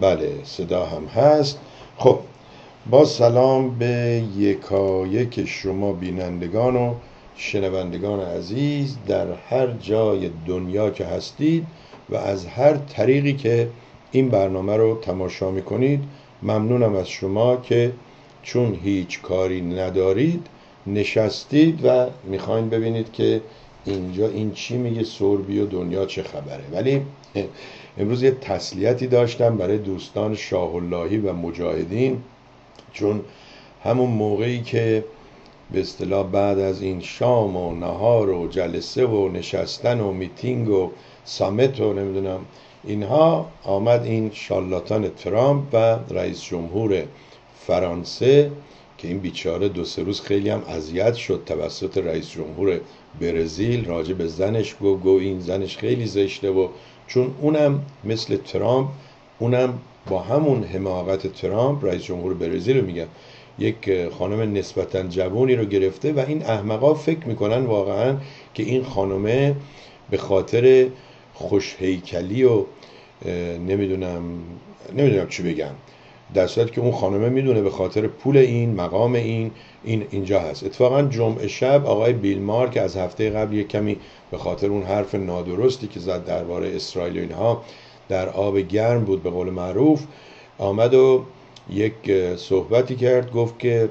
بله صدا هم هست. خب با سلام به یکایک شما بینندگان و شنوندگان عزیز در هر جای دنیا که هستید و از هر طریقی که این برنامه رو تماشا می‌کنید ممنونم از شما که چون هیچ کاری ندارید نشستید و می‌خواین ببینید که اینجا این چی میگه سربی و دنیا چه خبره. ولی امروز یه تسلیتی داشتم برای دوستان شاه اللهی و مجاهدین چون همون موقعی که به اصطلاح بعد از این شام و نهار و جلسه و نشستن و میتینگ و سامت و نمی‌دونم اینها آمد این شالاتان ترامپ و رئیس جمهور فرانسه که این بیچاره دو سه روز خیلی هم اذیت شد توسط رئیس جمهور برزیل راجع به زنش گو گو این زنش خیلی زشته و چون اونم مثل ترامپ اونم با همون حماقت ترامپ رئیس جمهور برزیل رو میگم یک خانم نسبتا جوانی رو گرفته و این احمقا فکر می‌کنن واقعا که این خانمه به خاطر خوشهیکلی و نمی‌دونم نمی‌دونم چی بگم. در صورت که اون خانمه می‌دونه به خاطر پول این مقام این این اینجا هست. اتفاقا جمعه شب آقای بیلمار که از هفته قبل یک کمی به خاطر اون حرف نادرستی که زد درباره اسرائیل و اینها در آب گرم بود به قول معروف آمد و یک صحبتی کرد گفت که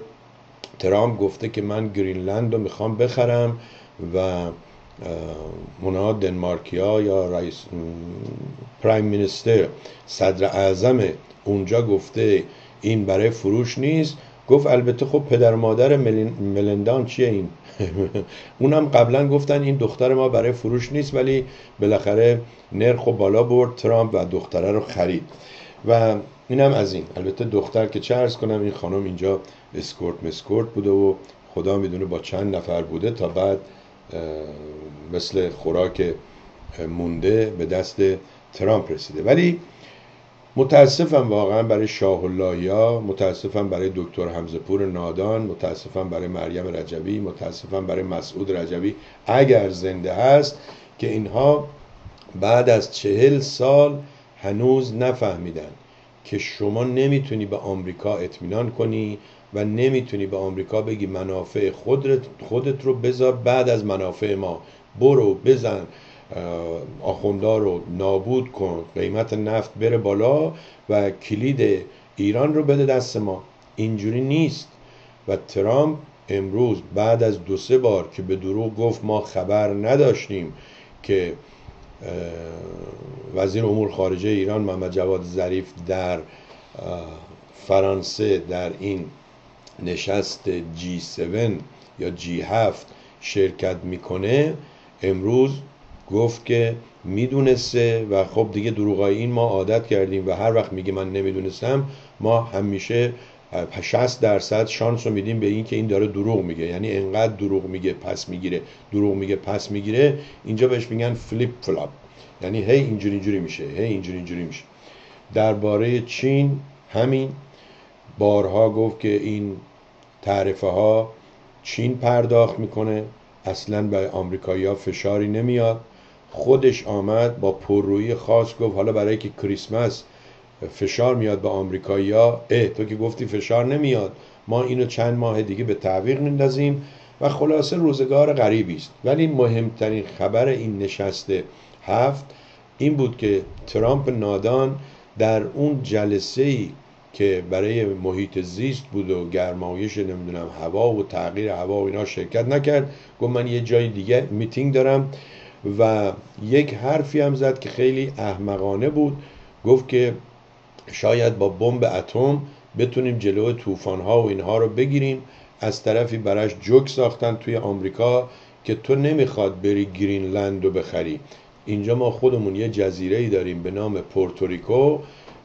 ترامپ گفته که من گرینلند رو می‌خوام بخرم و مونا دنمارکیا یا رئیس پرایم مینستر صدر اعظم اونجا گفته این برای فروش نیست. گفت البته خب پدر مادر ملندان چیه این؟ اونم قبلا گفتن این دختر ما برای فروش نیست ولی بالاخره نرخ و بالا برد ترامپ و دختره رو خرید. و اینم از این. البته دختر که چه ارز کنم این خانم اینجا اسکورت مسکورت بوده و خدا می‌دونه با چند نفر بوده تا بعد مثل خوراک مونده به دست ترامپ رسیده. ولی متاسفم واقعا برای شاه ها متاسفم برای دکتر حمزپور نادان متاسفم برای مریم رجوی متاسفم برای مسعود رجوی اگر زنده هست که اینها بعد از چهل سال هنوز نفهمیدن که شما نمی‌تونی به آمریکا اطمینان کنی و نمی‌تونی به آمریکا بگی منافع خودت, خودت رو بذار بعد از منافع ما. برو بزن. آخوندار رو نابود کن. قیمت نفت بره بالا و کلید ایران رو بده دست ما. اینجوری نیست. و ترامپ امروز بعد از دو سه بار که به دروغ گفت ما خبر نداشتیم که وزیر امور خارجه ایران محمد جواد ظریف در فرانسه در این نشست G 7 یا G 7 شرکت می‌کنه امروز گفت که می‌دونسته و خب دیگه دروغای این ما عادت کردیم و هر وقت میگه من نمی‌دونستم ما همیشه 60 درصد شانس رو میدیم به این که این داره دروغ میگه. یعنی انقدر دروغ میگه پس می‌گیره. دروغ میگه پس می‌گیره. اینجا بهش میگن flip flop. یعنی هی اینجوری اینجوری میشه هی اینجوری اینجوری میشه. درباره چین همین بارها گفت که این تعرفه ها چین پرداخت می‌کنه. اصلا به آمریکایی ها فشاری نمیاد. خودش آمد با پررویی خاص گفت حالا برای که کریسمس فشار میاد به آمریکایی ها اه تو که گفتی فشار نمیاد. ما اینو چند ماه دیگه به تعویق میندازیم و خلاصه روزگار غریبی است. ولی مهمترین خبر این نشسته هفت این بود که ترامپ نادان در اون جلسه ای که برای محیط زیست بود و گرمایش نمی‌دونم هوا و تغییر هوا و اینا شرکت نکرد گفت من یه جای دیگه میتینگ دارم. و یک حرفی هم زد که خیلی احمقانه بود. گفت که شاید با بمب اتم بتونیم جلو طوفان ها و اینها رو بگیریم. از طرفی براش جوک ساختن توی آمریکا که تو نمی‌خواد بری گرینلند رو بخری. اینجا ما خودمون یه جزیره ای داریم به نام پورتوریکو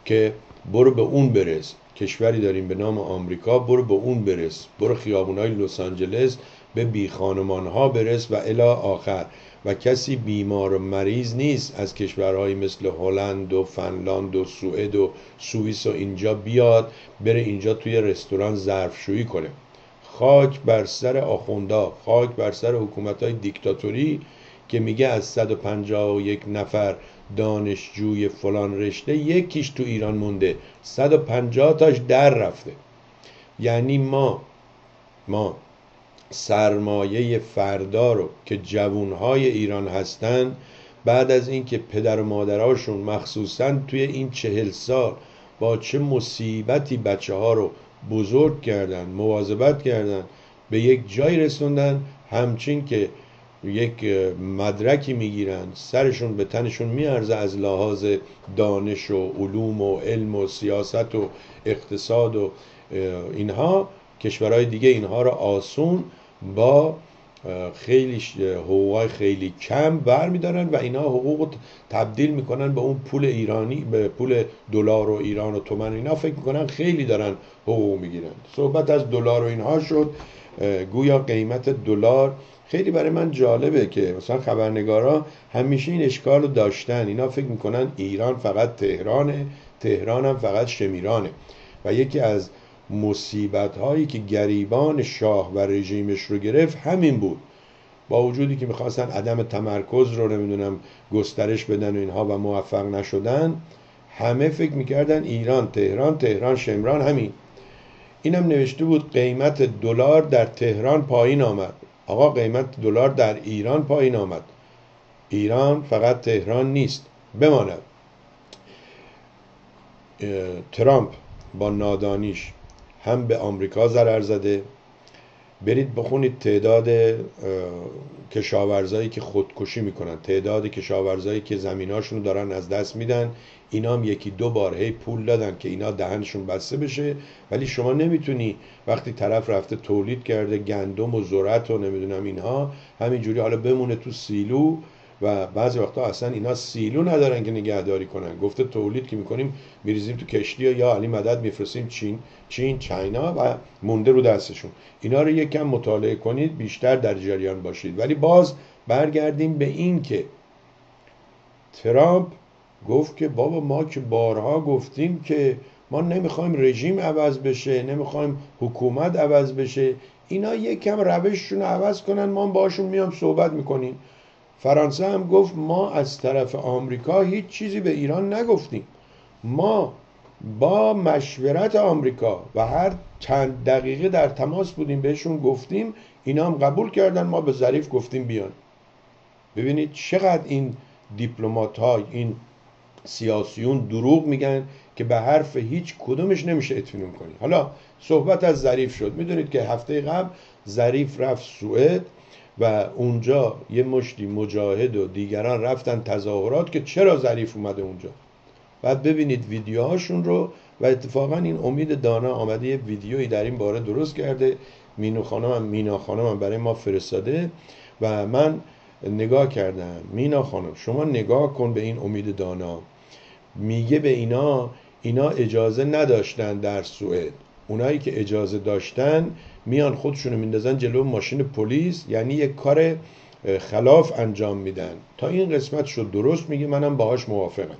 که برو به اون برس. کشوری داریم به نام آمریکا برو به اون برس. برو خیابونای لس آنجلس به بی خانمان ها برس و الا آخر. و کسی بیمار و مریض نیست از کشورهایی مثل هلند و فنلاند و سوئد و سوئیس و اینجا بیاد بره اینجا توی رستوران ظرفشویی کنه. خاک بر سر آخوندا خاک بر سر حکومت های دیکتاتوری که میگه از 151 نفر دانشجوی فلان رشته یکیش تو ایران مونده. 150 تاش در رفته. یعنی ما ما سرمایه فردا رو که جوونهای ایران هستن بعد از اینکه پدر و مادرهاشون مخصوصا توی این چهل سال با چه مصیبتی بچه ها رو بزرگ کردن مواظبت کردن به یک جای رسوندن همچین که یک مدرکی می‌گیرن سرشون به تنشون میارزه از لحاظ دانش و علوم و علم و سیاست و اقتصاد و اینها کشورهای دیگه اینها را آسون با خیلی حقوق خیلی کم برمیدارن و اینا حقوق تبدیل می‌کنن به اون پول ایرانی به پول دلار و ایران و تومن اینا. فکر می‌کنن خیلی دارن حقوق می‌گیرن. صحبت از دلار و اینها شد گویا قیمت دلار خیلی برای من جالبه که مثلا خبرنگارا همیشه این اشکال رو داشتن. اینا فکر می‌کنن ایران فقط تهرانه تهران هم فقط شمیرانه. و یکی از مصیبت هایی که گریبان شاه و رژیمش رو گرفت همین بود. با وجودی که می‌خواستن عدم تمرکز رو نمی‌دونم گسترش بدن و اینها و موفق نشدن همه فکر می‌کردن ایران تهران تهران شمران همین. اینم نوشته بود قیمت دلار در تهران پایین آمد. آقا قیمت دلار در ایران پایین آمد. ایران فقط تهران نیست. بماند. ترامپ با نادانیش. هم به آمریکا ضرر زده. برید بخونید تعداد کشاورزایی که خودکشی می‌کنن تعداد کشاورزایی که زمیناشون رو دارن از دست میدن. اینا هم یکی دو بار هی پول دادن که اینا دهنشون بسته بشه. ولی شما نمی‌تونی وقتی طرف رفته تولید کرده گندم و ذرت و نمی‌دونم اینها همینجوری حالا بمونه تو سیلو. و بعضی وقتا اصلا اینا سیلو ندارن که نگهداری کنن. گفته تولید که می‌کنیم میریزیم تو کشتی یا علی مدد میفرستیم چین چین چاینا و مونده رو دستشون. اینا رو یکم مطالعه کنید بیشتر در جریان باشید. ولی باز برگردیم به این که ترامپ گفت که بابا ما که بارها گفتیم که ما نمی‌خوایم رژیم عوض بشه نمی‌خوایم حکومت عوض بشه. اینا یکم روششون عوض کنن ما باشون میام صحبت می‌کنیم. فرانسه هم گفت ما از طرف آمریکا هیچ چیزی به ایران نگفتیم. ما با مشورت آمریکا و هر چند دقیقه در تماس بودیم بهشون گفتیم اینا هم قبول کردن ما به ظریف گفتیم بیان. ببینید چقدر این دیپلمات های این سیاسیون دروغ میگن که به حرف هیچ کدومش نمیشه اطمینان کنی. حالا صحبت از ظریف شد. می‌دونید که هفته قبل ظریف رفت سوئد. و اونجا یه مشتی مجاهد و دیگران رفتن تظاهرات که چرا ظریف اومده اونجا؟ بعد ببینید ویدیوهاشون رو و اتفاقا این امید دانا آمده یه ویدیویی در این باره درست کرده. مینو خانم هم مینا خانم هم برای ما فرستاده و من نگاه کردم. مینا خانم شما نگاه کن به این امید دانا. میگه به اینا اینا اجازه نداشتن در سوئد. اونایی که اجازه داشتن میان خودشونو میندازن جلو ماشین پلیس یعنی یک کار خلاف انجام میدن. تا این قسمت شد درست میگه منم باهاش موافقم.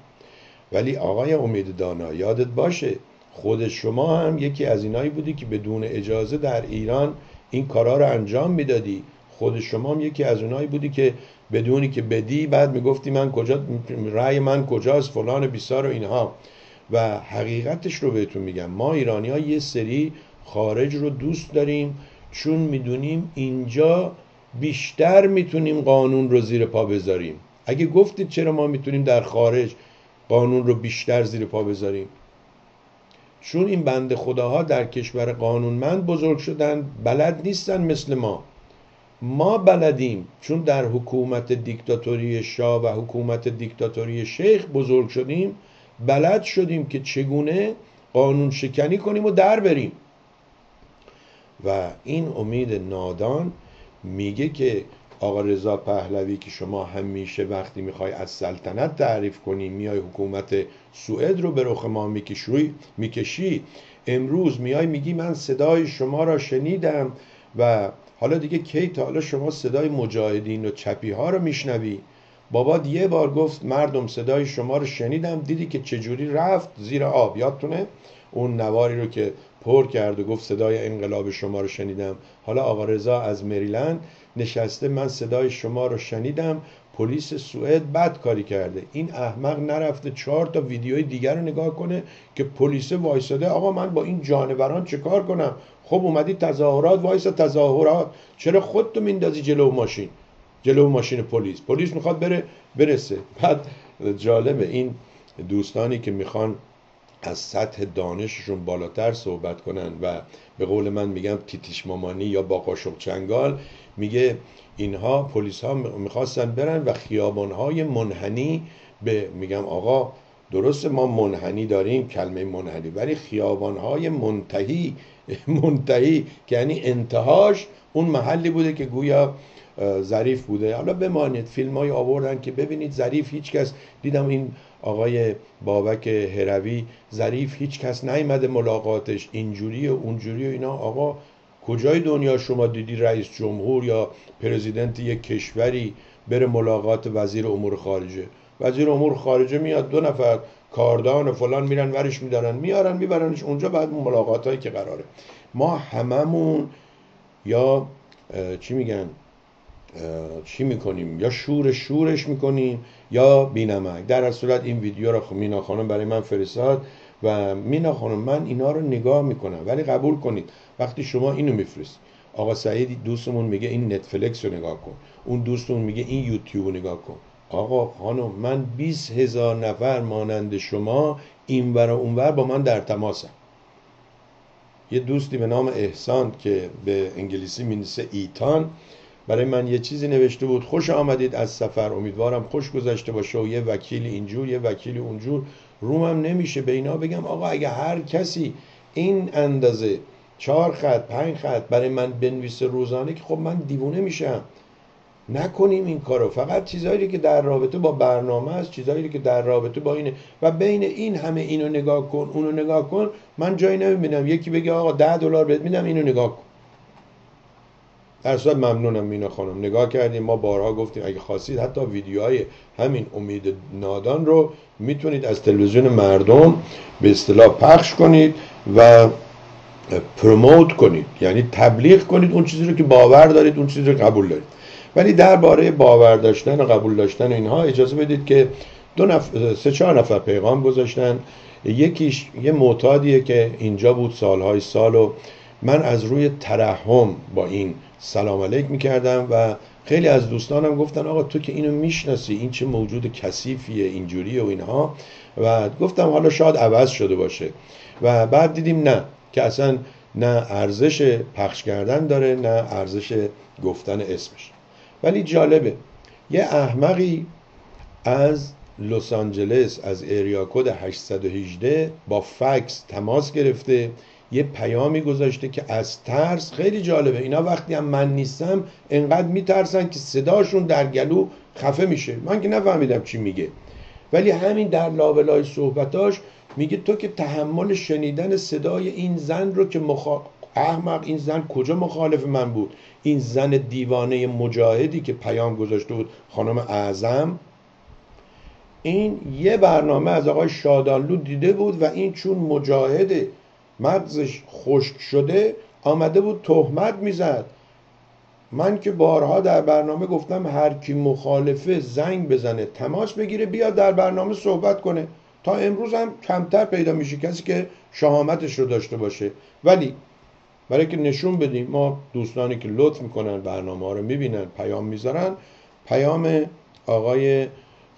ولی آقای امید دانا یادت باشه خود شما هم یکی از اینایی بودی که بدون اجازه در ایران این کارا رو انجام می‌دادی. خود شما هم یکی از اونایی بودی که بدونی که بدی بعد می‌گفتی من کجا رأی من کجاست فلان بیسار و اینها. و حقیقتش رو بهتون میگم. ما ایرانی ها یه سری خارج رو دوست داریم چون می‌دونیم اینجا بیشتر می‌تونیم قانون رو زیر پا بذاریم. اگه گفتید چرا ما می‌تونیم در خارج قانون رو بیشتر زیر پا بذاریم؟ چون این بند خداها در کشور قانونمند بزرگ شدن بلد نیستن مثل ما. ما بلدیم چون در حکومت دیکتاتوری شاه و حکومت دیکتاتوری شیخ بزرگ شدیم بلد شدیم که چگونه قانون شکنی کنیم و در بریم. و این امید نادان میگه که آقا رضا پهلوی که شما همیشه وقتی می‌خوای از سلطنت تعریف کنی میای حکومت سوئد رو به رخ ما می‌کشی می‌کشی. امروز میای میگی من صدای شما را شنیدم و حالا دیگه کی تا حالا شما صدای مجاهدین و چپی ها رو میشنوی؟ بابا یه بار گفت مردم صدای شما رو شنیدم دیدی که چجوری رفت زیر آب. یادتونه؟ اون نواری رو که پر کرد و گفت صدای انقلاب شما رو شنیدم. حالا آقا رضا از مریلند نشسته من صدای شما رو شنیدم. پلیس سوئد بد کاری کرده. این احمق نرفته چهار تا ویدیوی دیگر رو نگاه کنه که پلیس وایساده آقا من با این جانوران چه کار کنم؟ خب اومدی تظاهرات وایسا تظاهرات. چرا خودتو میندازی جلو ماشین؟ جلو ماشین پلیس. پلیس می‌خواد بره برسه. بعد جالبه این دوستانی که می‌خوان از سطح دانششون بالاتر صحبت کنن و به قول من میگم تیتیش مامانی یا با قاشق چنگال میگه اینها پلیس ها می‌خواستن برن و خیابان های منحنی به میگم آقا درست ما منحنی داریم کلمه منحنی ولی خیابان های منتهی منتهی که یعنی انتهاش اون محلی بوده که گویا ظریف بوده. حالا بمانید فیلم های آوردن که ببینید ظریف هیچکس دیدم این آقای بابک هروی ظریف هیچ کس نیامده ملاقاتش. اینجوری و اونجوری و اینا. آقا کجای دنیا شما دیدی رئیس جمهور یا پرزیدنت یک کشوری بره ملاقات وزیر امور خارجه؟ وزیر امور خارجه میاد دو نفر کاردان و فلان میرن ورش میدارن میارن میبرنش اونجا بعد ملاقات هایی که قراره. ما هممون یا چی میگن؟ چی می‌کنیم؟ یا شور شورش می‌کنیم یا بینمک. در از صورت این ویدیو رو مینا خانم برای من فرستاد و مینا خانم من اینا رو نگاه می‌کنم. ولی قبول کنید وقتی شما اینو میفرست آقا سعید دوستمون میگه این نتفلکس رو نگاه کن. اون دوستمون میگه این یوتیوب رو نگاه کن. آقا خانم من 20 هزار نفر مانند شما این و اونور با من در تماسم یه دوستی به نام احسان که به انگلیسی مینیسه ایتان. برای من یه چیزی نوشته بود. خوش آمدید از سفر. امیدوارم خوش گذشته باشه و یه وکیل اینجور یه وکیل اونجور. رومم نمیشه به اینا بگم. آقا اگه هر کسی این اندازه چهار خط پنج خط برای من بنویسه روزانه که خب من دیوونه میشم. نکنیم این کارو. فقط چیزهایی که در رابطه با برنامه است چیزهایی که در رابطه با اینه. و بین این همه اینو نگاه کن اونو نگاه کن. من جایی نمی‌بینم. یکی بگه آقا ده دلار بهت میدم اینو نگاه کن. در صورت ممنونم مینا خانم. نگاه کردیم ما بارها گفتیم اگه خواستید حتی ویدیوهای همین امید نادان رو می‌تونید از تلویزیون مردم به اصطلاح پخش کنید و پروموت کنید. یعنی تبلیغ کنید اون چیزی رو که باور دارید اون چیزی رو قبول دارید. ولی درباره باور داشتن و قبول داشتن اینها اجازه بدید که دو نفر سه چهار نفر پیغام گذاشتن. یکیش یه معتادیه که اینجا بود سالهای سال و من از روی ترحم با این سلام علیک می‌کردم و خیلی از دوستانم گفتن آقا تو که اینو می‌شناسی این چه موجود کثیفیه اینجوریه و اینها. و گفتم حالا شاید عوض شده باشه. و بعد دیدیم نه که اصلا نه ارزش پخش کردن داره نه ارزش گفتن اسمش. ولی جالبه یه احمقی از لس آنجلس از ایریا کد 818 با فکس تماس گرفته یه پیامی گذاشته که از ترس خیلی جالبه. اینا وقتی هم من نیستم انقدر میترسن که صداشون در گلو خفه میشه. من که نفهمیدم چی میگه. ولی همین در لابلای صحبتاش میگه تو که تحمل شنیدن صدای این زن رو که مخا... احمق این زن کجا مخالف من بود؟ این زن دیوانه مجاهدی که پیام گذاشته بود خانم اعظم. این یه برنامه از آقای شادانلو دیده بود و این چون مجاهده مغزش خشک شده آمده بود تهمت می‌زد. من که بارها در برنامه گفتم هر کی مخالفه زنگ بزنه تماس بگیره بیاد در برنامه صحبت کنه. تا امروز هم کمتر پیدا میشه کسی که شهامتش رو داشته باشه. ولی برای که نشون بدیم ما دوستانی که لطف می‌کنن برنامه ها رو می‌بینن پیام می‌ذارن. پیام آقای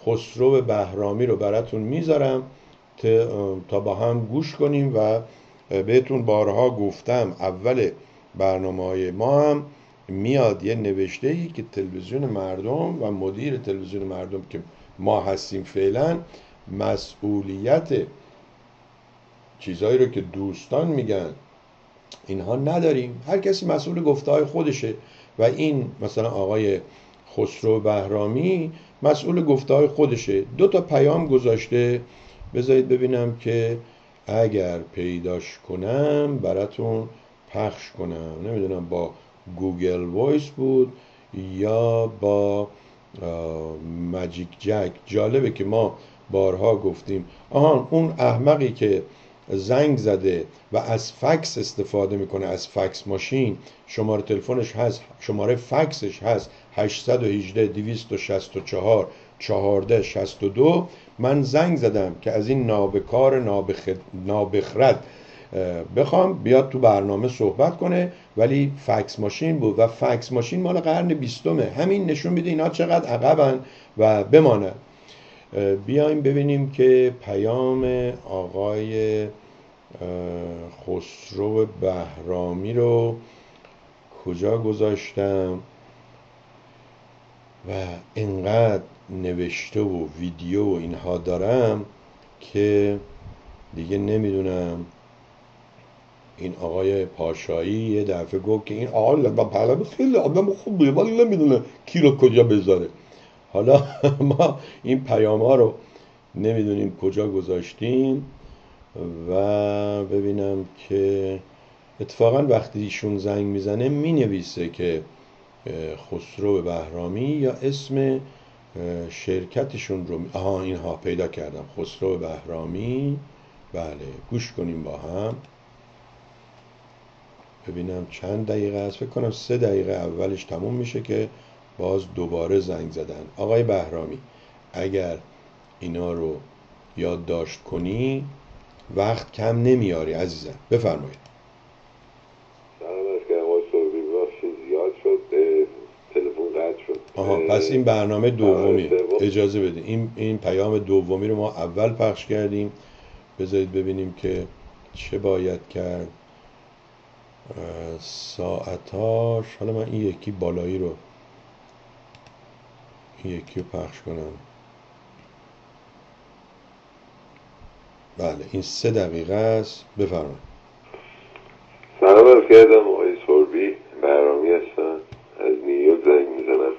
خسرو بهرامی رو براتون می‌ذارم تا با هم گوش کنیم و بهتون بارها گفتم اول برنامه های ما هم میاد یه نوشته ای که تلویزیون مردم و مدیر تلویزیون مردم که ما هستیم فعلا مسئولیت چیزهایی رو که دوستان میگن اینها نداریم. هر کسی مسئول گفته های خودشه و این مثلا آقای خسرو بهرامی مسئول گفته های خودشه. دو تا پیام گذاشته. بذارید ببینم که اگر پیداش کنم براتون پخش کنم. نمی‌دونم با Google Voice بود یا با ماجیک جک. جالبه که ما بارها گفتیم. آهان اون احمقی که زنگ زده و از فکس استفاده می‌کنه از فکس ماشین. شماره تلفنش هست شماره فکسش هست. 818 264 14 62 من زنگ زدم که از این نابکار نابخرد بخوام بیاد تو برنامه صحبت کنه ولی فکس ماشین بود و فکس ماشین مال قرن بیستمه. همین نشون میده اینا چقدر عقبن و بمانه. بیایم ببینیم که پیام آقای خسرو بهرامی رو کجا گذاشتم و اینقدر نوشته و ویدیو و اینها دارم که دیگه نمی‌دونم. این آقای پاشایی یه دفعه گفت که این آقای پهلوی خیلی آدم خوبیه ولی نمی‌دونه کی رو کجا بذاره. حالا ما این پیام ها رو نمی‌دونیم کجا گذاشتیم و ببینم که اتفاقا وقتی ایشون زنگ می‌زنه می‌نویسه که خسرو بهرامی یا اسم شرکتشون رو آها اینها پیدا کردم. خسرو بهرامی. بله گوش کنیم با هم. ببینم چند دقیقه است. فکر کنم سه دقیقه اولش تموم میشه که باز دوباره زنگ زدن. آقای بهرامی اگر اینا رو یادداشت کنی وقت کم نمیاری عزیزم. بفرمایید. آها پس این برنامه دومی. اجازه بده این این پیام دومی رو ما اول پخش کردیم. بذارید ببینیم که چه باید کرد. ساعتاش حالا من این یکی بالایی رو این یکی رو پخش کنم. بله این سه دقیقه است. بفرمایید. سلام کردم آقای سوربی برامی هستن از نیویورک زنگ می‌زنم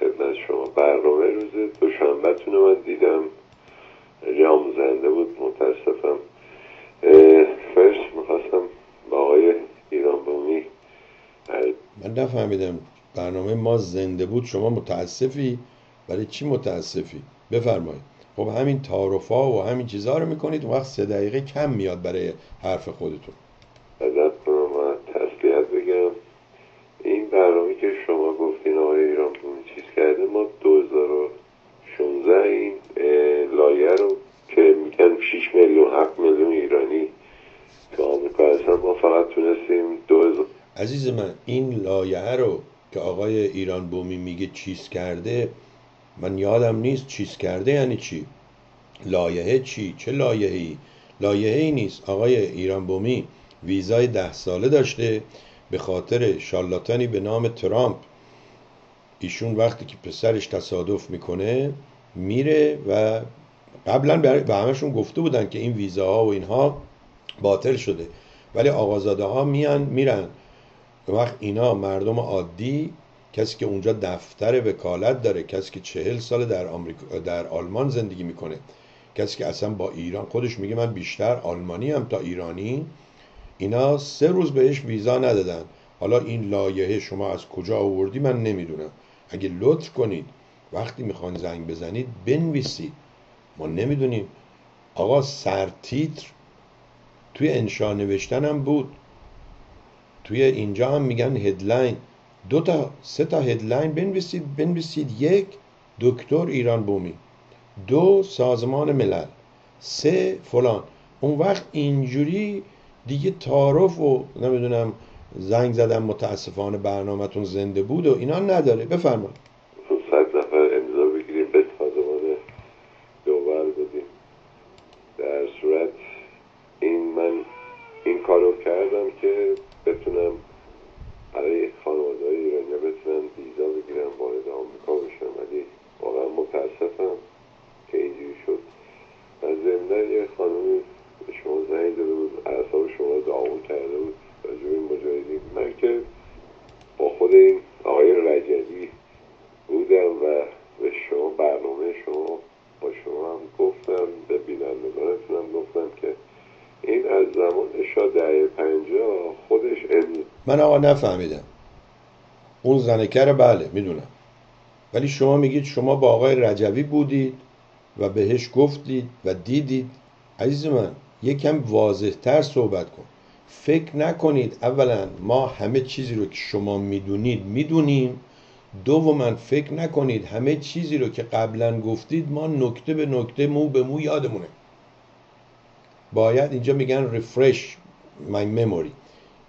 خدمت شما برنامه روز دوشنبهتون من دیدم خیلی آموزنده بود متاسفم فرست می‌خواستم با آقای ایران بامی من نفهمیدم برنامه ما زنده بود شما متاسفی؟ برای چی متاسفی؟ بفرمایید. خب همین تعارفا و همین چیزها رو می‌کنید وقت سه دقیقه کم میاد برای حرف خودتون ازت کنم تسلیت بگم این برنامه که شما گفتین آقای ایران چیز کرده ما 2016 این لایه رو که میگن 6 میلیون 7 میلیون ایرانی تو آمریکا هستن ما فقط تونستیم 2000 عزیز من این لایه رو که آقای ایران بومی میگه چیز کرده من یادم نیست چیز کرده یعنی چی؟ لایحه چی؟ چه لایحه‌ای؟ لایحه‌ای نیست. آقای ایران بومی ویزای ده ساله داشته به خاطر شالاتانی به نام ترامپ. ایشون وقتی که پسرش تصادف می‌کنه میره و قبلا به همشون گفته بودن که این ویزاها و اینها باطل شده. ولی آقازاده ها میان میرن. وقت اینا مردم عادی کسی که اونجا دفتر وکالت داره کسی که چهل سال در, آمریکا در آلمان زندگی می‌کنه کسی که اصلا با ایران خودش میگه من بیشتر آلمانی هم تا ایرانی اینا سه روز بهش ویزا ندادن. حالا این لایحه شما از کجا آوردی من نمی‌دونم. اگه لطف کنید وقتی می‌خوان زنگ بزنید بنویسید. ما نمی‌دونیم. آقا سرتیتر توی انشا نوشتن هم بود. توی اینجا هم میگن هدلاین دو تا سه تا هدلاین بنویسید. بنویسید یک دکتر ایران بومی. دو سازمان ملل. سه فلان. اون وقت اینجوری دیگه تعارف و نمی‌دونم زنگ زدم متاسفانه برنامهتون زنده بود و اینا نداره. بفرمایید صد نفر امضا بگیریم به سازمان دوبر بدیم در صورت این من این کارو کردم که بتونم برای خانواده های ایرانی بتونن ویزا بگیرن وارد آمریکا بشن ولی واقعا متاسفم که اینجوری شد و ضمنا یه خانمی به شما زنگ داده بود اعصاب شما داغون کرده بود راجع این مجاهدین من که با خود این آقای رجبی بودم و به شما برنامه شما با شما هم گفتم به بینندگانتون هم گفتم که این از زمان شا دهه پنجاه خودش امروز من آقا نفهمیدم. اون زنکر بله می‌دونم. ولی شما میگید شما با آقای رجوی بودید و بهش گفتید و دیدید. عزیز من یکم واضح تر صحبت کن. فکر نکنید اولا ما همه چیزی رو که شما می‌دونید می‌دونیم. دوما فکر نکنید همه چیزی رو که قبلا گفتید ما نکته به نکته مو به مو یادمونه. باید اینجا میگن رفرش my memory.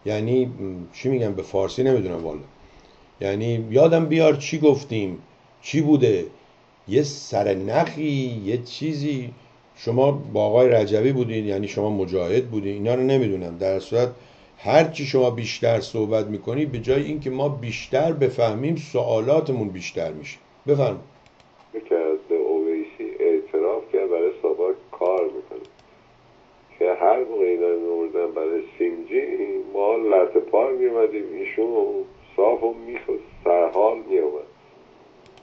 یعنی چی میگن به فارسی نمی‌دونم والا. یعنی یادم بیار چی گفتیم چی بوده. یه سرنخی یه چیزی. شما با آقای رجبی بودین یعنی شما مجاهد بودین اینا رو نمی‌دونم. در صورت هر چی شما بیشتر صحبت می‌کنی به جای اینکه ما بیشتر بفهمیم سوالاتمون بیشتر میشه. بفرمایید که از اویسی اعتراف کرد برای سابق کار می‌کنه که هر موقع اینا نوردن برای سینجی ما لرت پار ایشون صاف و می‌خواست سرحال میومد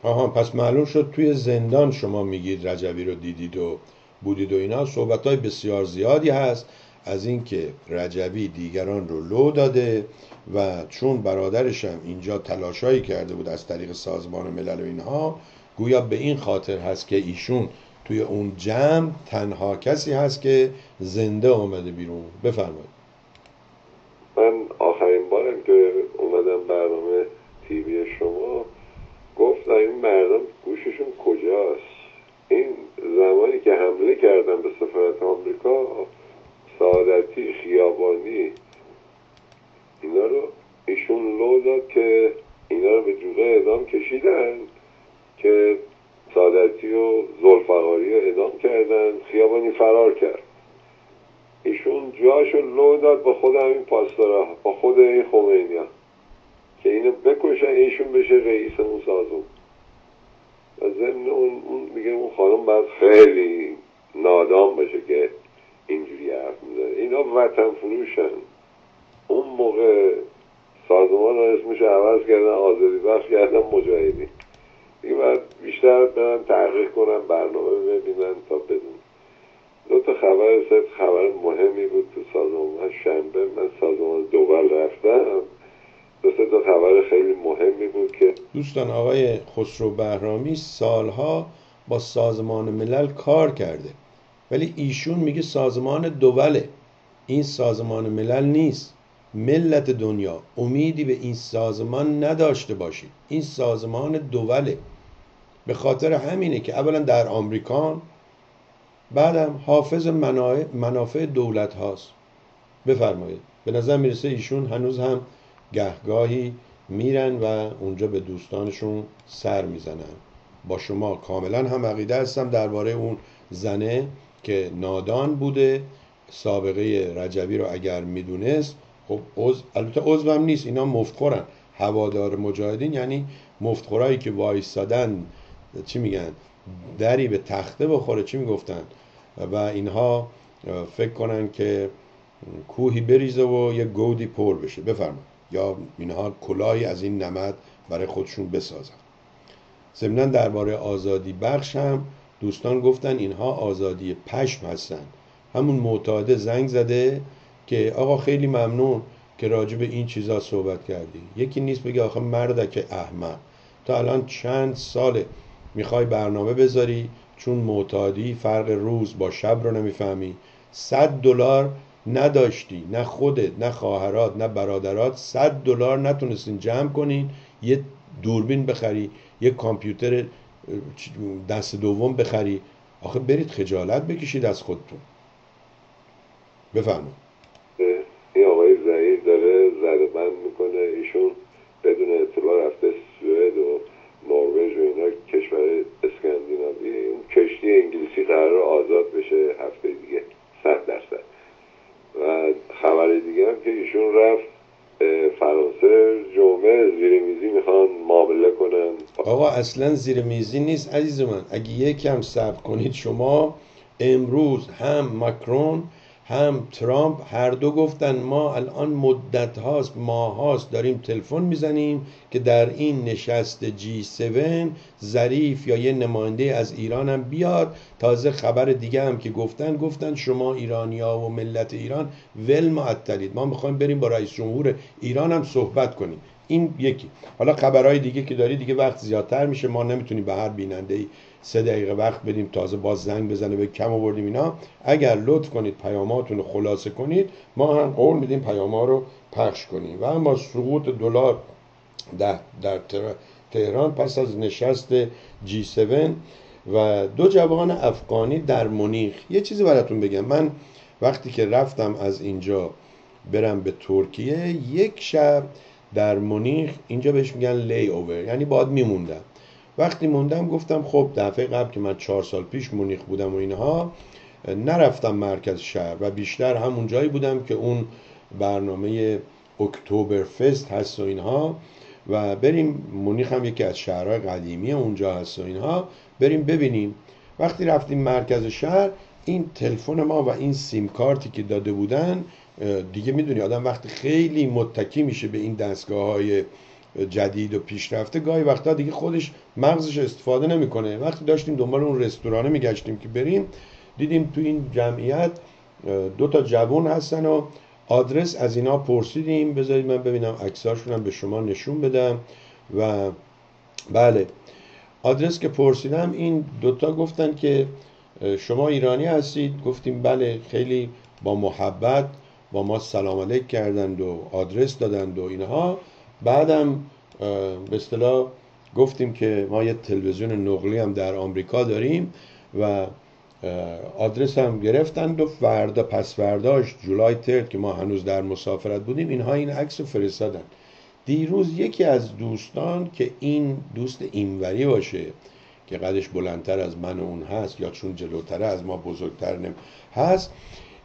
آها پس معلوم شد توی زندان شما میگید رجبی رو دیدید و بودید و اینا. صحبت های بسیار زیادی هست. از اینکه رجبی دیگران رو لو داده و چون برادرش هم اینجا تلاشایی کرده بود از طریق سازمان ملل و اینها گویا به این خاطر هست که ایشون توی اون جمع تنها کسی هست که زنده آمده بیرون. بفرمایید من آخرین بارم که اومدم برنامه تیوی شما گفت این مردم گوششون کجاست این زمانی که حمله کردن به سفارت آمریکا سعادتی خیابانی اینا رو ایشون لو داد که اینا رو به جوغه اعدام کشیدن که سعادتی و زلفقاری رو اعدام کردن خیابانی فرار کرد ایشون جاشو لو داد با خود همین پاسدارا با خود این خمینی ها که اینو بکشن ایشون بشه رئیس اون سازون و ضمن اون, اون میگه اون خانم باید خیلی نادام باشه که اینجوری حرف می‌زنه اینا وطن فروشن اون موقع سازمان رو اسمش عوض کردن آزادی بخش کردن مجاهدی دیگه باید بیشتر برن تحقیق کنن برنامه ببینن تا بدون دو تا خبر سه خبر مهمی بود تو سازمان شنبه من سازمان دوبل رفتم دو تا خبر خیلی مهمی بود که دوستان آقای خسرو بهرامی سالها با سازمان ملل کار کرده. ولی ایشون میگه سازمان دوله این سازمان ملل نیست. ملت دنیا امیدی به این سازمان نداشته باشید. این سازمان دوله به خاطر همینه که اولا در آمریکا بعدم حافظ منافع دولت هاست. بفرمایید. به نظر می‌رسه ایشون هنوز هم گهگاهی میرن و اونجا به دوستانشون سر می‌زنن. با شما کاملا هم عقیده هستم درباره اون زنه که نادان بوده. سابقه رجبی رو اگر می‌دونست خب عضو البته عضوم نیست اینا مفتخورن. هوادار مجاهدین یعنی مفتخورایی که وایستادن چی میگن دری به تخته بخوره چی می‌گفتن؟ و اینها فکر کنن که کوهی بریزه و یه گودی پر بشه. بفرمایید. یا اینها کلاهی از این نمد برای خودشون بسازن. ضمنا درباره آزادی بخش هم دوستان گفتن اینها آزادی پشم هستن. همون معتاده زنگ زده که آقا خیلی ممنون که راجع به این چیزا صحبت کردی. یکی نیست بگه آخه مرد احمق. تا الان چند ساله می‌خوای برنامه بذاری چون معتادی فرق روز با شب رو نمی‌فهمی. صد دلار نداشتی نه خودت نه خواهرات نه برادرات. صد دلار نتونستین جمع کنین یه دوربین بخری یه کامپیوتر دست دوم بخری. آخه برید خجالت بکشید از خودتون. بفرمایید این آقای زهیر داره زده بند می‌کنه ایشون بدون اطلاع رفته سوئد و نروژ و اینا کشور اسکاندیناوی اون کشتی انگلیسی قرار آزاد بشه هفته دیگه صد درصد و خبر دیگه هم که ایشون رفت فرانسه جمعه زیر میزی می‌خوان معامله کنن. آقا اصلا زیر میزی نیست عزیز من. اگه یکم صبر کنید شما امروز هم مکرون هم ترامپ هر دو گفتن ما الان مدت هاست ماه هاست داریم تلفن می‌زنیم که در این نشست جی 7 ظریف یا یه نماینده از ایران هم بیاد. تازه خبر دیگه هم که گفتن گفتن شما ایرانیا و ملت ایران ول معطلید. ما می‌خوایم بریم با رئیس جمهور ایران هم صحبت کنیم. این یکی. حالا خبرهای دیگه که داری دیگه وقت زیادتر میشه. ما نمی‌تونیم به هر بیننده ای سه دقیقه وقت بدیم تازه باز زنگ بزنه به کم آوردیم اینا. اگر لطف کنید پیاماتون رو خلاصه کنید ما هم قول میدیم پیاما رو پخش کنیم. و اما سقوط دلار در, در تهران پس از نشست G7 و دو جوان افغانی در مونیخ. یه چیزی براتون بگم. من وقتی که رفتم از اینجا برم به ترکیه یک شب در مونیخ اینجا بهش میگن لی اوور یعنی باید میموندم. وقتی موندم گفتم خب دفعه قبل که من چهار سال پیش مونیخ بودم و اینها نرفتم مرکز شهر و بیشتر همون جایی بودم که اون برنامه اکتبر فست هست و اینها و بریم مونیخ هم یکی از شهرهای قدیمی اونجا هست و اینها بریم ببینیم. وقتی رفتیم مرکز شهر این تلفن ما و این سیم کارتی که داده بودن دیگه می‌دونی آدم وقتی خیلی متکی میشه به این دستگاه های جدید و پیشرفته گاهی وقتا دیگه خودش مغزش استفاده نمی‌کنه. وقتی داشتیم دنبال اون رستورانه میگشتیم که بریم دیدیم تو این جمعیت دو تا جوون هستن و آدرس از اینا پرسیدیم بذارید من ببینم عکساشون به شما نشون بدم. و بله آدرس که پرسیدم این دوتا گفتن که شما ایرانی هستید. گفتیم بله خیلی با محبت با ما سلام علیک کردند و آدرس دادند و اینها. بعدم به اصطلاح گفتیم که ما یه تلویزیون نقلی هم در آمریکا داریم و آدرس هم گرفتند و فردا پس فرداش جولای ترد که ما هنوز در مسافرت بودیم اینها این عکس رو فرستادن. دیروز یکی از دوستان که این دوست اینوری باشه که قدش بلندتر از من اون هست یا چون جلوتره از ما بزرگتر نم هست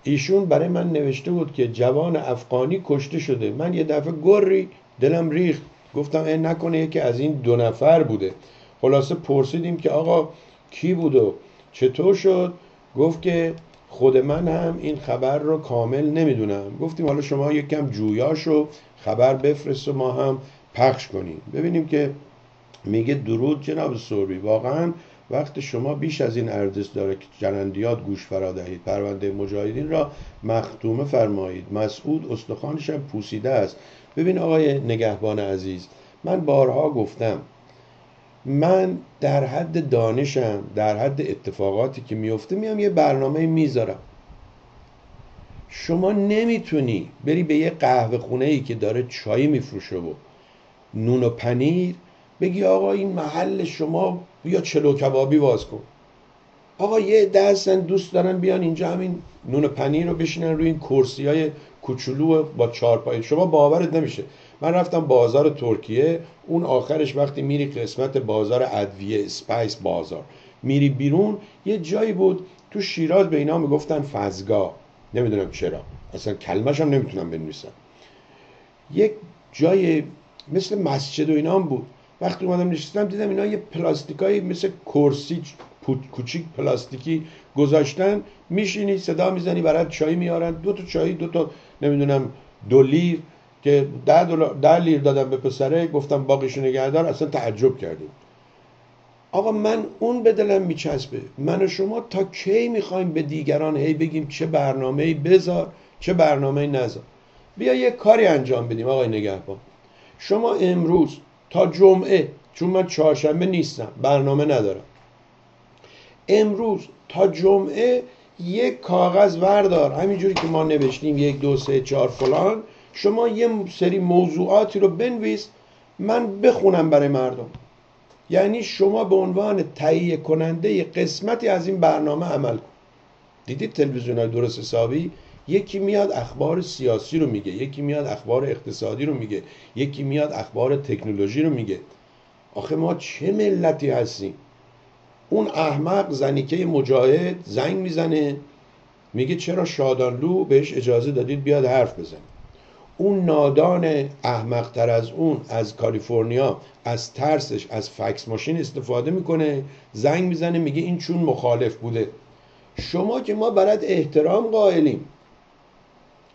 ایشون برای من نوشته بود که جوان افغانی کشته شده. من یه دفعه گری دلم ریخت. گفتم این نکنه یکی از این دو نفر بوده. خلاصه پرسیدیم که آقا کی بود و چطور شد؟ گفت که خود من هم این خبر رو کامل نمی‌دونم. گفتیم حالا شما یک کم جویاشو خبر بفرست و ما هم پخش کنیم. ببینیم که میگه درود جناب سوربی واقعا وقت شما بیش از این ارزش داره که جنندیات گوش فرا دهید. پرونده مجاهدین را مختومه فرمایید. مسعود استخوانش هم پوسیده است. ببین آقای نگهبان عزیز من بارها گفتم من در حد دانشم در حد اتفاقاتی که میفته میام یه برنامه می‌ذارم. شما نمی‌تونی بری به یه قهوه خونه ای که داره چای میفروشه و نون و پنیر بگی آقا این محل شما بیا چلو کبابی باز کن. آقا یه دستن دوست دارن بیان اینجا همین نون پنیر رو بشینن روی این کرسی های کوچولو با چارپای شما باورت نمیشه. من رفتم بازار ترکیه اون آخرش وقتی میری قسمت بازار ادویه سپایس بازار. میری بیرون یه جایی بود تو شیراز به اینا می‌گفتن فزگاه نمی‌دونم چرا. اصلا کلمش هم نمی‌تونم بنویسم. یک جای مثل مسجد و اینا هم بود. وقتی اومدم نشستم دیدم اینا یه پلاستیکایی مثل کرسی کوچیک پلاستیکی گذاشتن. میشینی صدا می‌زنی برات چای میارن. دو تا چای دو تا نمی‌دونم دو لیر که ده, دلار ده لیر دادم به پسره. گفتم باقیشو نگهدار اصلا تعجب کردیم. آقا من اون به دلم میچسبه. من و شما تا کی می‌خوایم به دیگران هی بگیم چه برنامه بذار چه برنامه نذار. بیا یه کاری انجام بدیم آقای نگهبان. شما امروز تا جمعه چون من چهارشنبه نیستم برنامه ندارم. امروز تا جمعه یک کاغذ وردار. همینجوری که ما نوشتیم یک دو سه چهار فلان شما یه سری موضوعاتی رو بنویس من بخونم برای مردم. یعنی شما به عنوان تهیه کننده قسمتی از این برنامه عمل کن. دیدید تلویزیون های درست حسابی؟ یکی میاد اخبار سیاسی رو میگه یکی میاد اخبار اقتصادی رو میگه یکی میاد اخبار تکنولوژی رو میگه. آخه ما چه ملتی هستیم؟ اون احمق زنیکه مجاهد زنگ می‌زنه میگه چرا شادانلو بهش اجازه دادید بیاد حرف بزنه؟ اون نادان احمقتر از اون از کالیفرنیا از ترسش از فکس ماشین استفاده می‌کنه زنگ می‌زنه میگه این چون مخالف بوده. شما که ما برات احترام قائلیم.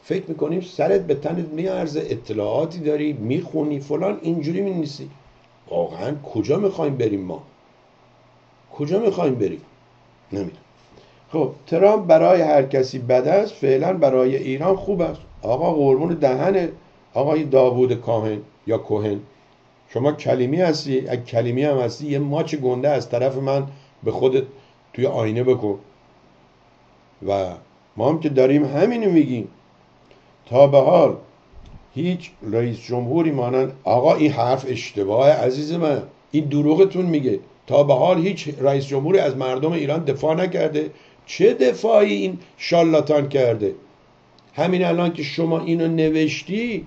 فکر می‌کنیم سرت به تنت میارزه اطلاعاتی داری می‌خونی فلان اینجوری مینیسی واقعا کجا می‌خوایم بریم ما؟ کجا می‌خوایم بریم؟ نمی‌دونم. خب ترامپ برای هر کسی بد است فعلا برای ایران خوب است. آقا قربون دهن آقای داوود کاهن یا کوهن شما کلیمی هستی؟ اگه کلیمی هم هستی یه ماچ گنده از طرف من به خودت توی آینه بکن. و ما هم که داریم همینو میگیم. تا به حال هیچ رئیس جمهوری مانند آقا این حرف اشتباه عزیز من. این دروغتون میگه. تا به حال هیچ رئیس جمهوری از مردم ایران دفاع نکرده. چه دفاعی این شالاتان کرده؟ همین الان که شما اینو نوشتی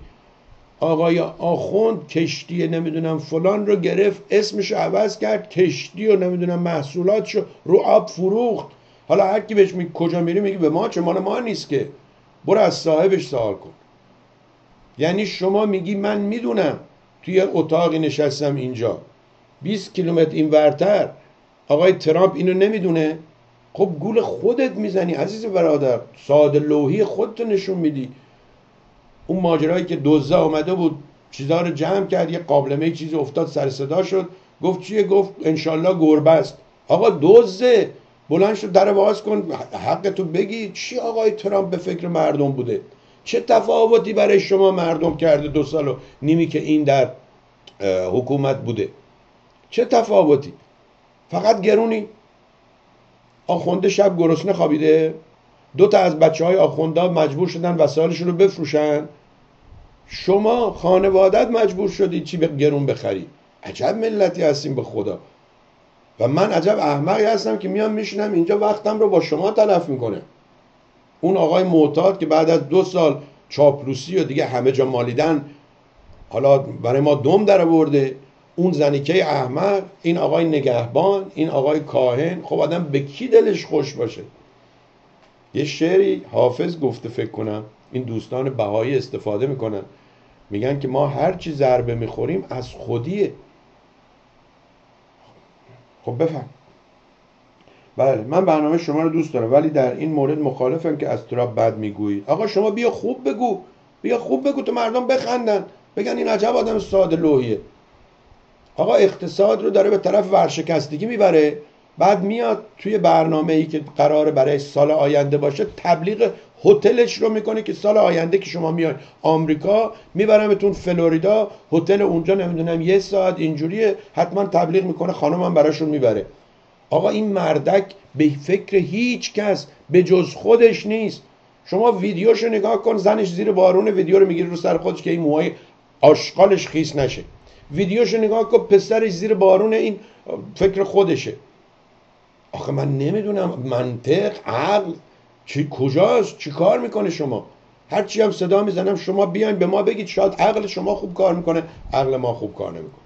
آقای آخوند کشتی نمی‌دونم فلان رو گرفت اسمش عوض کرد کشتی و نمی‌دونم محصولاتشو رو آب فروخت. حالا هر کی بهش میگه کجا میری؟ میگه به ما چه مال ما نیست که. برو از صاحبش سوال کن. یعنی شما میگی من می‌دونم توی اتاقی نشستم اینجا. 20 کیلومتر این ورتر. آقای ترامپ اینو نمی‌دونه. خب گول خودت می‌زنی عزیز برادر. ساده لوحی خودتو نشون میدی. اون ماجرایی که دوزه آمده بود چیزا رو جمع کرد یه قابلمه چیزی افتاد سر صدا شد. گفت چیه؟ گفت انشالله گربه است آقا دوزه بلند شد در باز کن. حق تو بگی چی آقای ترامپ به فکر مردم بوده. چه تفاوتی برای شما مردم کرده دو سال و نیمی که این در حکومت بوده. چه تفاوتی؟ فقط گرونی؟ آخونده شب گرسنه خوابیده؟ دو تا از بچه های آخونده مجبور شدن وسایلشون رو بفروشن؟ شما خانوادت مجبور شدی چی به گرون بخری؟ عجب ملتی هستیم به خدا. و من عجب احمقی هستم که میام میشینم اینجا وقتم رو با شما تلف می‌کنه. اون آقای معتاد که بعد از دو سال چاپلوسی و دیگه همه جا مالیدن حالا برای ما دم در آورده. اون زنیکه احمق این آقای نگهبان این آقای کاهن خب آدم به کی دلش خوش باشه؟ یه شعری حافظ گفته فکر کنم این دوستان بهایی استفاده می‌کنن. میگن که ما هرچی ضربه می‌خوریم از خودیه. خب بفهم. بله من برنامه شما رو دوست دارم ولی در این مورد مخالفم که از تراب بد می‌گویی. آقا شما بیا خوب بگو. بیا خوب بگو تو مردم بخندن. بگن این عجب آدم ساده لوحیه. آقا اقتصاد رو داره به طرف ورشکستگی می‌بره بعد میاد توی برنامه ای که قراره برای سال آینده باشه تبلیغ هتلش رو می‌کنه که سال آینده که شما میاد آمریکا میبرمتون فلوریدا هتل اونجا نمی‌دونم یه ساعت اینجوریه حتما تبلیغ می‌کنه خانمم براشون می‌بره. آقا این مردک به فکر هیچ کس به جز خودش نیست. شما ویدیوشو نگاه کن زنش زیر بارون ویدیو رو می‌گیره رو سر خودش که این موهای آشغالش خیس نشه. ویدیوشو نگاه کن پسرش زیر بارون این فکر خودشه. آخه من نمی‌دونم منطق عقل چی کجاست؟ چی کار می‌کنه شما؟ هرچی هم صدا می‌زنم شما بیاین به ما بگید شاید عقل شما خوب کار می‌کنه. عقل ما خوب کار نمی‌کنه.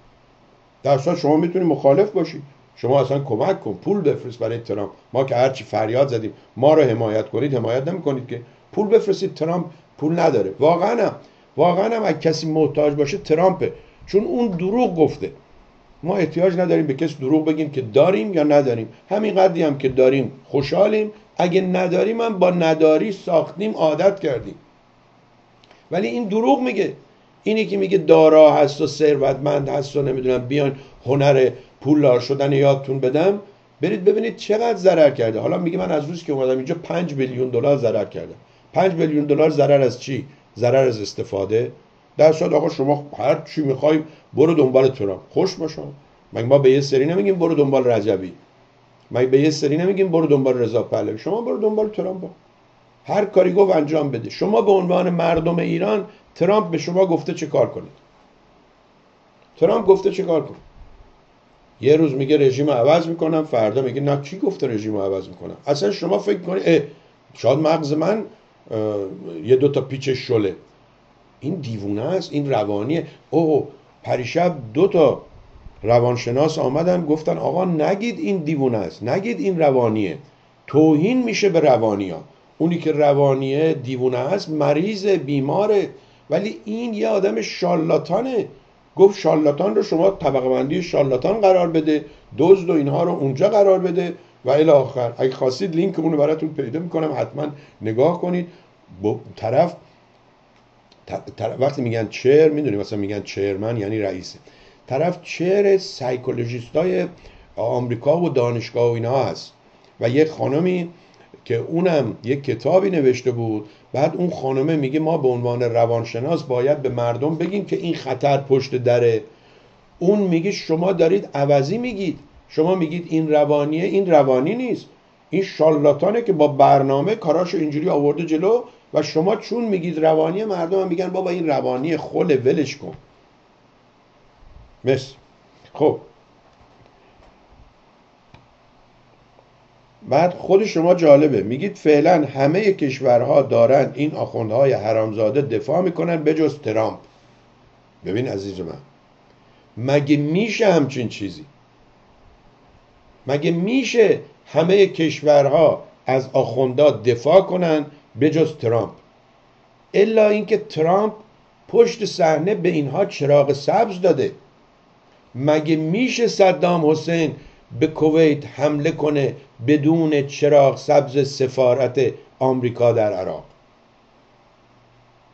در شما می‌تونید مخالف باشید شما اصلا کمک کن پول بفرست برای ترامپ. ما که هرچی فریاد زدیم ما رو حمایت کنید حمایت نمی‌کنید که. پول بفرستید ترامپ پول نداره. واقعا واقعا هم اگه کسی محتاج باشه ترامپه. چون اون دروغ گفته. ما احتیاج نداریم به کسی دروغ بگیم که داریم یا نداریم. همین قدری هم که داریم خوشحالیم. اگه نداریم هم با نداری ساختیم عادت کردیم. ولی این دروغ میگه. اینی که میگه دارا هست و ثروتمند هست و نمی‌دونم بیان هنر پولدار شدن یادتون بدم. برید ببینید چقدر ضرر کرده. حالا میگه من از روز که اومدم اینجا 5 میلیون دلار ضرر کردم. 5 میلیون دلار ضرر از چی؟ ضرر از استفاده. در صورت آقا شما هر چی می‌خوای برو دنبال ترامپ خوش باشم مگه ما به یه سری نمیگیم برو دنبال رجبی. مگه به یه سری نمیگیم برو دنبال رضا پهلوی. شما برو دنبال ترامپ هر کاری گفت انجام بده. شما به عنوان مردم ایران ترامپ به شما گفته چه کار کنید؟ ترامپ گفته چه کار کن یه روز میگه رژیم عوض می‌کنم. فردا میگه نه کی گفته رژیم عوض می‌کنم؟ اصلا شما فکر کنید شاید مغز من یه دو تا پیچ شله. این دیوونه است این روانیه. اوه پریشب دو تا روانشناس آمدن گفتن آقا نگید این دیوونه است نگید این روانیه. توهین میشه به روانی ها اونی که روانیه دیوونه است مریض بیماره. ولی این یه آدم شارلاتانه گفت شارلاتان رو شما طبقه بندی شارلاتان قرار بده دزد و اینها رو اونجا قرار بده. و الی آخر اگه خواستید لینک اونو براتون پیدا می‌کنم حتما نگاه کنید. طرف وقتی میگن chair می‌دونی مثلا میگن chairman یعنی رئیسه طرف chair psychologist های آمریکا و دانشگاه و اینا هست. و یه خانمی که اونم یک کتابی نوشته بود. بعد اون خانمه میگه ما به عنوان روانشناس باید به مردم بگیم که این خطر پشت دره. اون میگه شما دارید عوضی میگید. شما میگید این روانیه این روانی نیست. این شالاتانه که با برنامه کاراشو اینجوری آورده جلو. و شما چون میگید روانی مردم هم میگن بابا این روانی خل ولش کن. مثل خب. بعد خود شما جالبه. میگید فعلا همه کشورها دارن این آخوندهای حرامزاده دفاع می‌کنن به جز ترامپ. ببین عزیز من. مگه میشه همچین چیزی؟ مگه میشه همه کشورها از آخوندا دفاع کنن به جز ترامپ. الا اینکه ترامپ پشت صحنه به اینها چراغ سبز داده. مگه میشه صدام حسین به کویت حمله کنه بدون چراغ سبز سفارت آمریکا در عراق؟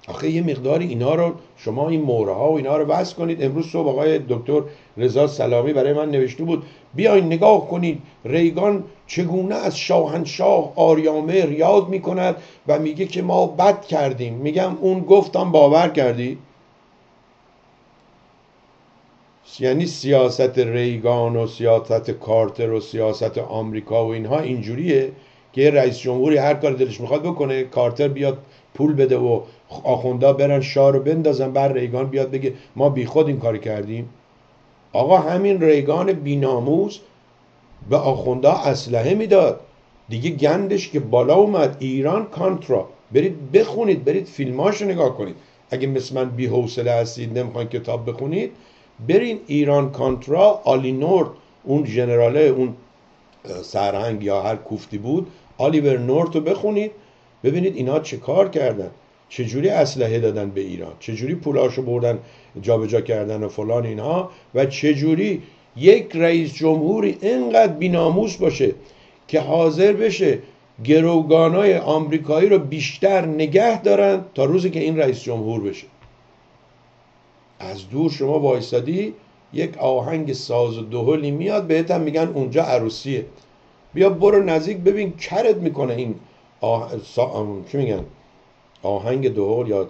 آخه یه مقداری اینا رو شما این موره ها و اینا رو وصل کنید. امروز صبح آقای دکتر رضا سلامی برای من نوشته بود بیاین نگاه کنید ریگان چگونه از شاهنشاه آریامر یاد می‌کند و میگه که ما بد کردیم؟ میگم اون گفتم باور کردی؟ یعنی سیاست ریگان و سیاست کارتر و سیاست آمریکا و اینها اینجوریه که رئیس جمهوری هر کار دلش می‌خواد بکنه کارتر بیاد پول بده و آخوندا برن شاه رو بندازن بر ریگان بیاد بگه ما بیخود این کار کردیم. آقا همین ریگان بیناموز به آخوندا اسلحه می‌داد. دیگه گندش که بالا اومد ایران کانترا. برید بخونید برید فیلماش نگاه کنید. اگه مثل من بی حوصله هستید نمی‌خواین کتاب بخونید برین ایران کانترا آلی نورد اون جنراله اون سرهنگ یا هر کوفتی بود آلیور نورت رو بخونید. ببینید اینا چه کار کردن. چجوری اسلحه دادن به ایران؟ چجوری پولاشو بردن جابجا کردن و فلان اینها و چجوری یک رئیس جمهوری اینقدر بیناموس باشه که حاضر بشه گروگانای آمریکایی رو بیشتر نگه دارن تا روزی که این رئیس جمهور بشه. از دور شما وایستادی یک آهنگ ساز و دهلی میاد بهت هم میگن اونجا عروسیه. بیا برو نزدیک ببین کرت می‌کنه این آه... سا... چی میگن؟ آهنگ دهل یا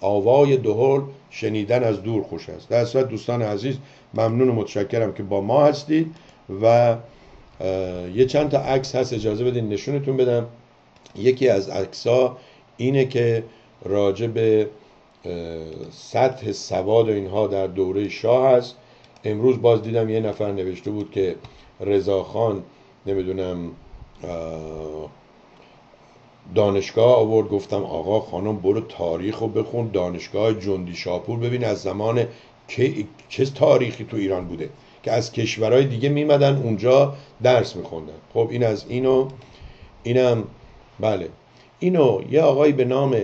آوای دهل. شنیدن از دور خوش است. در صورت دوستان عزیز ممنون و متشکرم که با ما هستید و یه چند تا عکس هست اجازه بدین نشونتون بدم. یکی از عکس ها اینه که راجع به سطح سواد و اینها در دوره شاه هست. امروز باز دیدم یه نفر نوشته بود که رضاخان نمی‌دونم دانشگاه آورد گفتم آقا خانم برو تاریخ رو بخون دانشگاه جندی شاپور ببین از زمان چه تاریخی تو ایران بوده که از کشورهای دیگه میمدن اونجا درس میخوندن. خب این از اینو اینم بله. اینو یه آقایی به نام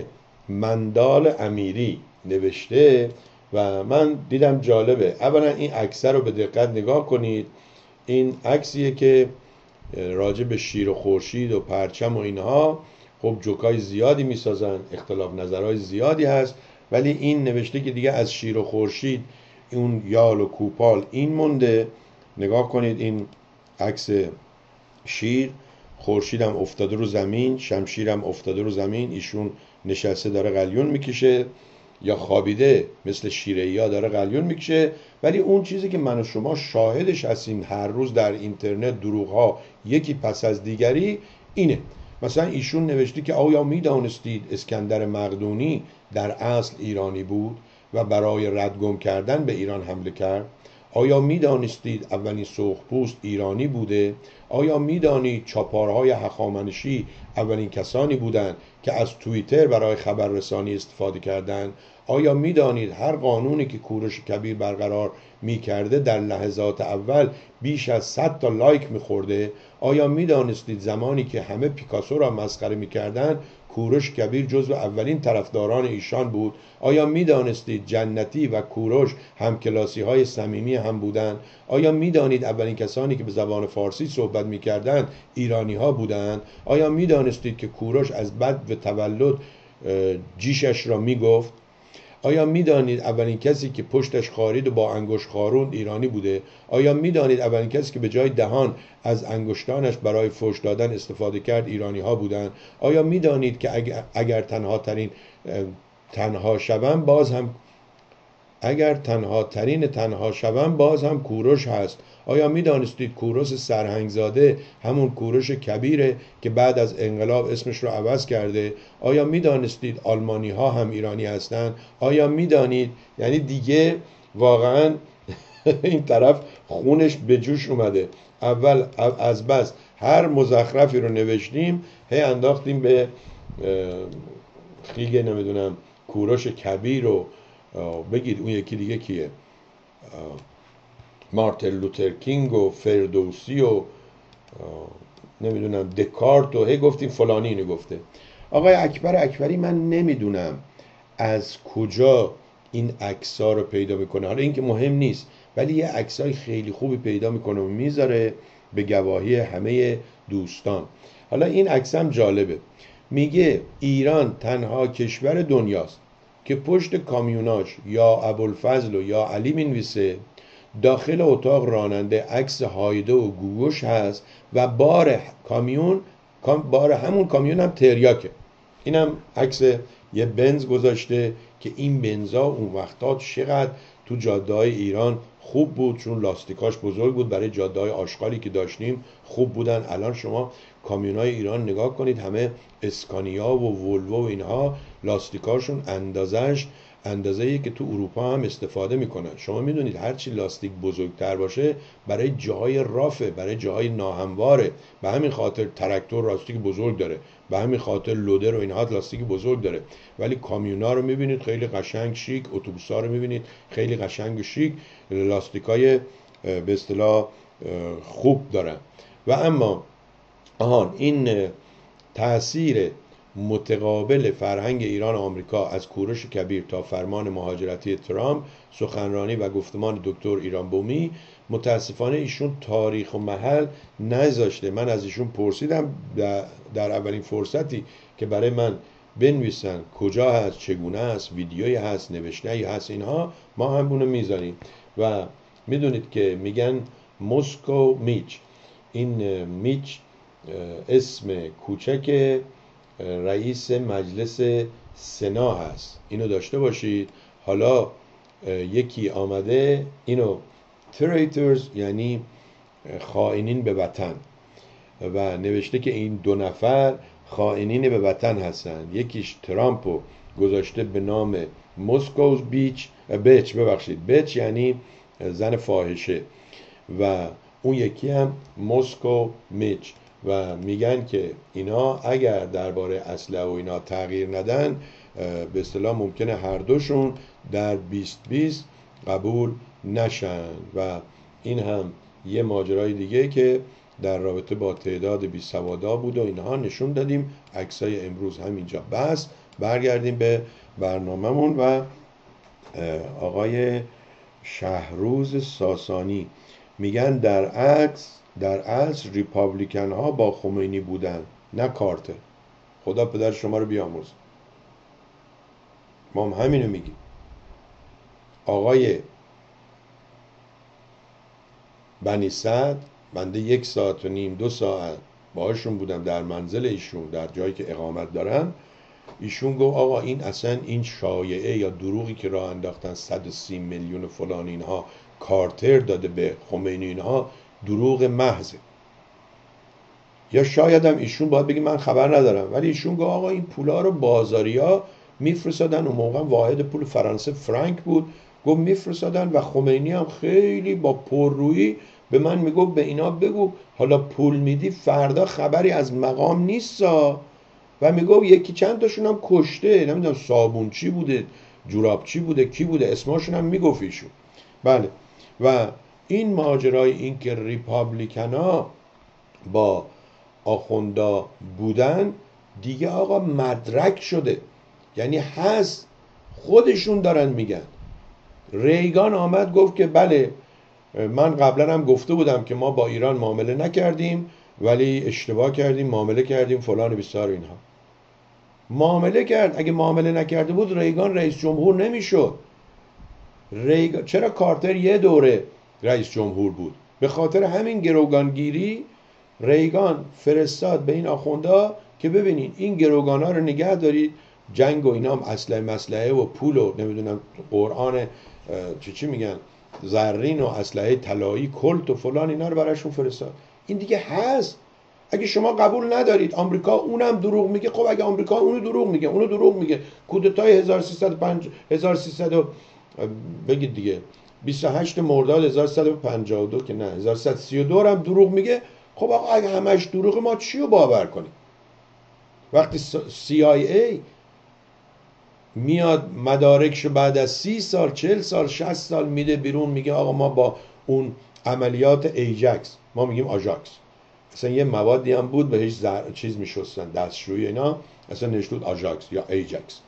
مندال امیری نوشته و من دیدم جالبه. اولا این عکس رو به دقت نگاه کنید. این عکسیه که راجع به شیر و خورشید و پرچم و اینها خب جوکای زیادی می‌سازن اختلاف نظرهای زیادی هست ولی این نوشته که دیگه از شیر و خورشید اون یال و کوپال این مونده. نگاه کنید این عکس شیر خورشیدم افتاده رو زمین شمشیرم افتاده رو زمین ایشون نشسته داره قلیون می‌کشه یا خوابیده مثل شیره ها داره قلیون می‌کشه. ولی اون چیزی که من و شما شاهدش هستیم هر روز در اینترنت دروغ ها یکی پس از دیگری اینه. مثلا ایشون نوشته که آیا می‌دانستید اسکندر مقدونی در اصل ایرانی بود و برای ردگم کردن به ایران حمله کرد؟ آیا می‌دانستید اولین سرخپوست ایرانی بوده؟ آیا می‌دانید چاپارهای هخامنشی اولین کسانی بودند که از توییتر برای خبررسانی استفاده کردند؟ آیا می‌دانید هر قانونی که کوروش کبیر برقرار می‌کرده در لحظات اول بیش از 100 تا لایک میخورده. آیا می‌دانستید زمانی که همه پیکاسو را مسخره می‌کردند کوروش کبیر جزو اولین طرفداران ایشان بود؟ آیا می‌دانستید جنتی و کوروش کلاسی های صمیمی هم بودند؟ آیا می‌دانید اولین کسانی که به زبان فارسی صحبت می‌کردند ایرانی ها بودند؟ آیا می‌دانستید که کوروش از بد و تولد جیشش را می‌گفت؟ آیا می‌دانید اولین کسی که پشتش خارید و با انگشت خاروند ایرانی بوده؟ آیا می‌دانید اولین کسی که به جای دهان از انگشتانش برای فوش دادن استفاده کرد ایرانی ها بودند؟ آیا می‌دانید که اگر, اگر تنها ترین تنها شوم باز هم اگر تنها ترین تنها شوم باز هم کوروش هست. آیا می دانستید کوروش سرهنگزاده همون کوروش کبیره که بعد از انقلاب اسمش رو عوض کرده؟ آیا می دانستید آلمانی ها هم ایرانی هستند آیا می دانید یعنی دیگه واقعا این طرف خونش به جوش اومده. اول از بس هر مزخرفی رو نوشتیم هی انداختیم به خیگه نمی‌دونم کوروش کبیر و بگید اون یکی دیگه کیه؟ مارتن لوتر کینگ و فردوسی و نمی‌دونم دکارت و هی گفتیم فلانی اینو گفته. آقای اکبر اکبری من نمی‌دونم از کجا این عکس‌ها رو پیدا می‌کنه. حالا اینکه مهم نیست ولی یه عکسای خیلی خوبی پیدا می‌کنه و می‌ذاره به گواهی همه دوستان. حالا این عکس جالبه. میگه ایران تنها کشور دنیاست. که پشت کامیوناش یا ابوالفضل و یا علی می‌نویسه داخل اتاق راننده عکس هایده و گوگوش هست و بار کامیون بار همون کامیون هم تریاکه. اینم عکس یه بنز گذاشته که این بنزا اون وقتا چقدر تو جاده ایران خوب بود چون لاستیکاش بزرگ بود. برای جاده های آشغالی که داشتیم خوب بودن. الان شما کامیون های ایران نگاه کنید همه اسکانیا و ولوو و اینها لاستیکاشون اندازش اندازه ای که تو اروپا هم استفاده می‌کنن. شما می‌دونید هرچی لاستیک بزرگتر باشه برای جاهای رافه برای جاهای ناهمواره. به همین خاطر ترکتور لاستیک بزرگ داره. به همین خاطر لودر و اینها لاستیک بزرگ داره. ولی کامیونا رو می‌بینید خیلی قشنگ شیک اتوبوسا رو می‌بینید خیلی قشنگ و شیک لاستیکای به اصطلاح خوب دارن. و اما آهان این تاثیر متقابل فرهنگ ایران و آمریکا از کورش کبیر تا فرمان مهاجرتی ترامپ سخنرانی و گفتمان دکتر ایران بومی متاسفانه ایشون تاریخ و محل نذاشته. من از ایشون پرسیدم در اولین فرصتی که برای من بنویسن کجا هست چگونه است ویدیویی هست نوشته هست اینها ما هم اونو می‌ذاریم. و می‌دونید که میگن مسکو میچ. این میچ اسم کوچک رئیس مجلس سنا هست. اینو داشته باشید. حالا یکی آمده اینو تریترز یعنی خائنین به وطن. و نوشته که این دو نفر خائنین به وطن هستند. یکیش ترامپو گذاشته به نام مسکوز بیچ بیچ ببخشید. بیچ یعنی زن فاحشه. و اون یکی هم مسکو میچ. و میگن که اینا اگر درباره اسلحه و اینا تغییر ندن به اصطلاح ممکنه هر دوشون در 2020 قبول نشن. و این هم یه ماجرای دیگه که در رابطه با تعداد بی سوادا بود و اینها نشون دادیم. عکسای امروز همینجا بس. برگردیم به برنامهمون و آقای شهروز ساسانی. میگن در عکس در اصل ریپابلیکن ها با خمینی بودن نه کارتر خدا پدر شما رو بیاموز ما هم همینو میگیم. آقای بنی سعد بنده یک ساعت و نیم دو ساعت باهاشون بودم در منزل ایشون در جایی که اقامت دارن ایشون گفت آقا این اصلا این شایعه یا دروغی که راه انداختن 130 میلیون فلان اینها کارتر داده به خمینی اینها دروغ محضه یا شاید هم ایشون باید بگی من خبر ندارم ولی ایشون گفت آقا این پولا رو بازاریا میفرستادن. اون موقع واحد پول فرانسه فرانک بود. گفت میفرستادن و خمینی هم خیلی با پررویی به من می‌گفت به اینا بگو. حالا پول میدی فردا خبری از مقام نیست و می‌گفت یکی چند تاشون هم کشته. نمی‌دونم صابونچی بوده جورابچی بوده کی بوده اسمشون هم می‌گفت ایشون. بله. و این ماجرای این که ریپابلیکنا با آخوندا بودن دیگه آقا مدرک شده. یعنی هست خودشون دارن میگن. ریگان آمد گفت که بله من قبلا هم گفته بودم که ما با ایران معامله نکردیم ولی اشتباه کردیم معامله کردیم فلان بیستار اینها. معامله کرد. اگه معامله نکرده بود ریگان رئیس جمهور نمی‌شد. ریگان چرا کارتر یه دوره رئیس جمهور بود. به خاطر همین گروگانگیری ریگان فرستاد به این آخوندا که ببینین این گروگان ها رو نگه دارید. جنگ و اینا هم اسلحه مسلحه و پول و نمی‌دونم قرآن چی چی میگن؟ زرین و اسلحه طلایی کلت و فلان اینا رو براشون فرستاد. این دیگه هست. اگه شما قبول ندارید آمریکا اونم دروغ میگه. خب اگه آمریکا اونو دروغ میگه اونو دروغ میگه. کودتای 1305 1300 بگید دیگه. 28 مرداد 1152 که نه 1132 هم دروغ میگه. خب آقا اگه همش دروغ ما چی رو باور کنیم؟ وقتی CIA میاد مدارکشو بعد از سی سال چل سال 60 سال میده بیرون میگه آقا ما با اون عملیات ایجکس ما میگیم آژاکس. اصلا یه موادی هم بود به هیچ زر... چیز میشستن دستشویی اینا اصلا نشود آژاکس یا ایجکس.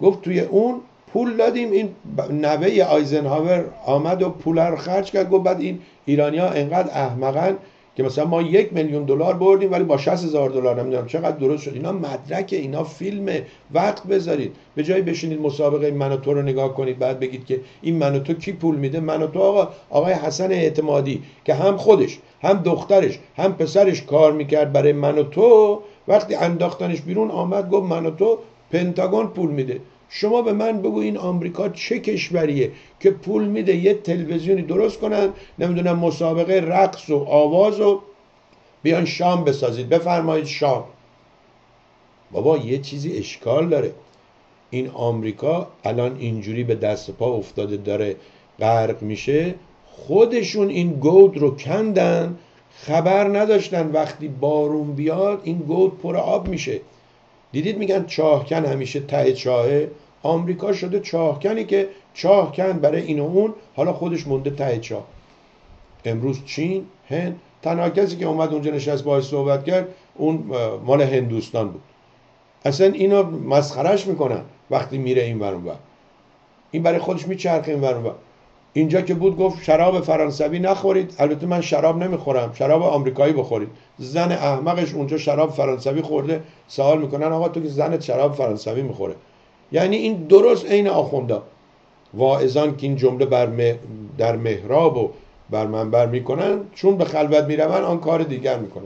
گفت توی اون پول دادیم. این نوه آیزنهاور آمد و پول رو خرج کرد. گفت بعد این ایرانیا انقدر احمقن که مثلا ما یک میلیون دلار بردیم ولی با 60 هزار دلار نمی‌دونم چقدر درست شد. اینا مدرک اینا فیلم. وقت بذارید. به جای بشینید مسابقه من و تو رو نگاه کنید بعد بگید که این من تو کی پول میده؟ من تو آقا آقای حسن اعتمادی که هم خودش هم دخترش هم پسرش کار می‌کرد برای من تو. وقتی انداختنش بیرون آمد گفت من تو پنتاگون پول میده. شما به من بگو این آمریکا چه کشوریه که پول میده یه تلویزیونی درست کنن نمی‌دونم مسابقه رقص و آواز و بیان شام بسازید. بفرمایید شام. بابا یه چیزی اشکال داره. این آمریکا الان اینجوری به دست پا افتاده داره غرق میشه. خودشون این گود رو کندن خبر نداشتن وقتی بارون بیاد این گود پر آب میشه. دیدید میگن چاهکن همیشه ته چاهه؟ آمریکا شده چاهکنی که چاهکن برای این و اون حالا خودش مونده ته چاه. امروز چین هند. تنها کسی که اومد اونجا نشست باهاش صحبت کرد اون مال هندوستان بود. اصلا اینا مسخرش می‌کنن وقتی میره این ور این برای خودش میچرخه این ور. اینجا که بود گفت شراب فرانسوی نخورید. البته من شراب نمی‌خورم. شراب آمریکایی بخورید. زن احمقش اونجا شراب فرانسوی خورده. سوال می‌کنن آقا تو که زنت شراب فرانسوی می‌خوره. یعنی این درست عین آخوندا واعظان که این جمله بر در محراب و بر منبر می‌کنن چون به خلوت میرون آن کار دیگر می‌کنن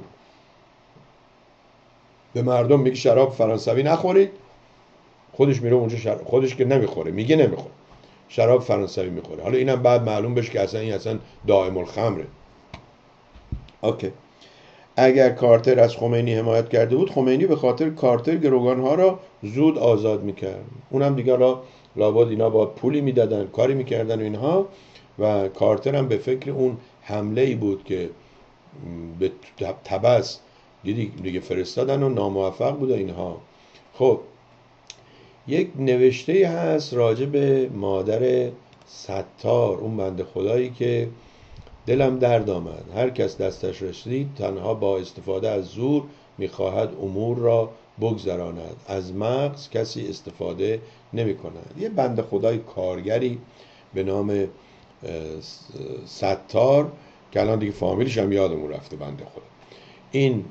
به مردم میگه شراب فرانسوی نخورید. خودش میره اونجا شراب خودش که نمی‌خوره. میگه نمی‌خوره. شراب فرانسوی می‌خوره. حالا اینم بعد معلوم بشه که اصلا این اصلا دائم الخمره. OK. اگر کارتر از خمینی حمایت کرده بود خمینی به خاطر کارتر گروگان ها را زود آزاد می‌کرد. اونم دیگه را لابد اینا با پولی می‌دادن کاری می‌کردن و اینها. و کارتر هم به فکر اون حمله ای بود که به طبس دیدی دیگه فرستادن و ناموفق بود اینها. خب یک نوشته هست راجع به مادر ستار اون بند خدایی که دلم درد آمد. هر کس دستش رسید تنها با استفاده از زور می‌خواهد امور را بگذراند. از مغز کسی استفاده نمی کند یه بند خدای کارگری به نام ستار که الان دیگه فامیلش هم یادمون رفته بنده خدا. این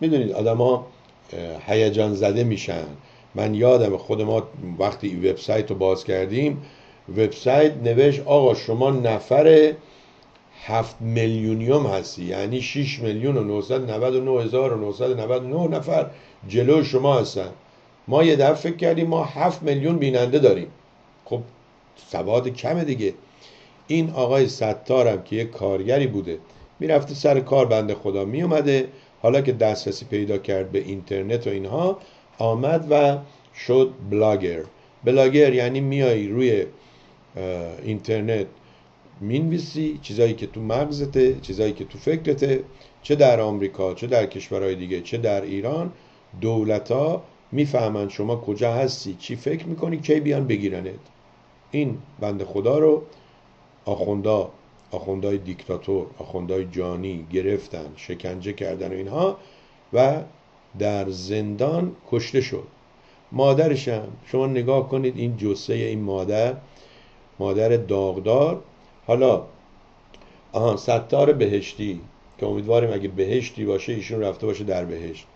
می‌دونید آدما هیجان زده میشن. من یادم خود ما وقتی وبسایت رو باز کردیم وبسایت نوشت آقا شما نفر هفت میلیونیوم هستی. یعنی 6 میلیون و 999 هزار و 999 نفر جلو شما هستن. ما یه دفعه فکر کردیم ما 7 میلیون بیننده داریم. خب سواد کمه دیگه. این آقای ستارم که یه کارگری بوده می‌رفته سر کار بنده خدا میومده حالا که دسترسی پیدا کرد به اینترنت و اینها آمد و شد بلاگر. بلاگر یعنی میای روی اینترنت می‌نویسی چیزایی که تو مغزته چیزایی که تو فکرته چه در آمریکا چه در کشورهای دیگه چه در ایران. دولت ها می‌فهمند شما کجا هستی چی فکر می‌کنی کی بیان بگیرنت. این بند خدا رو آخوندا آخوندهای دیکتاتور آخوندهای جانی گرفتن شکنجه کردن و اینها و در زندان کشته شد. مادرشم شما نگاه کنید این جسه این مادر مادر داغدار. حالا آها ستار بهشتی که امیدواریم اگه بهشتی باشه ایشون رفته باشه در بهشت.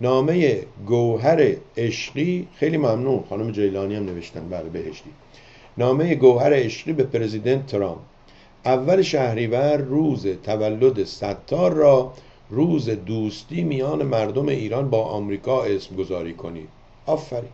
نامه گوهر عشقی خیلی ممنون خانم جیلانی هم نوشتن بله بهشتی. نامه گوهر عشقی به پرزیدنت ترامپ. اول شهریور روز تولد ستار را روز دوستی میان مردم ایران با آمریکا اسم گذاری کنید آفرین.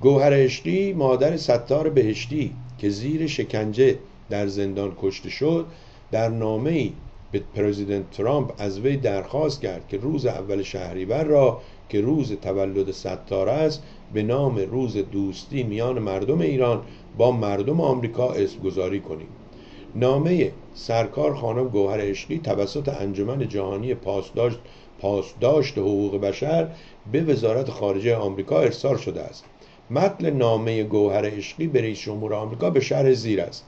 گوهر عشقی مادر ستار بهشتی که زیر شکنجه در زندان کشته شد در نامه ای به پرزیدنت ترامپ از وی درخواست کرد که روز اول شهریور را که روز تولد ستار است به نام روز دوستی میان مردم ایران با مردم آمریکا اسم گذاری کنید نامه سرکار خانم گوهر عشقی توسط انجمن جهانی پاسداشت پاسداشت حقوق بشر به وزارت خارجه آمریکا ارسال شده است. متن نامه گوهر عشقی به رئیس جمهور آمریکا به شرح زیر است.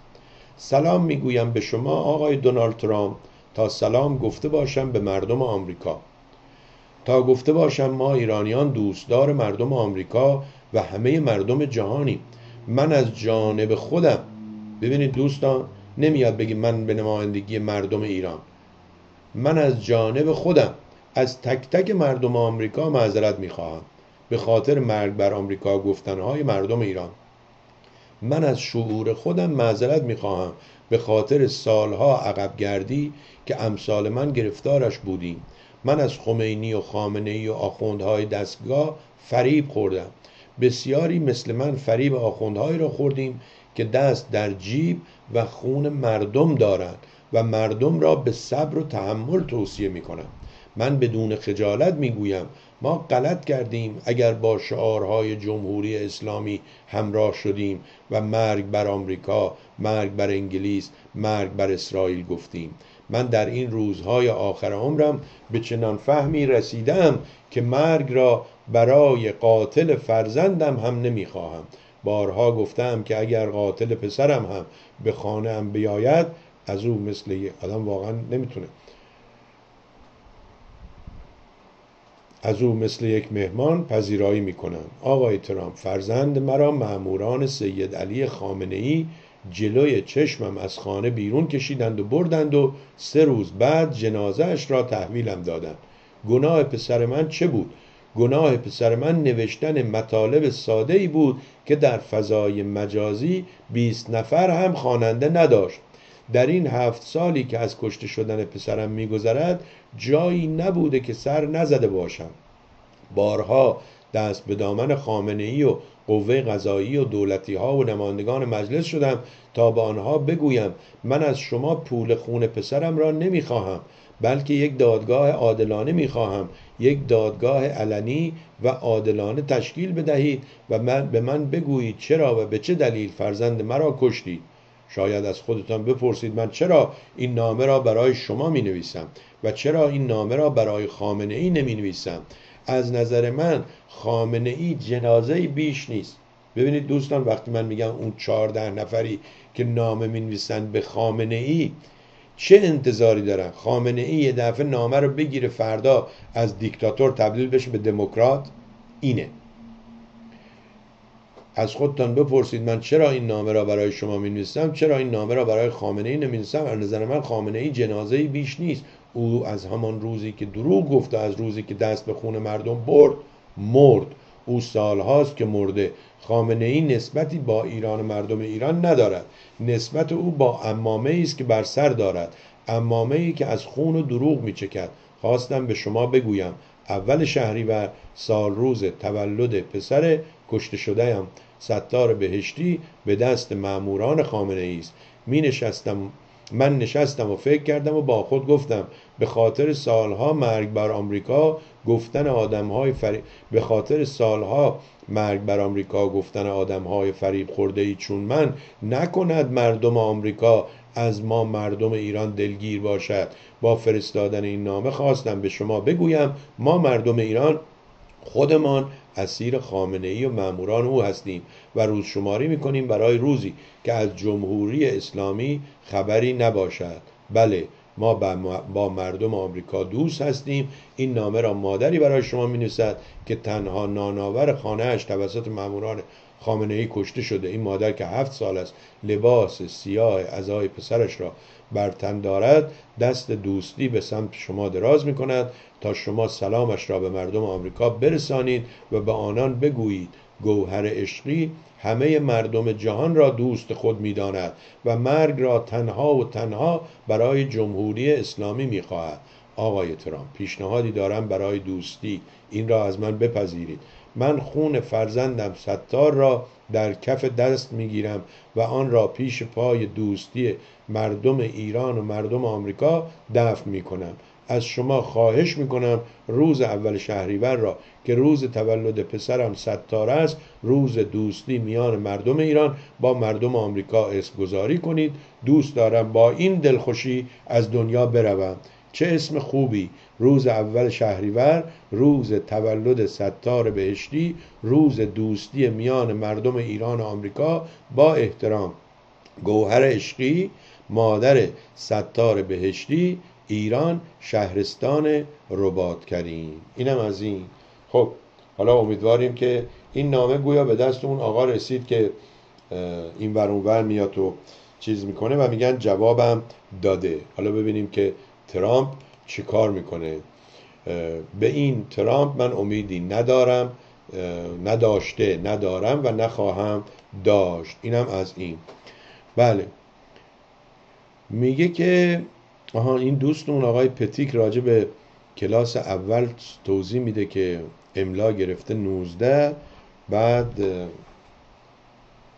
سلام می‌گویم به شما آقای دونالد ترامپ. تا سلام گفته باشم به مردم آمریکا. تا گفته باشم ما ایرانیان دوستدار مردم آمریکا و همه مردم جهانی. من از جانب خودم ببینید دوستان نمیاد بگی من به نمایندگی مردم ایران. من از جانب خودم از تک تک مردم آمریکا معذرت می‌خواهم. به خاطر مرگ بر آمریکا گفتنهای مردم ایران. من از شعور خودم معذرت می‌خواهم. به خاطر سالها عقب گردی که امثال من گرفتارش بودیم. من از خمینی و خامنه ای و آخوندهای دستگاه فریب خوردم. بسیاری مثل من فریب آخوندهایی را خوردیم که دست در جیب و خون مردم دارند و مردم را به صبر و تحمل توصیه می کنم من بدون خجالت می گویم ما غلط کردیم اگر با شعارهای جمهوری اسلامی همراه شدیم و مرگ بر آمریکا، مرگ بر انگلیس، مرگ بر اسرائیل گفتیم. من در این روزهای آخر عمرم به چنان فهمی رسیدم که مرگ را برای قاتل فرزندم هم نمی‌خواهم. بارها گفتم که اگر قاتل پسرم هم به خانه هم بیاید از او مثل یک آدم واقعا نمی‌تونه. از او مثل یک مهمان پذیرایی می‌کنم. آقای ترامپ فرزند مرا ماموران سید علی خامنه ای جلوی چشمم از خانه بیرون کشیدند و بردند و سه روز بعد جنازهش را تحویلم دادند. گناه پسر من چه بود؟ گناه پسر من نوشتن مطالب ساده ای بود که در فضای مجازی 20 نفر هم خواننده نداشت. در این هفت سالی که از کشته شدن پسرم میگذرد جایی نبوده که سر نزده باشم. بارها دست به دامن خامنه ای و قوه قضایی و دولتی ها و نمایندگان مجلس شدم تا به آنها بگویم من از شما پول خون پسرم را نمی‌خواهم. بلکه یک دادگاه عادلانه می‌خواهم یک دادگاه علنی و عادلانه تشکیل بدهید و من به من بگویید چرا و به چه دلیل فرزند مرا کشتید. شاید از خودتان بپرسید من چرا این نامه را برای شما می نویسم و چرا این نامه را برای خامنه ای نمی نویسم. از نظر من خامنه ای جنازه بیش نیست. ببینید دوستان وقتی من میگم اون چهارده نفری که نامه می نویسند به خامنه ای چه انتظاری دارن؟ خامنه ای یه دفعه نامه رو بگیره فردا از دیکتاتور تبدیل بشه به دموکرات؟ اینه. از خودتان بپرسید من چرا این نامه را برای شما می نویسم چرا این نامه را برای خامنه ای نمی نویسم از نظر من خامنه ای جنازه بیش نیست. او از همان روزی که دروغ گفت از روزی که دست به خون مردم برد مرد. او سالهاست که مرده. خامنه ای نسبتی با ایران مردم ایران ندارد. نسبت او با امامه است که بر سر دارد. امامه ای که از خون و دروغ می چکد. خواستم به شما بگویم. اول شهریور سال روز تولد پسر کشته شدهام. ستار بهشتی به دست ماموران خامنه است. می نشستم من نشستم و فکر کردم و با خود گفتم. به خاطر سالها مرگ بر آمریکا گفتن آدم های فری... به خاطر سالها مرگ بر آمریکا گفتن آدم های فریب خورده ای چون من نکند مردم آمریکا از ما مردم ایران دلگیر باشد. با فرستادن این نامه خواستم به شما بگویم ما مردم ایران خودمان اسیر خامنه ای و ماموران او هستیم و روز شماری می‌کنیم برای روزی که از جمهوری اسلامی خبری نباشد. بله ما با مردم آمریکا دوست هستیم. این نامه را مادری برای شما می که تنها ناناور خانهاش توسط ماموران خامنه ای کشته شده. این مادر که هفت سال است لباس سیاه ازای پسرش را بر تن دارد دست دوستی به سمت شما دراز می کند تا شما سلامش را به مردم آمریکا برسانید و به آنان بگویید گوهر عشقی همه مردم جهان را دوست خود می‌داند و مرگ را تنها و تنها برای جمهوری اسلامی می‌خواهد. آقای ترامپ پیشنهادی دارم برای دوستی. این را از من بپذیرید. من خون فرزندم ستار را در کف دست می‌گیرم و آن را پیش پای دوستی مردم ایران و مردم آمریکا دفن می‌کنم. از شما خواهش می‌کنم روز اول شهریور را که روز تولد پسرم ستاره است روز دوستی میان مردم ایران. با مردم آمریکا اسم کنید. دوست دارم با این دلخوشی از دنیا بروم. چه اسم خوبی. روز اول شهریور روز تولد ستار بهشتی روز دوستی میان مردم ایران و آمریکا. با احترام گوهر عشقی مادر ستار بهشتی ایران شهرستان ربات کریم. اینم از این. خب حالا امیدواریم که این نامه گویا به دست اون آقا رسید که این ور میاد و چیز می‌کنه و میگن جوابم داده. حالا ببینیم که ترامپ چی کار می‌کنه. به این ترامپ من امیدی ندارم نداشته ندارم و نخواهم داشت. اینم از این. بله. میگه که آها این دوستمون آقای پتیک راجع به کلاس اول توضیح میده که املا گرفته 19 بعد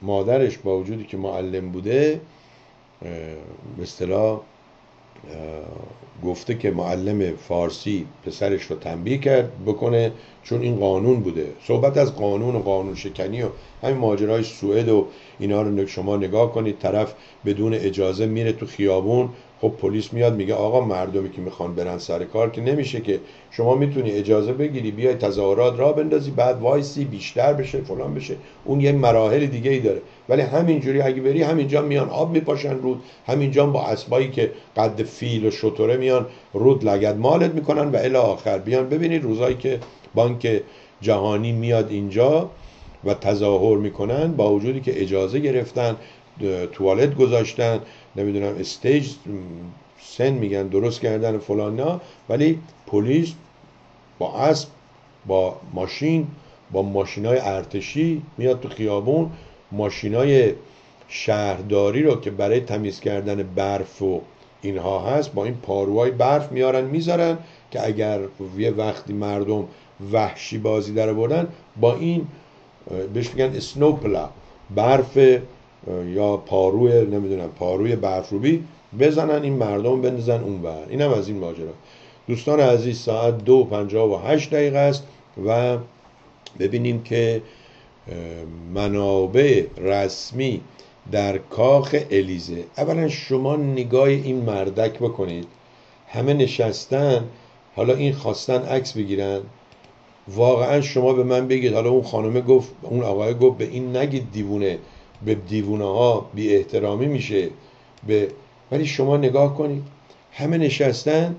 مادرش با وجودی که معلم بوده به اصطلاح گفته که معلم فارسی پسرش رو تنبیه کرد بکنه چون این قانون بوده. صحبت از قانون و قانون شکنی و همین ماجرای سوئد و اینا رو شما نگاه کنید طرف بدون اجازه میره تو خیابون خب پلیس میاد میگه آقا مردمی که می‌خوان برن سر کار که نمیشه که شما می‌تونی اجازه بگیری بیای تظاهرات راه بندازی بعد وایسی بیشتر بشه فلان بشه. اون یه مراحل دیگه ای داره. ولی همینجوری اگه بری همینجا میان آب میپاشن روت. همینجا با اسبایی که قد فیل و شتره میان رود لگد مالت می‌کنن و الی آخر. بیان ببینید روزایی که بانک جهانی میاد اینجا و تظاهر می‌کنن با وجودی که اجازه گرفتن توالت گذاشتن نمی‌دونم stage سن میگن درست کردن فلان ولی پلیس با اسب با ماشین با ماشینای ارتشی میاد تو خیابون ماشینای شهرداری رو که برای تمیز کردن برف و اینها هست با این پاروهای برف میارن می‌ذارن که اگر یه وقتی مردم وحشی بازی در بردن با این بهش میگن اسنوپلا برف یا پاروی نمی‌دونم پاروی برفروبی بزنن این مردم بندازن اون بر اینم از این ماجرا. دوستان عزیز ساعت دو پنجاه و هشت دقیقه است و ببینیم که منابع رسمی در کاخ الیزه. اولا شما نگاه این مردک بکنید. همه نشستن حالا این خواستن عکس بگیرن. واقعا شما به من بگید حالا اون خانمه گفت اون آقای گفت به این نگید دیوونه. به دیوونه ها بی احترامی میشه به ولی شما نگاه کنید همه نشستن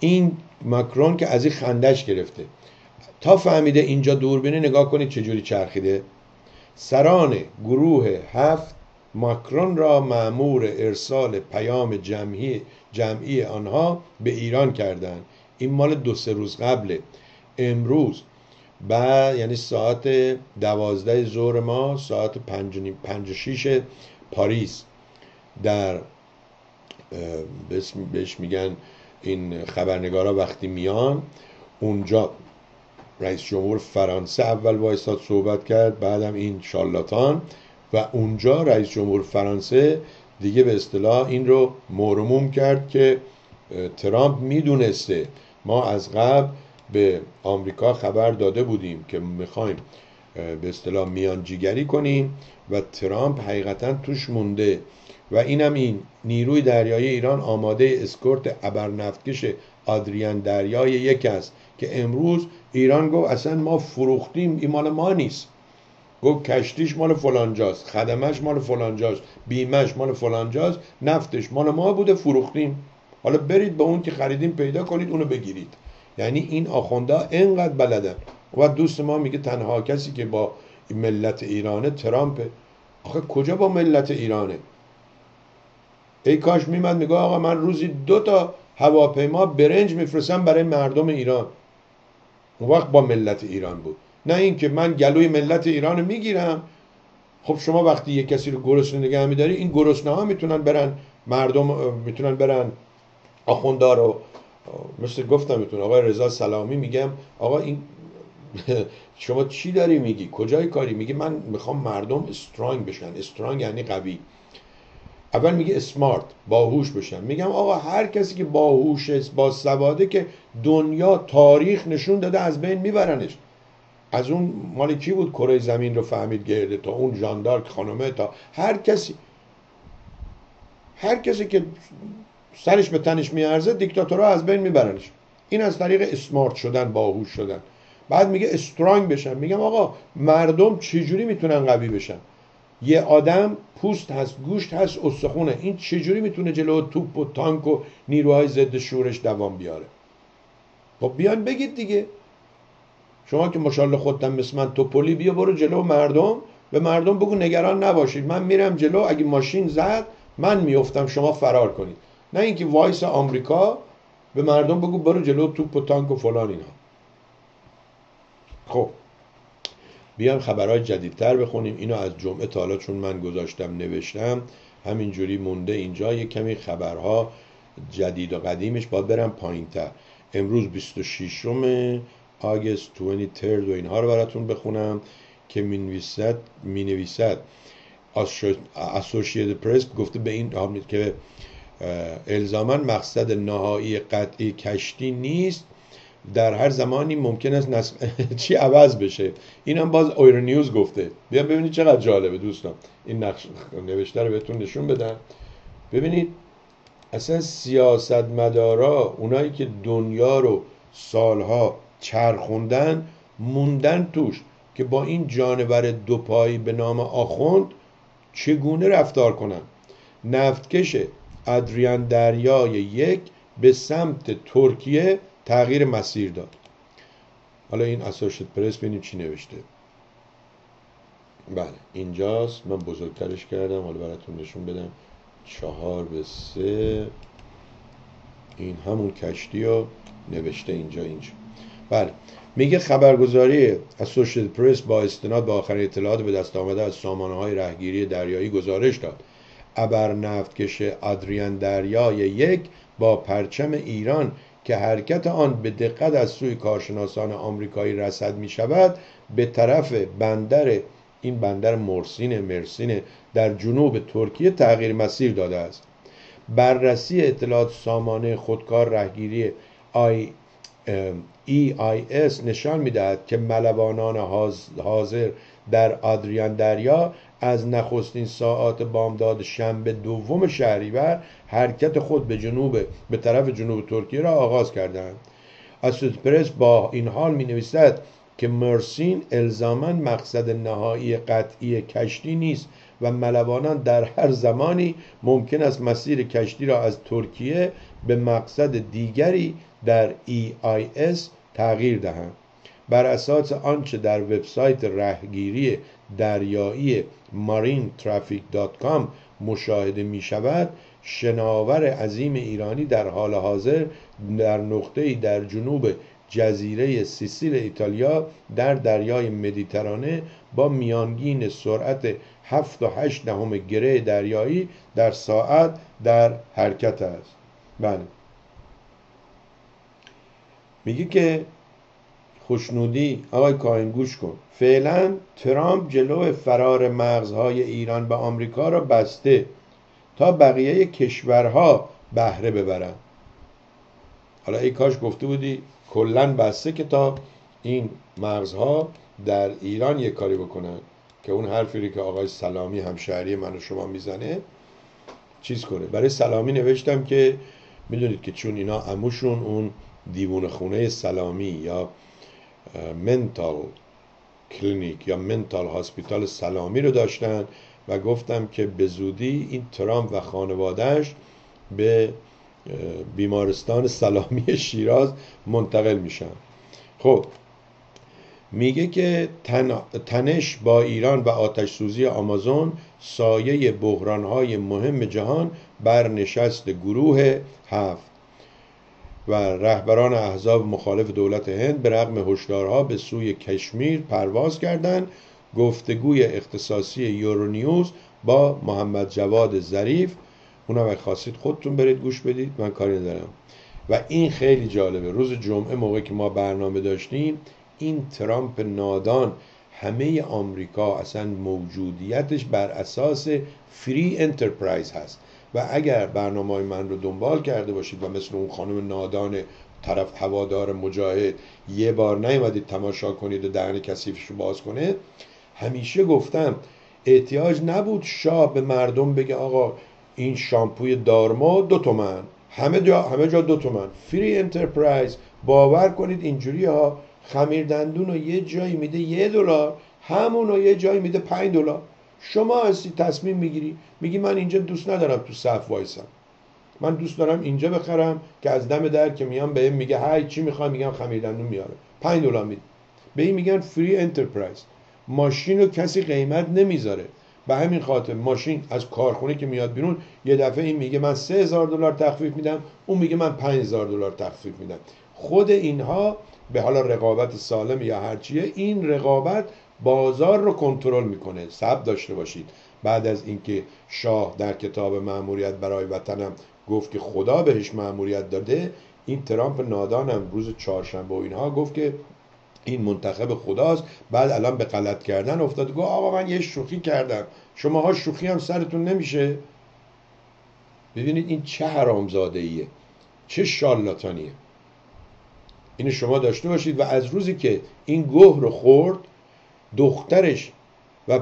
این مکرون که از این خندش گرفته. تا فهمیده اینجا دوربینه نگاه کنید چجوری چرخیده. سران گروه هفت ماکرون را معمور ارسال پیام جمعی, جمعی آنها به ایران کردند. این مال دو سه روز قبله. امروز بعد یعنی ساعت دوازده ظهر ما ساعت پنج, پنج شیش پاریس در بهش میگن این خبرنگارا وقتی میان اونجا رئیس جمهور فرانسه اول وایستاد صحبت کرد بعدم این شالاتان و اونجا رئیس جمهور فرانسه دیگه به اصطلاح این رو مرموم کرد که ترامپ می‌دونسته. ما از قبل به آمریکا خبر داده بودیم که می‌خوایم به اصطلاح میانجیگری کنیم و ترامپ حقیقتا توش مونده. و اینم این نیروی دریایی ایران آماده اسکورت ابرنفتکش آدریان دریای یک است که امروز ایران گفت اصلا ما فروختیم این مال ما نیست. گفت کشتیش مال فلانجاست خدمش مال فلانجاست بیمش مال فلانجاست نفتش مال ما بوده فروختیم. حالا برید به اون که خریدیم پیدا کنید اونو بگیرید. یعنی این آخونده انقدر بلدن و دوست ما میگه تنها کسی که با ملت ایرانه ترامپه آخه کجا با ملت ایرانه؟ ای کاش میمد میگه آقا من روزی دو تا هواپیما برنج میفرستم برای مردم ایران. اون وقت با ملت ایران بود. نه اینکه من گلوی ملت ایران می‌گیرم. خب شما وقتی یه کسی رو گرسنه نگه میداری این گرسنه ها می‌تونن برن مردم می‌تونن برن آخوندار رو مثل گفتم میتون آقای رضا سلامی میگم آقا این شما چی داری میگی؟ کجای کاری؟ میگی من می‌خوام مردم استرانگ بشن. استرانگ یعنی قوی. اول میگه اسمارت باهوش بشن. میگم آقا هر کسی که باهوش با سواده که دنیا تاریخ نشون داده از بین میبرنش. از اون مال کی بود؟ کره زمین رو فهمید گرده تا اون جاندارک خانمه تا هر کسی. هر کسی که سرش به تنش میارزه دیکتاتورها از بین میبرنش. این از طریق اسمارت شدن باهوش شدن. بعد میگه استرانگ بشن. میگم آقا مردم چجوری می‌تونن قوی بشن؟ یه آدم پوست هست گوشت هست استخونه. این چجوری می‌تونه جلو توپ و تانک و نیروهای ضد شورش دوام بیاره؟ خب بیان بگید دیگه. شما که مشالله خودتم مثل من توپولی بیا برو جلو مردم. به مردم بگو نگران نباشید. من میرم جلو اگه ماشین زد من میفتم شما فرار کنید. نه اینکه وایس آمریکا به مردم بگو برو جلو توپ و تانک و فلان اینا. خب. بیام خبرهای جدیدتر بخونیم. اینو از جمعه تا چون من گذاشتم نوشتم همینجوری مونده اینجا. یه کمی خبرها جدید و قدیمش باید برم پایین تر امروز 26 آگست 23 و اینها رو براتون بخونم که می نویسد می نویسد پرس گفته به این که الزاما مقصد نهایی قطعی کشتی نیست. در هر زمانی ممکن است نس... چی عوض بشه. این هم باز اویر نیوز گفته. بیا ببینید چقدر جالبه دوستان. این نقش نوشته رو بهتون نشون بدم. ببینید اصلا سیاستمدارا اونایی که دنیا رو سالها چرخوندن موندن توش که با این جانور دوپایی به نام آخوند چگونه رفتار کنن. نفتکش ادریان دریای یک به سمت ترکیه تغییر مسیر داد. حالا این اسوشت پرس ببینیم چی نوشته. بله اینجاست. من بزرگترش کردم. حالا براتون نشون بدم. چهار به سه. این همون کشتی رو نوشته اینجا اینجا. بله میگه خبرگزاری اسوشیت پرس با استناد به آخرین اطلاعات به دست آمده از سامانه های رهگیری دریایی گزارش داد. ابر نفتکش ادریان دریای یک با پرچم ایران که حرکت آن به دقت از سوی کارشناسان آمریکایی رسد می شود به طرف بندر این بندر مرسین مرسین در جنوب ترکیه تغییر مسیر داده است. بررسی اطلاعات سامانه خودکار رهگیری آی EIS نشان می‌دهد که ملوانان حاضر در آدریان دریا از نخستین ساعات بامداد شنبه دوم شهریور حرکت خود به جنوب به طرف جنوب ترکیه را آغاز کردند. پرس با این حال می نویسد که مرسین الزاما مقصد نهایی قطعی کشتی نیست و ملوانان در هر زمانی ممکن است مسیر کشتی را از ترکیه به مقصد دیگری در EIS تغییر دهند. بر اساس آنچه در وبسایت رهگیری دریایی marintraffic.com مشاهده می شود شناور عظیم ایرانی در حال حاضر در نقطه در جنوب جزیره سیسیل ایتالیا در دریای مدیترانه با میانگین سرعت 7 و 8 دهم گره دریایی در ساعت در حرکت است. بله. میگه که خوشنودی آقای کاهن گوش کن. فعلا ترامپ جلو فرار مغزهای ایران به آمریکا را بسته تا بقیه کشورها بهره ببرن حالا ای کاش گفته بودی کلا بسته که تا این مغزها در ایران یک کاری بکنن که اون حرفی که آقای سلامی همشهری من و شما می‌زنه چیز کنه. برای سلامی نوشتم که می‌دونید که چون اینا عموشون اون دیوون خونه سلامی یا mental clinic یا mental hospital سلامی رو داشتن و گفتم که به زودی این ترامپ و خانوادهش به بیمارستان سلامی شیراز منتقل میشن. خب میگه که تنش با ایران و آتش سوزی آمازون سایه بحرانهای مهم جهان بر نشست گروه هفت. و رهبران احزاب مخالف دولت هند به رغم هشدارها به سوی کشمیر پرواز کردند. گفتگوی اختصاصی یورونیوز با محمد جواد ظریف. اونا و خواستید خودتون برید گوش بدید من کاری ندارم. و این خیلی جالبه. روز جمعه موقعی که ما برنامه داشتیم این ترامپ نادان همه آمریکا اصلا موجودیتش بر اساس فری انترپرایز هست. و اگر برنامه من رو دنبال کرده باشید و مثل اون خانم نادان طرف هوادار مجاهد یه بار نیومدید تماشا کنید و دهن کسیفش رو باز کنه همیشه گفتم احتیاج نبود شاه به مردم بگه آقا این شامپوی دارما دو تومن همه جا همه جا دو تومن. فری انترپرایز باور کنید اینجوری ها خمیر دندون رو یه جایی میده یه دلار همون رو یه جایی میده پنج دلار. شما هستی تصمیم می‌گیری؟ میگی من اینجا دوست ندارم تو صف وایسم. من دوست دارم اینجا بخرم که از دم در که میام به میگه های چی می‌خوام میگم خمیر دندون میاره. 5 دلار میده به این میگن فری انترپرایز ماشین رو کسی قیمت نمی‌ذاره. به همین خاطر ماشین از کارخونه که میاد بیرون یه دفعه این میگه من سه هزار دلار تخفیف میدم اون میگه من پنج هزار دلار تخفیف میدم. خود اینها به حالا رقابت سالم یا هرچیه این رقابت بازار رو کنترل می‌کنه. سب داشته باشید. بعد از اینکه شاه در کتاب معموریت برای وطنم گفت که خدا بهش معموریت داده این ترامپ نادانم روز چهارشنبه و اینها گفت که این منتخب خداست. بعد الان به غلط کردن افتاد. گفت آقا من یه شوخی کردم. شماها شوخی هم سرتون نمیشه. ببینید این چه حرامزاده ایه چه شالاتانیه اینو شما داشته باشید و از روزی که این گوه رو خورد دخترش و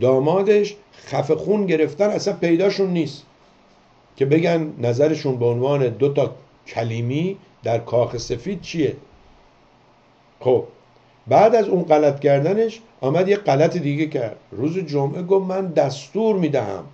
دامادش خفه خون گرفتن اصلا پیداشون نیست. که بگن نظرشون به عنوان دو تا کلیمی در کاخ سفید چیه؟ خب بعد از اون غلط کردنش آمد یه غلط دیگه کرد. روز جمعه گفت من دستور می‌دهم.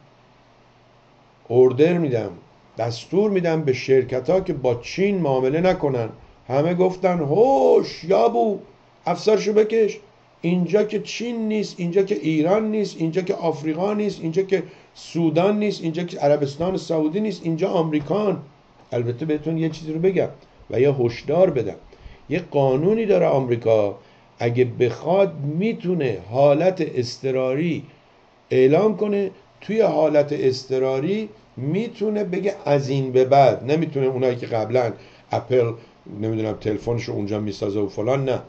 اوردر میدم. دستور میدم به شرکت ها که با چین معامله نکنن. همه گفتن هوش یابو. افسرشو بکش. اینجا که چین نیست اینجا که ایران نیست اینجا که آفریقا نیست اینجا که سودان نیست اینجا که عربستان سعودی نیست اینجا آمریکان. البته بهتون یه چیزی رو بگم و یه هشدار بدم. یه قانونی داره آمریکا. اگه بخواد می‌تونه حالت استراری اعلام کنه. توی حالت استراری می‌تونه بگه از این به بعد. نمی‌تونه اونایی که قبلا اپل نمی‌دونم تلفنش رو اونجا می‌سازه و فلان نه.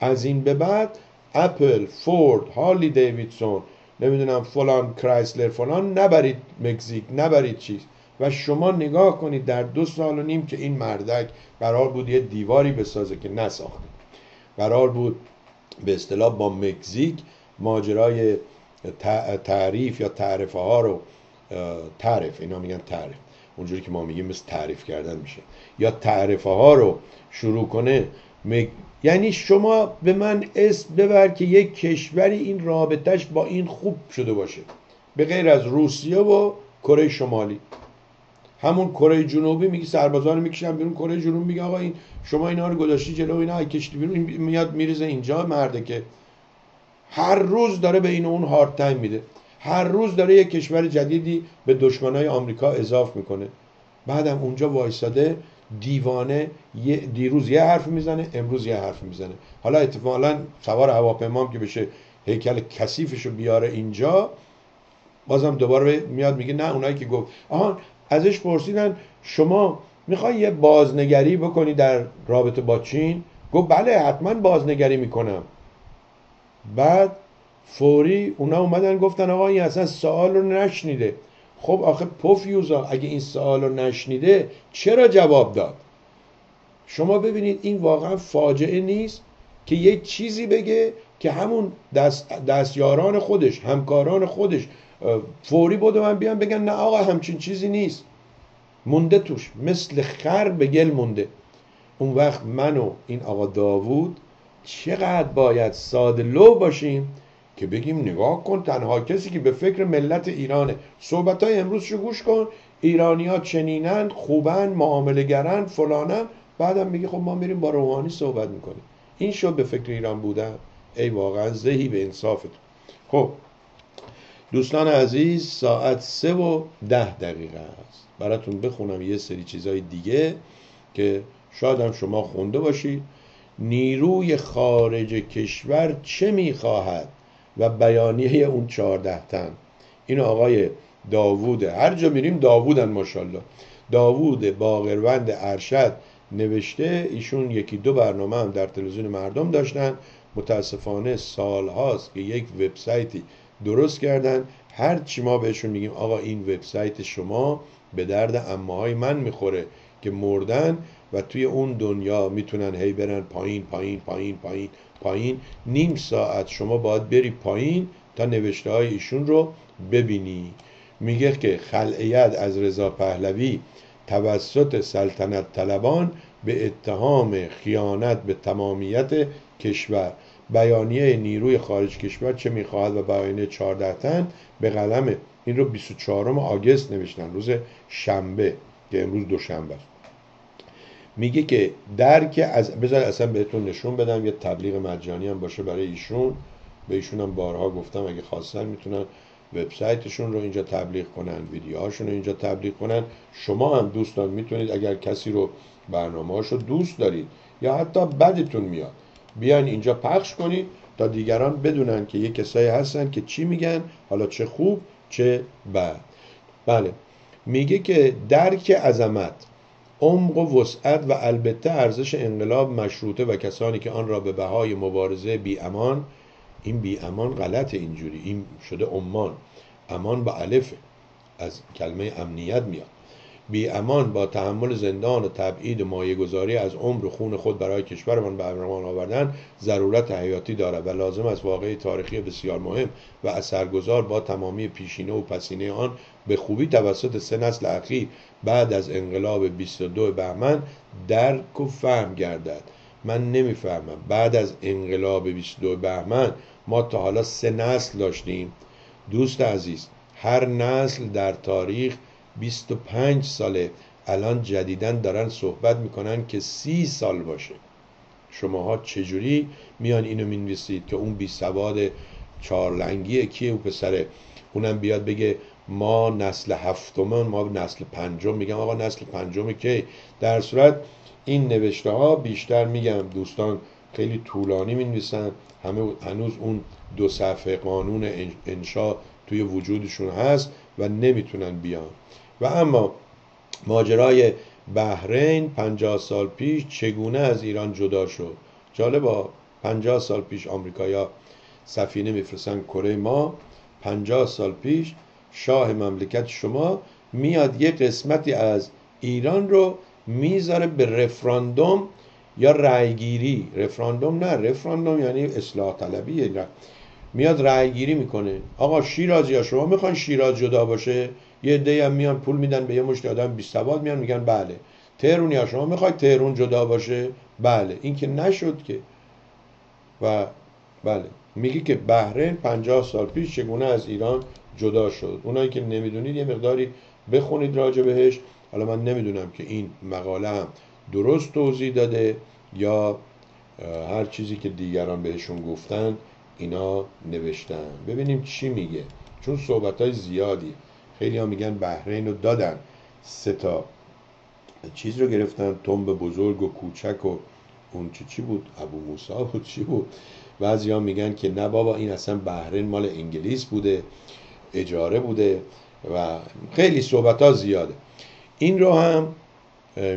از این به بعد اپل فورد هارلی دیویدسون نمی‌دونم فلان کرایسلر فلان نبرید مکزیک نبرید چیز. و شما نگاه کنید در دو سال و نیم که این مردک قرار بود یه دیواری بسازه که نساخته. قرار بود به اصطلاح با مکزیک ماجرای تعریف یا تعرفه ها رو تعریف اینا میگن تعریف اونجوری که ما میگیم مثل تعریف کردن میشه. یا تعرفه ها رو شروع کنه یعنی شما به من اسم ببر که یک کشوری این رابطش با این خوب شده باشه. به غیر از روسیه و کره شمالی. همون کره جنوبی میگه سربازان می‌کشن بیرون کره جنوبی میگه آقا این شما اینا رو گذاشتی جلو اینا کشتی بیرون میاد میریزه اینجا مرده که هر روز داره به این اون هارد تایم میده. هر روز داره یک کشور جدیدی به دشمنای آمریکا اضاف می‌کنه. بعدم اونجا وایساده دیوانه دیروز یه حرف می‌زنه امروز یه حرف می‌زنه. حالا اتفاقا سوار هواپیمام که بشه هیکل کثیفش رو بیاره اینجا بازم دوباره میاد میگه نه اونایی که گفت. آهان ازش پرسیدن شما می‌خوای یه بازنگری بکنی در رابطه با چین؟ گفت بله حتما بازنگری می‌کنم. بعد فوری اونا اومدن گفتن آقا این اصلا سوال رو نشنیده. خب آخه پوفیوزا اگه این سوال رو نشنیده چرا جواب داد؟ شما ببینید این واقعا فاجعه نیست که یک چیزی بگه که همون دست دستیاران خودش همکاران خودش فوری بود من بیان بگن نه آقا همچین چیزی نیست. مونده توش مثل خر به گل مونده. اون وقت من و این آقا داوود چقدر باید ساده لو باشیم که بگیم نگاه کن تنها کسی که به فکر ملت ایرانه. صحبت های امروز شو گوش کن. ایرانی ها چنینن خوبن معامله گرن فلانن. بعدم میگه خب ما میریم با روحانی صحبت می‌کنیم. این شد به فکر ایران بودن. ای واقعا زهی به انصافتون. خب دوستان عزیز ساعت سه و ده دقیقه است. براتون بخونم یه سری چیزهای دیگه که شاید هم شما خونده باشید نیروی خارج کشور چه می‌خواهد؟ و بیانیه اون چهارده تن. این آقای داوود هر جا میریم داوودن ماشاءالله. داوود باقروند ارشد نوشته ایشون یکی دو برنامه هم در تلویزیون مردم داشتن. متاسفانه سال هاست که یک وبسایتی درست کردن. هر چی ما بهشون میگیم آقا این وبسایت شما به درد اماهای من می‌خوره که مردن و توی اون دنیا می‌تونن هی برن پایین پایین پایین پایین. پایین. نیم ساعت شما باید بری پایین تا نوشته های ایشون رو ببینی. میگه که خلعیت از رضا پهلوی توسط سلطنت طلبان به اتهام خیانت به تمامیت کشور. بیانیه نیروی خارج کشور چه می‌خواهد و بیانیه 14 تن به قلم این رو 24 آگست نوشتن. روز شنبه که امروز دوشنبه است. میگه که درک از بذار اصلا بهتون نشون بدم یه تبلیغ مجانی هم باشه برای ایشون. به ایشون هم بارها گفتم اگه خواستن می‌تونن وبسایتشون رو اینجا تبلیغ کنن ویدیوهاشون رو اینجا تبلیغ کنن. شما هم دوستان می‌تونید اگر کسی رو برنامه رو دوست دارید یا حتی بدتون میاد بیاین اینجا پخش کنید تا دیگران بدونن که یه کسایی هستن که چی میگن حالا چه خوب چه بد. بله. میگه که درک عظمت عمق و وسعت و البته ارزش انقلاب مشروطه و کسانی که آن را به بهای مبارزه بی امان این بی امان غلط اینجوری این شده امان امان با الفه از کلمه امنیت میاد. بی امان با تحمل زندان و تبعید و مایه گذاری از عمر و خون خود برای کشورمان به امان آوردن ضرورت حیاتی دارد و لازم است واقعی تاریخی بسیار مهم و اثرگذار با تمامی پیشینه و پسینه آن به خوبی توسط سه نسل اخیر بعد از انقلاب 22 بهمن درک و فهم گردد. من نمی‌فهمم. بعد از انقلاب 22 بهمن ما تا حالا سه نسل داشتیم. دوست عزیز هر نسل در تاریخ 25 ساله الان جدیدن دارن صحبت می‌کنن که سی سال باشه. شماها چجوری میان اینو می‌نویسید که اون بی سواد چارلنگیه کیه او پسره؟ اونم بیاد بگه ما نسل هفتم ما نسل پنجم میگم. آقا نسل پنجم که در صورت این نوشته ها بیشتر میگم. دوستان خیلی طولانی می همه هنوز اون دو صفحه قانون انشا توی وجودشون هست و نمی‌تونن بیان. و اما ماجرای بحرین پنجاه سال پیش چگونه از ایران جدا شد؟ جالبا پنجاه سال پیش آمریکایا سفینه میفرستن کره ما پنجاه سال پیش شاه مملکت شما میاد یه قسمتی از ایران رو می‌ذاره به رفراندوم یا رأیگیری. رفراندوم نه رفراندوم یعنی اصلاح طلبی میاد رأیگیری می‌کنه. آقا شیراز یا شما می‌خوان شیراز جدا باشه؟ یه عده هم میان پول میدن به یه مشت آدم بی سواد میان میگن بله. تهرون یا شما می‌خواید تهرون جدا باشه؟ بله. این که نشد که. و بله. میگی که بحرین 50 سال پیش چگونه از ایران جدا شد؟ اونایی که نمی‌دونید یه مقداری بخونید راجع بهش. حالا من نمی‌دونم که این مقاله هم درست توضیح داده یا هر چیزی که دیگران بهشون گفتن اینا نوشتن. ببینیم چی میگه. چون صحبت های زیادی خیلی ها میگن بحرین رو دادن. سه تا چیز رو گرفتن تنب بزرگ و کوچک و اون چی چی بود؟ ابو موسا بود چی بود؟ بعضی ها میگن که نه بابا این اصلا بحرین مال انگلیس بوده اجاره بوده و خیلی صحبت ها زیاده. این رو هم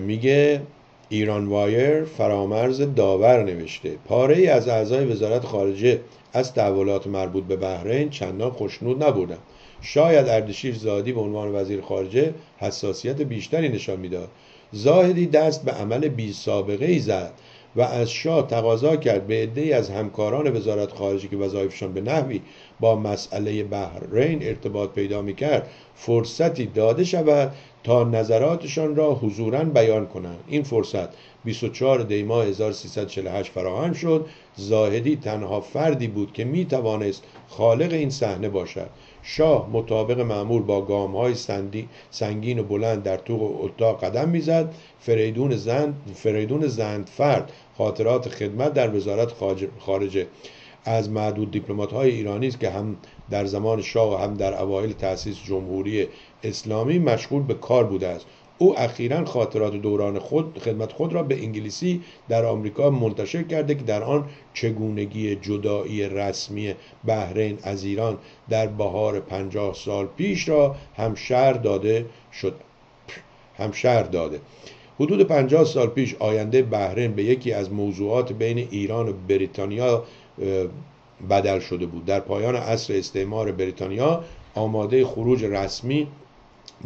میگه ایران وایر فرامرز داور نوشته. پاره ای از اعضای وزارت خارجه از تحولات مربوط به بحرین چندان خوشنود نبودند شاید اردشیر زادی به عنوان وزیر خارجه حساسیت بیشتری نشان می‌داد. زاهدی دست به عمل بی سابقه ای زد و از شاه تقاضا کرد به عده از همکاران وزارت خارجه که وظایفشان به نحوی با مسئله بحرین ارتباط پیدا می کرد فرصتی داده شود تا نظراتشان را حضورا بیان کنند. این فرصت 24 دیما 1348 فراهم شد. زاهدی تنها فردی بود که می توانست خالق این صحنه باشد. شاه مطابق معمول با گام های سنگین و بلند در تو اتاق قدم می‌زد. فریدون زند فریدون زند فرد خاطرات خدمت در وزارت خارجه. از معدود دیپلمات های ایرانی است که هم در زمان شاه و هم در اوایل تأسیس جمهوری اسلامی مشغول به کار بوده است. او اخیرا خاطرات دوران خود خدمت خود را به انگلیسی در آمریکا منتشر کرده که در آن چگونگی جدایی رسمی بحرین از ایران در بهار پنجاه سال پیش را هم شهر داده شد. هم شهر داده. حدود پنجاه سال پیش آینده بحرین به یکی از موضوعات بین ایران و بریتانیا بدل شده بود. در پایان عصر استعمار بریتانیا آماده خروج رسمی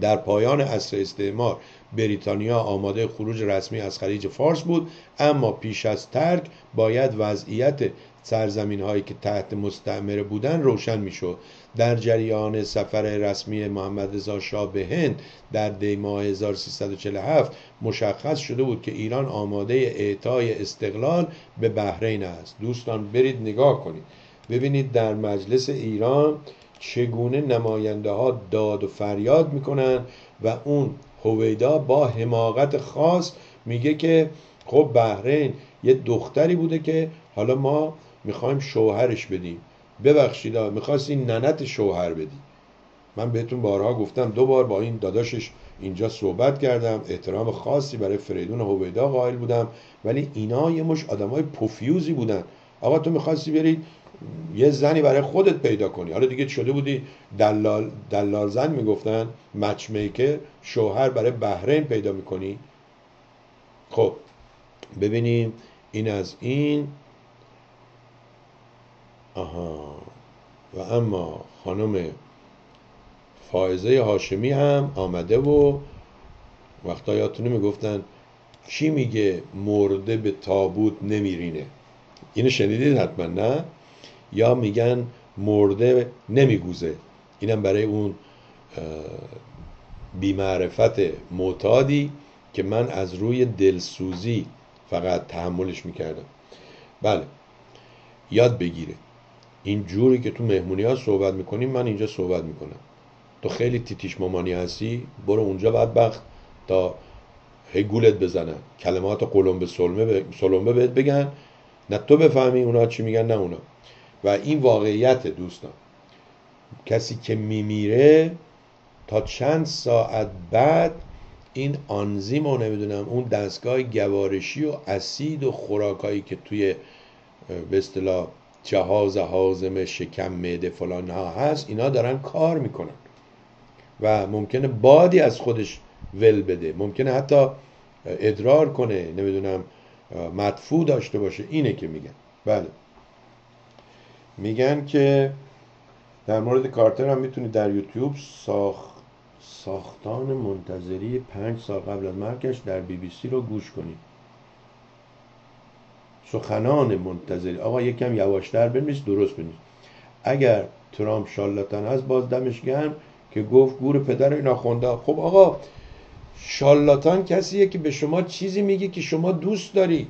در پایان عصر استعمار بریتانیا آماده خروج رسمی از خلیج فارس بود اما پیش از ترک باید وضعیت سرزمین هایی که تحت مستعمره بودن روشن می‌شد. در جریان سفر رسمی محمد رضا شاه به هند در دی ماه 1347 مشخص شده بود که ایران آماده اعطای استقلال به بحرین است. دوستان برید نگاه کنید. ببینید در مجلس ایران چگونه نماینده ها داد و فریاد می‌کنن و اون هویدا با حماقت خاص میگه که خب بحرین یه دختری بوده که حالا ما می‌خوایم شوهرش بدیم. ببخشید می‌خواستی ننت شوهر بدی. من بهتون بارها گفتم دو بار با این داداشش اینجا صحبت کردم. احترام خاصی برای فریدون هویدا قائل بودم. ولی اینا یه مش آدمای پوفیوزی بودن. آقا تو می‌خواستی برید یه زنی برای خودت پیدا کنی. حالا دیگه شده بودی دلال, دلال زن می‌گفتن مچ میکر شوهر برای بحرین پیدا می‌کنی. خب ببینیم این از این. آها. و اما خانم فائزه هاشمی هم آمده و وقتا یادتونه می‌گفتن کی میگه؟ مرده به تابوت نمیرینه. اینو شنیدید حتما نه؟ یا میگن مرده نمیگوزه. اینم برای اون بیمعرفت معتادی که من از روی دلسوزی فقط تحملش می‌کردم. بله یاد بگیره. این جوری که تو مهمونی ها صحبت می‌کنیم من اینجا صحبت می‌کنم. تو خیلی تیتیش مامانی هستی برو اونجا بدبخت تا هی گولت بزنن. کلمات قلمبه سلمه, سلمبه بهت بگن. نه تو بفهمی اونا چی میگن نه اونا. و این واقعیت دوستان. کسی که میمیره تا چند ساعت بعد این آنزیم و نمی‌دونم اون دستگاه گوارشی و اسید و خوراکایی که توی به اصطلاح جهاز حازم شکم معده فلان ها هست اینا دارن کار می‌کنن. و ممکنه بادی از خودش ول بده. ممکنه حتی ادرار کنه نمی‌دونم مدفوع داشته باشه. اینه که میگن. بله. میگن که در مورد کارتر هم می‌تونید در یوتیوب ساخت ساختان منتظری پنج سال قبل از مرگش در بی بی سی رو گوش کنید سخنان منتظری. آقا یکم یواشتر بنویس درست بنویس. اگر ترامپ شالاتان هست باز دمش گرم که گفت گور پدر اینا خونده. خب آقا شالاتان کسیه که به شما چیزی میگه که شما دوست داری.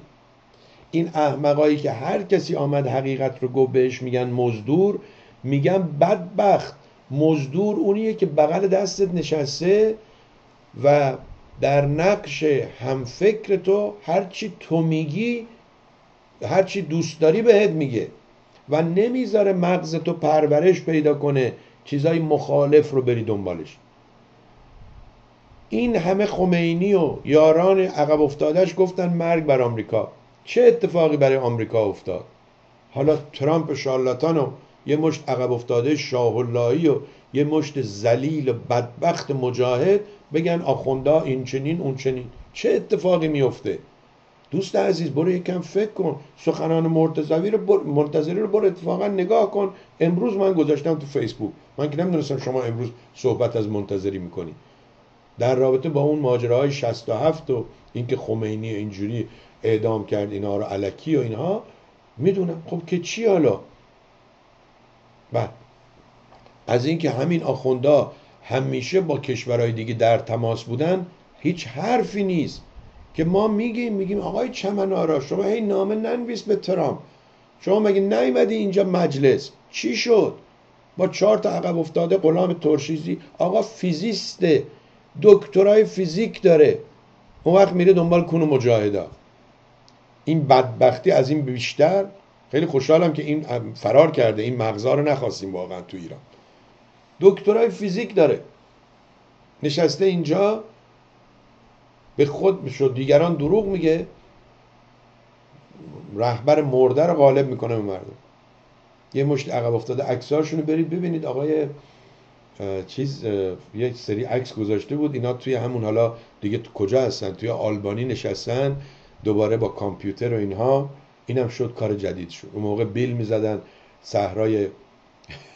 این احمقایی که هر کسی آمد حقیقت رو گفت بهش میگن مزدور میگن بدبخت. مزدور اونیه که بغل دستت نشسته و در نقش همفکر تو هرچی تو میگی هرچی دوست داری بهت میگه و نمی‌ذاره مغز تو پرورش پیدا کنه چیزای مخالف رو بری دنبالش. این همه خمینی و یاران عقب افتادش گفتن مرگ بر آمریکا. چه اتفاقی برای آمریکا افتاد؟ حالا ترامپ شارلاتان و یه مشت عقب افتاده شاه و یه مشت زلیل و بدبخت مجاهد بگن آخوندا این چنین اون چنین. چه اتفاقی میفته دوست عزیز برو یکم فکر کن. سخنان مرتضوی رو منتظری رو برو اتفاقا نگاه کن. امروز من گذاشتم تو فیسبوک. من که نمی‌دونستم شما امروز صحبت از منتظری می‌کنی. در رابطه با اون ماجراهای 67 و اینکه خمینی اینجوری اعدام کرد اینا رو علکی و اینها می‌دونم. خب که چی حالا؟ بعد از اینکه همین آخوندا همیشه با کشورهای دیگه در تماس بودن هیچ حرفی نیست که ما میگیم میگیم آقای چمنارا شما هی نامه ننویس به ترامپ. شما مگه نیومدی اینجا مجلس؟ چی شد؟ با چهار تا عقب افتاده غلام ترشیزی آقا فیزیسته دکترای فیزیک داره. اون وقت میره دنبال کون مجاهدا. این بدبختی از این بیشتر خیلی خوشحالم که این فرار کرده این مغزا رو نخواستیم واقعا تو ایران. دکترای فیزیک داره. نشسته اینجا به خود شد دیگران دروغ میگه. رهبر مرده رو غالب می‌کنه به مردم. یه مشت عقب افتاده عکساشون رو برید ببینید. آقای چیز یک سری عکس گذاشته بود. اینا توی همون حالا دیگه کجا هستن؟ توی آلبانی نشستن. دوباره با کامپیوتر و اینها اینم شد کار جدید شد. اون موقع بیل می‌زدن صحرای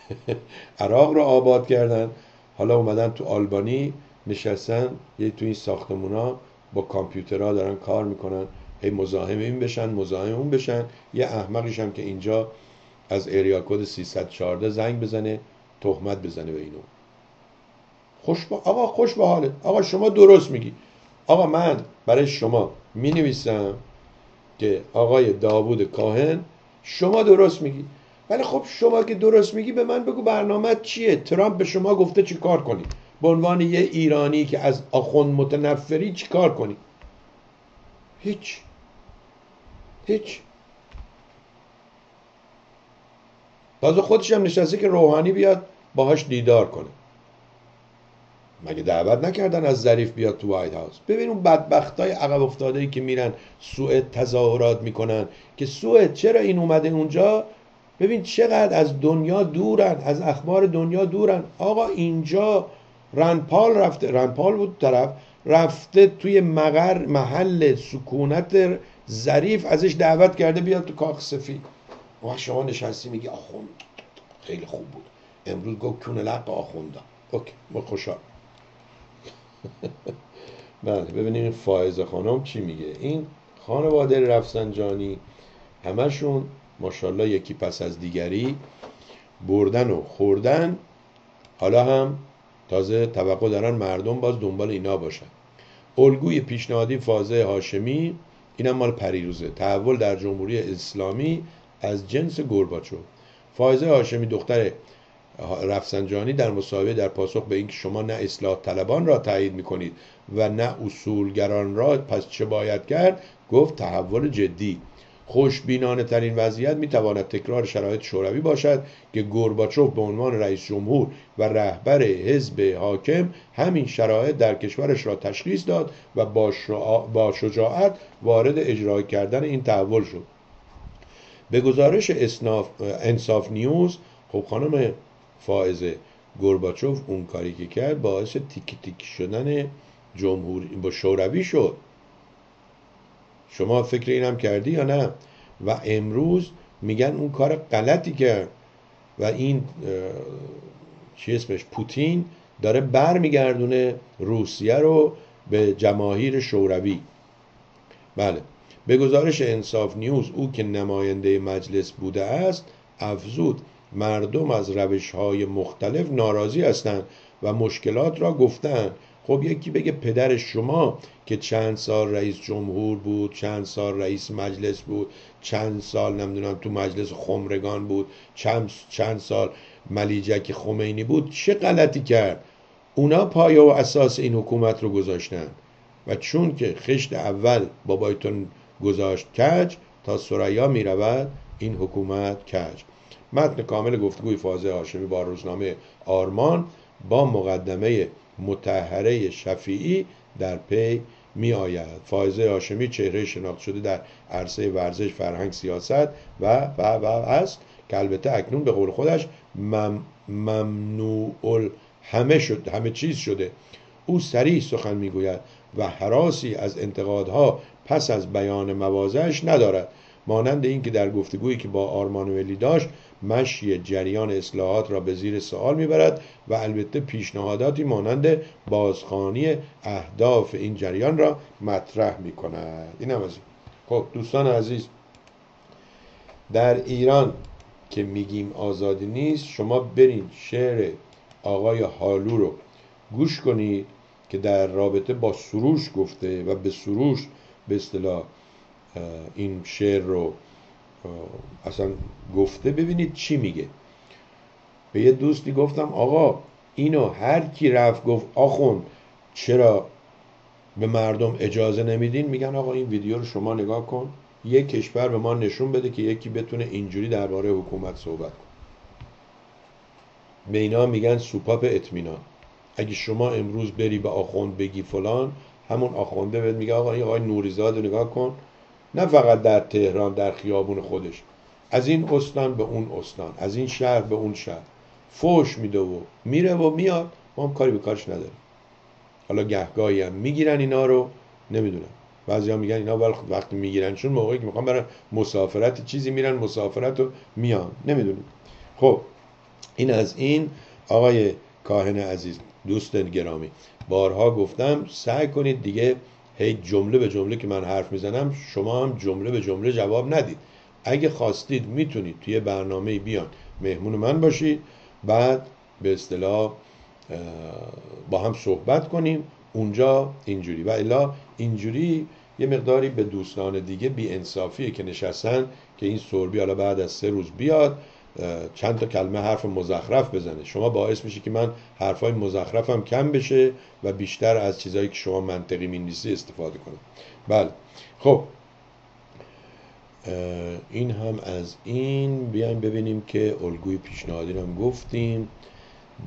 عراق رو آباد کردن. حالا اومدن تو آلبانی نشستن یه تو این ساختمونا با کامپیوترها دارن کار می‌کنن. هی مزاحم این بشن مزاحم اون بشن. یه احمقیش هم که اینجا از ایریا کد 314 زنگ بزنه تهمت بزنه به اینو. خوش با... آقا خوش به حالت. آقا شما درست میگی. آقا من برای شما می نویسم که آقای داوود کاهن شما درست میگی. ولی خب شما که درست میگی به من بگو برنامه چیه؟ ترامپ به شما گفته چی کار کنی؟ به عنوان یه ایرانی که از آخوند متنفری چی کار کنی؟ هیچ. هیچ. تازه خودش هم نشسته که روحانی بیاد باهاش دیدار کنه. مگه دعوت نکردن از ظریف بیاد تو وایت هاوس؟ ببین اون بدبخت های عقب افتاده ای که میرن سوئد تظاهرات می‌کنن که سوئد چرا این اومده اونجا؟ ببین چقدر از دنیا دورن از اخبار دنیا دورن. آقا اینجا رنپال رفته رنپال بود طرف رفته توی مقر محل سکونت ظریف ازش دعوت کرده بیاد تو کاخ سفید. و شما نشستی میگی آخوند خیلی خوب بود. امروز گفت کونه لق آخوندا اوکی ما خوشحال بله ببینیم فائزه خانم چی میگه. این خانواده رفسنجانی همشون ماشاءالله یکی پس از دیگری بردن و خوردن. حالا هم تازه توقع دارن مردم باز دنبال اینا باشن. الگوی پیشنهادی فازه هاشمی اینم مال پریروزه. تحول در جمهوری اسلامی از جنس گرباچو. فائزه هاشمی دختر رفسنجانی در مصاحبه در پاسخ به اینکه شما نه اصلاح طلبان را تایید می‌کنید و نه اصولگران را پس چه باید کرد؟ گفت تحول جدی. خوشبینانه ترین وضعیت می تواند تکرار شرایط شوروی باشد که گورباچوف به عنوان رئیس جمهور و رهبر حزب حاکم همین شرایط در کشورش را تشخیص داد و با شجاعت وارد اجرای کردن این تحول شد. به گزارش انصاف نیوز خب خانم فائزه گورباچوف اون کاری که کرد باعث تیک تیک شدن جمهوری با شوروی شد. شما فکر اینم کردی یا نه؟ و امروز میگن اون کار غلطی کرد. و این چی اسمش؟ پوتین داره برمیگردونه روسیه رو به جماهیر شوروی. بله. به گزارش انصاف نیوز او که نماینده مجلس بوده است افزود مردم از روش های مختلف ناراضی هستند و مشکلات را گفتند خب یکی بگه پدر شما که چند سال رئیس جمهور بود چند سال رئیس مجلس بود چند سال نمی‌دونم تو مجلس خمرگان بود چند, چند سال ملیجک خمینی بود. چه غلطی کرد؟ اونا پایه و اساس این حکومت رو گذاشتن. و چون که خشت اول بابایتون گذاشت کج تا سریا می رود این حکومت کج. متن کامل گفتگوی فازه هاشمی با روزنامه آرمان با مقدمه متحره شفیعی در پی می آید فائزه هاشمی چهره شناخت شده در عرصه ورزش فرهنگ سیاست و و و است. که البته اکنون به قول خودش مم ممنوع همه شد همه چیز شده. او سریع سخن می‌گوید و حراسی از انتقادها پس از بیان موازهش ندارد. مانند اینکه در گفتگویی که با آرمان ولی داشت مشی جریان اصلاحات را به زیر سوال می‌برد و البته پیشنهاداتی مانند بازخانی اهداف این جریان را مطرح می کند این هم از خب دوستان عزیز در ایران که میگیم آزادی نیست شما برین شعر آقای حالو رو گوش کنید که در رابطه با سروش گفته و به سروش به اصطلاح این شعر رو اصلا گفته ببینید چی میگه. به یه دوستی گفتم آقا اینو هر کی رفت گفت آخون چرا به مردم اجازه نمیدین؟ میگن آقا این ویدیو رو شما نگاه کن. یک کشور به ما نشون بده که یکی بتونه اینجوری درباره حکومت صحبت کن به اینا میگن سوپاپ اطمینان. اگه شما امروز بری به آخوند بگی فلان همون آخونده بهت میگه آقا این آقای نوریزاد رو نگاه کن. نه فقط در تهران در خیابون خودش. از این استان به اون استان از این شهر به اون شهر. فوش میده و میره و میاد. ما هم کاری به کارش نداریم. حالا گهگاهی هم می‌گیرن اینا رو نمی‌دونم. بعضی ها میگن اینا وقتی می‌گیرن چون موقعی که می‌خوان برن مسافرت چیزی میرن مسافرت رو میان. نمی‌دونیم خب این از این آقای کاهن عزیز دوست گرامی. بارها گفتم سعی کنید دیگه هی جمله به جمله که من حرف می‌زنم شما هم جمله به جمله جواب ندید. اگه خواستید می‌تونید توی برنامه بیان. مهمون من باشید. بعد به اصطلاح با هم صحبت کنیم. اونجا اینجوری. و الا اینجوری یه مقداری به دوستان دیگه بی انصافیه که نشستن که این سربی حالا بعد از سه روز بیاد. چند تا کلمه حرف مزخرف بزنه. شما باعث میشه که من حرفای مزخرفم کم بشه و بیشتر از چیزهایی که شما منطقی می‌نویسی استفاده کنم. بله. خب. این هم از این. بیایم ببینیم که الگوی پیشنهادی هم گفتیم.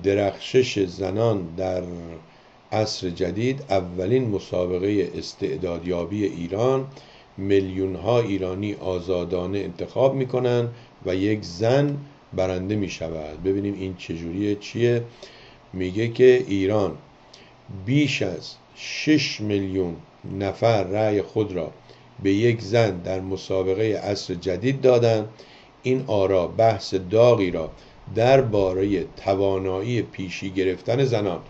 درخشش زنان در عصر جدید اولین مسابقه استعدادیابی ایران. میلیون ها ایرانی آزادانه انتخاب می‌کنن. و یک زن برنده می شود. ببینیم این چجوریه چیه؟ میگه که ایران بیش از 6 میلیون نفر رأی خود را به یک زن در مسابقه عصر جدید دادن. این آرا بحث داغی را درباره توانایی پیشی گرفتن زنان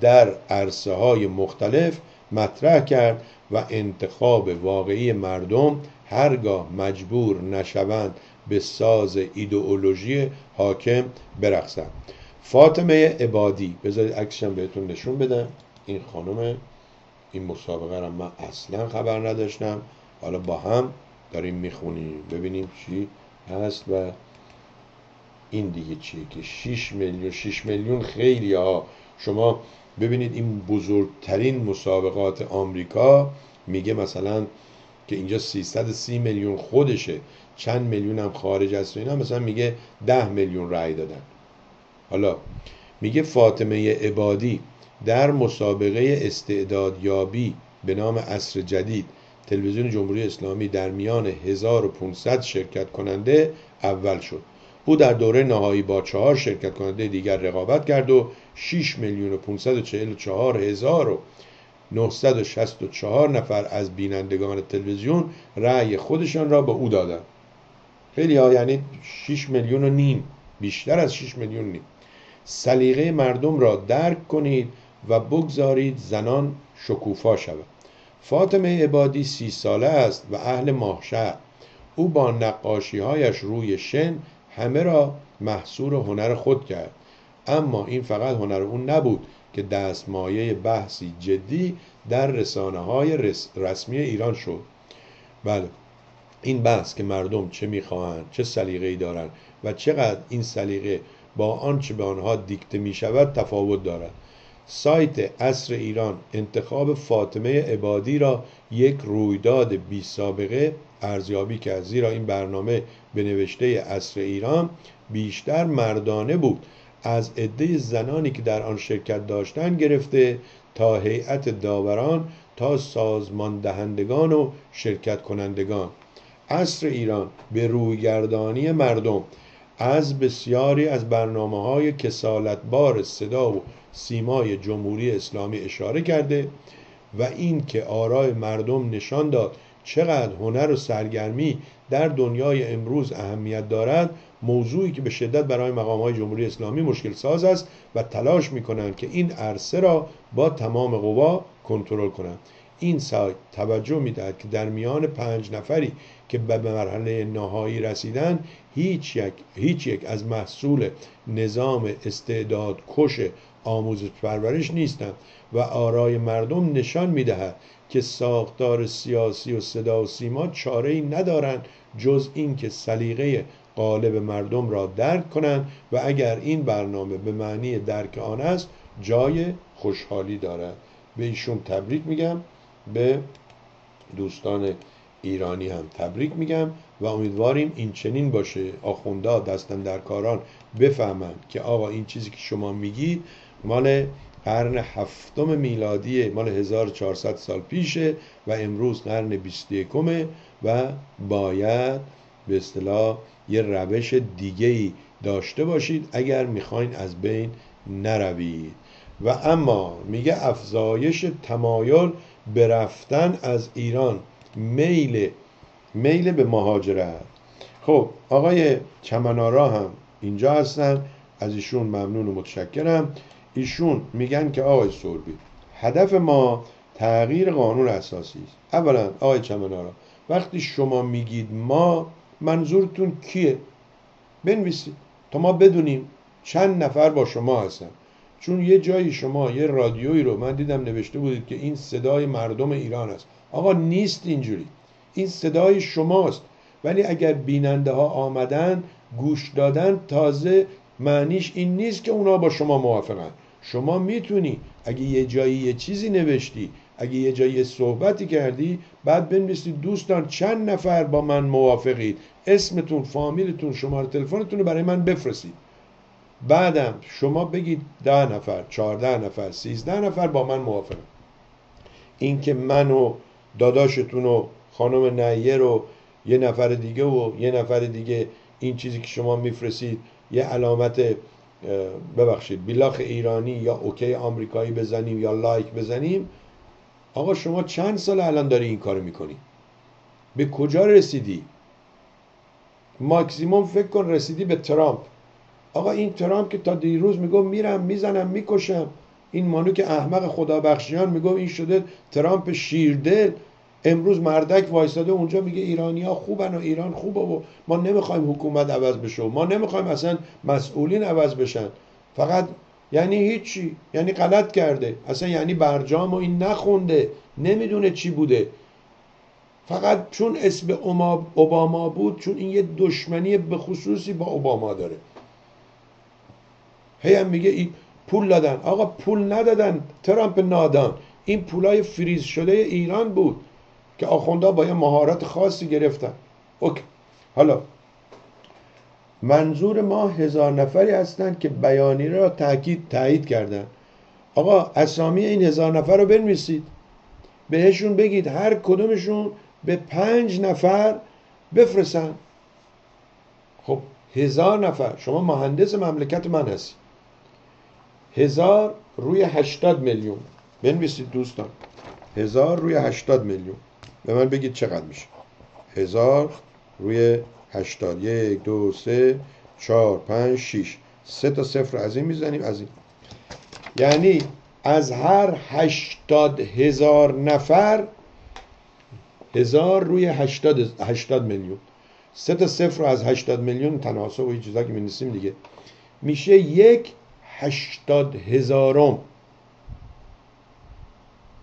در عرصه های مختلف مطرح کرد و انتخاب واقعی مردم هرگاه مجبور نشوند به ساز ایدئولوژی حاکم برقصند فاطمه عبادی بذارید عکسشم بهتون نشون بدم. این خانم این مسابقه را من اصلا خبر نداشتم. حالا با هم داریم می‌خونیم. ببینیم چی هست و این دیگه چیه که 6 میلیون 6 میلیون خیلی ها. شما ببینید این بزرگترین مسابقات آمریکا میگه مثلا که اینجا 330 میلیون خودشه. چند میلیون هم خارج است و اینا مثلا میگه 10 میلیون رأی دادن. حالا میگه فاطمه عبادی در مسابقه استعدادیابی به نام عصر جدید تلویزیون جمهوری اسلامی در میان 1500 شرکت کننده اول شد. او در دوره نهایی با چهار شرکت کننده دیگر رقابت کرد و 6 میلیون و 544 هزار و 964 نفر از بینندگان تلویزیون رأی خودشان را به او دادند. خیلی ها یعنی 6 میلیون و نیم بیشتر از 6 میلیون نیم. سلیقه مردم را درک کنید و بگذارید زنان شکوفا شود فاطمه عبادی سی ساله است و اهل ماهشهر. او با نقاشی هایش روی شن همه را محصور هنر خود کرد. اما این فقط هنر اون نبود که دستمایه بحثی جدی در رسانه های رسمی ایران شد. بله این بحث که مردم چه می‌خواهند چه سلیقه‌ای دارند و چقدر این سلیقه با آنچه به آنها دیکته می شود تفاوت دارد. سایت اصر ایران انتخاب فاطمه عبادی را یک رویداد بی سابقه ارزیابی کرد زیرا این برنامه به نوشته اصر ایران بیشتر مردانه بود. از عده زنانی که در آن شرکت داشتن گرفته تا هیئت داوران تا سازمان دهندگان و شرکت کنندگان عصر ایران به رویگردانی مردم از بسیاری از برنامه های کسالتبار صدا و سیمای جمهوری اسلامی اشاره کرده و این که آرای مردم نشان داد چقدر هنر و سرگرمی در دنیای امروز اهمیت دارد موضوعی که به شدت برای مقام های جمهوری اسلامی مشکل ساز است و تلاش می کنند که این عرصه را با تمام قوا کنترل کنند. این سایت توجه می‌دهد که در میان پنج نفری که به مرحله نهایی رسیدن هیچ یک, هیچ یک از محصول نظام استعداد کش آموزش پرورش نیستند و آرای مردم نشان می‌دهد که ساختار سیاسی و صدا و سیما چاره ای ندارند جز اینکه سلیقه قالب مردم را درک کنند و اگر این برنامه به معنی درک آن است جای خوشحالی دارد. به ایشون تبریک میگم. به دوستان ایرانی هم تبریک میگم و امیدواریم این چنین باشه. آخوندا دستن در کاران بفهمند که آقا این چیزی که شما میگید مال قرن هفتم میلادی مال 1400 سال پیشه و امروز قرن 21 و باید به اصطلاح یه روش دیگه ای داشته باشید اگر می‌خواین از بین نروید. و اما میگه افزایش تمایل به رفتن از ایران. میل میل به مهاجرت. خب آقای چمنارا هم اینجا هستن. از ایشون ممنون و متشکرم. ایشون میگن که آقای سوربی هدف ما تغییر قانون اساسی است. اولا آقای چمنارا وقتی شما میگید ما منظورتون کیه؟ بنویسید. تا ما بدونیم چند نفر با شما هستن. چون یه جایی شما یه رادیویی رو من دیدم نوشته بودید که این صدای مردم ایران است. آقا نیست اینجوری. این صدای شماست. ولی اگر بیننده ها آمدن گوش دادن تازه معنیش این نیست که اونا با شما موافقن. شما می‌تونی. اگه یه جایی یه چیزی نوشتی اگه یه جایی صحبتی کردی بعد بنویسید دوستان چند نفر با من موافقید. اسمتون فامیلتون شماره تلفنتون رو برای من بفرستید. بعدم شما بگید ده نفر چهارده نفر سیزده نفر با من موافقن. اینکه من و داداشتون و خانم نیه رو یه نفر دیگه و یه نفر دیگه این چیزی که شما میفرستید یه علامت ببخشید بیلاخ ایرانی یا OK آمریکایی بزنیم یا لایک بزنیم آقا شما چند سال الان داری این کارو می‌کنی؟ به کجا رسیدی؟ ماکسیموم فکر کن رسیدی به ترامپ. آقا این ترامپ که تا دیروز میگو میرم می‌زنم می‌کشم. این مانو که احمق خدا بخشیان میگو این شده ترامپ شیردل. امروز مردک وایستاده اونجا میگه ایرانیا خوبن و ایران خوبه و ما نمی‌خوایم حکومت عوض بشه ما نمی‌خوایم اصلا مسئولین عوض بشن. فقط یعنی هیچی یعنی غلط کرده. اصلا یعنی برجام و این نخونده. نمی‌دونه چی بوده. فقط چون اسم اوباما بود چون این یه دشمنی به خصوصی با اوباما داره. هی هم میگه این پول دادن. آقا پول ندادن. ترامپ نادان. این پولای فریز شده ایران بود که آخوندا با یه مهارت خاصی گرفتن. اوکی. حالا منظور ما هزار نفری هستند که بیانیه را تاکید تایید کردن. آقا اسامی این هزار نفر رو بنویسید. بهشون بگید هر کدومشون به پنج نفر بفرستن. خب هزار نفر. شما مهندس مملکت من هستی. هزار روی هشتاد میلیون. بنویسید دوستان. هزار روی هشتاد میلیون. به من بگید چقدر میشه. هزار روی هشتاد. یک دو سه چهار پنج شیش. سه تا صفر از این می‌زنیم از این. یعنی از هر هشتاد هزار نفر هزار روی هشتاد, هشتاد میلیون. سه تا صفر از هشتاد میلیون تناسب و این چیزا که می دیگه. میشه یک هشتاد هزارم.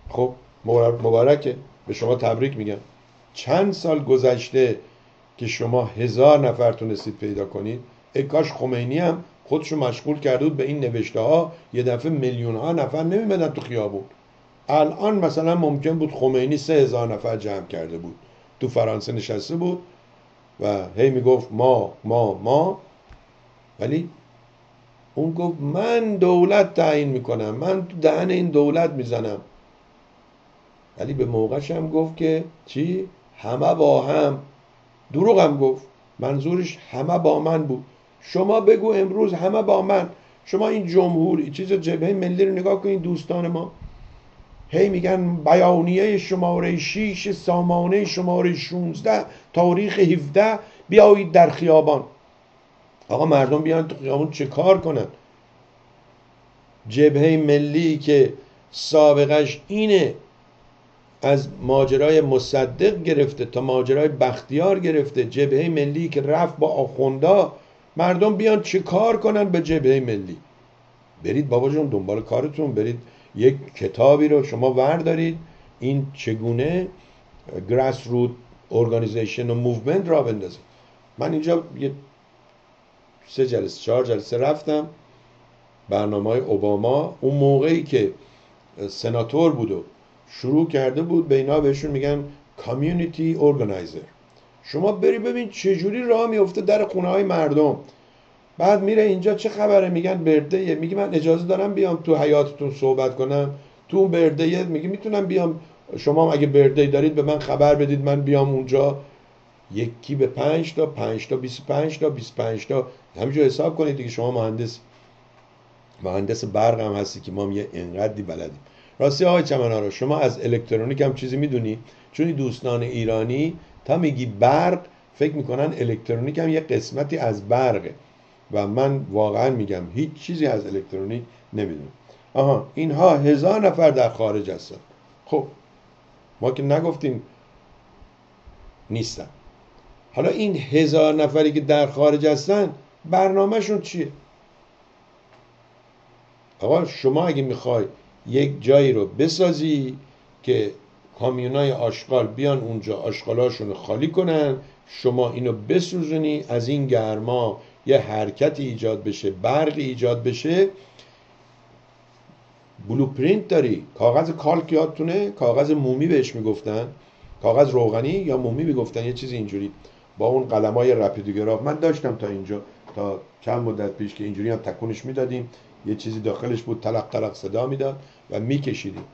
خب مبارکه. به شما تبریک میگم. چند سال گذشته که شما هزار نفر تونستید پیدا کنید؟ ای کاش خمینی هم خودشو مشغول کرده بود به این نوشته ها یه دفعه میلیون ها نفر نمیمدن تو خیابون. الان مثلا ممکن بود خمینی سه هزار نفر جمع کرده بود. تو فرانسه نشسته بود و هی می‌گفت ما ما ما. ولی اون گفت من دولت تعیین می‌کنم من تو دهن این دولت می‌زنم. ولی به موقعش هم گفت که چی؟ همه با هم. دروغ هم گفت. منظورش همه با من بود. شما بگو امروز همه با من. شما این جمهور چیز جبهه ملی رو نگاه کنید دوستان ما. هی میگن بیانیه شماره 6 سامانه شماره 16 تاریخ 17 بیایید در خیابان. آقا مردم بیان تو خیابان چه کار کنن؟ جبهه ملی که سابقش اینه از ماجرای مصدق گرفته تا ماجرای بختیار گرفته. جبهه ملی که رفت با آخوندا مردم بیان چه کار کنن به جبهه ملی؟ برید بابا جون دنبال کارتون برید. یک کتابی رو شما وردارید. این چگونه grassroot organization و movement را بندازید. من اینجا یه سه جلسه چهار جلسه رفتم. برنامه های اوباما اون موقعی که سناتور بود و شروع کرده بود به اینا بهشون میگن community organizer شما بری ببین چجوری راه میفته در خونه های مردم. بعد میره اینجا چه خبره؟ میگن برده میگه من اجازه دارم بیام تو حیاتتون صحبت کنم. تو اون برده میگه می‌تونم بیام. شما اگه برده دارید به من خبر بدید من بیام اونجا. یکی به پنج تا پنج تا 25 تا 25 تا. همینجور حساب کنید دیگه شما مهندس مهندس برق هم هستی که ما یه انقدری بلدیم. راستی آقای چمنارا شما از الکترونیک هم چیزی می‌دونی؟ چون دوستان ایرانی تا میگی برق فکر می‌کنن الکترونیک هم یه قسمتی از برقه. و من واقعا میگم هیچ چیزی از الکترونیک نمی‌دونم. آها اینها هزار نفر در خارج هستن. خب ما که نگفتیم نیستن. حالا این هزار نفری که در خارج هستن برنامهشون چیه؟ آقا شما اگه می‌خوای یک جایی رو بسازی که کامیونای آشغال بیان اونجا آشغالاشون رو خالی کنن شما اینو بسوزونی از این گرما یه حرکتی ایجاد بشه برقی ایجاد بشه. بلوپرینت داری. کاغذ کالک یادتونه؟ کاغذ مومی بهش می‌گفتن. کاغذ روغنی یا مومی می‌گفتن؟ یه چیزی اینجوری. با اون قلمای رپیدوگراف من داشتم تا اینجا تا چند مدت پیش که اینجوری هم تکونش می‌دادیم یه چیزی داخلش بود تلق تلق صدا می‌داد و میکشیدیم.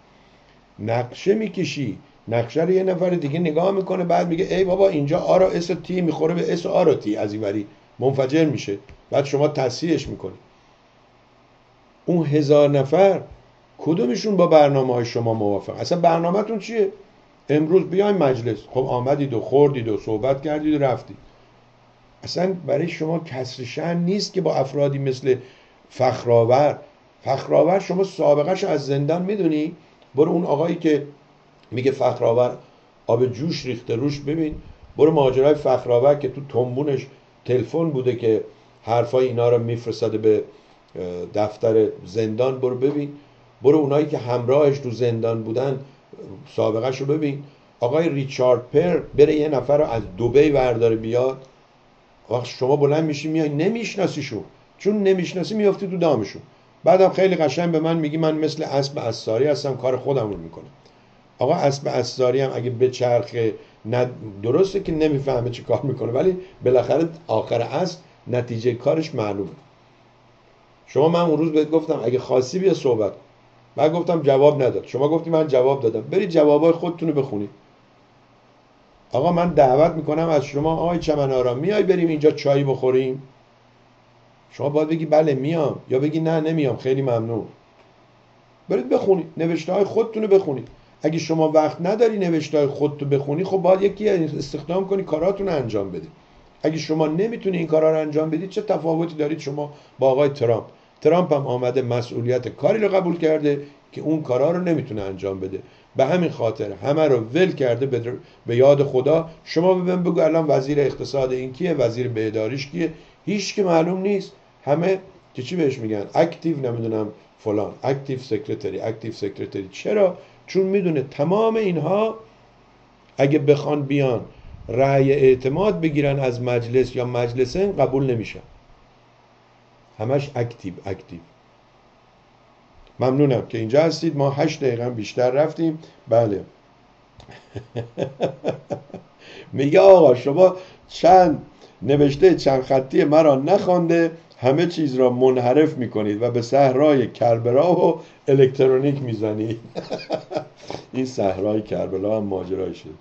نقشه می‌کشی نقشه رو یه نفر دیگه نگاه می‌کنه بعد میگه ای بابا اینجا آ را اس تی می‌خوره به اس آ تی. از اینوری منفجر میشه. بعد شما تصحیحش می‌کنی. اون هزار نفر کدومشون با برنامه های شما موافق؟ اصلا برنامهتون چیه؟ امروز بیاین مجلس. خب آمدید و خوردید و صحبت کردید و رفتید. اصلا برای شما کسر شن نیست که با افرادی مثل فخرآور. فخرآور شما سابقهش از زندان می‌دونی؟ برو اون آقایی که میگه فخرآور آب جوش ریخته روش ببین. برو ماجرای فخرآور که تو تنبونش تلفن بوده که حرفای اینا رو میفرستاده به دفتر زندان. برو ببین. برو اونایی که همراهش تو زندان بودن سابقهش رو ببین. آقای ریچارد پر بره یه نفر رو از دوبی برداره بیاد. وقت شما بلند میشی میای نمیشناسیشون چون نمی‌شناسی میافتی تو دامشون. بعدم خیلی قشنگ به من میگی من مثل اسب اساری هستم کار خودم رو می‌کنم. آقا اسب اساری هم اگه به چرخ درسته که نمی‌فهمه چی کار می‌کنه ولی بالاخره آخر اسب نتیجه کارش معلومه. شما من اون روز بهت گفتم اگه خاصی بیا صحبت من گفتم جواب نداد. شما گفتی من جواب دادم. برید جوابای خودتون رو بخونید. آقا من دعوت می‌کنم از شما آقای چمنارا میای بریم اینجا چای بخوریم؟ شما باید بگی بله میام. یا بگی نه نمیام. خیلی ممنون. برید بخونید. نوشته های خودتون رو بخونید. اگه شما وقت نداری نوشته های خودتو بخونی خب باید یکی استخدام کنی کاراتون رو انجام بدید اگه شما نمی‌تونی این کارا رو انجام بدید چه تفاوتی دارید شما با آقای ترامپ؟ ترامپ هم آمده مسئولیت کاری رو قبول کرده که اون کارا رو نمی‌تونه انجام بده. به همین خاطر همه رو ول کرده به یاد خدا. شما ببین بگو الان وزیر اقتصاد این کیه وزیر بهداریش کیه؟ هیچ که معلوم نیست. همه که چی بهش میگن؟ acting نمی‌دونم فلان acting secretary acting secretary. چرا؟ چون می‌دونه تمام اینها اگه بخوان بیان رأی اعتماد بگیرن از مجلس یا مجلسین قبول نمیشن. همش acting acting. ممنونم که اینجا هستید. ما هشت دقیقه بیشتر رفتیم. بله. میگه آقا شما چند نوشته چند خطی مرا نخوانده. همه چیز را منحرف می‌کنید و به صحرای کربلا و الکترونیک می‌زنید. این صحرای کربلا هم ماجرای شد.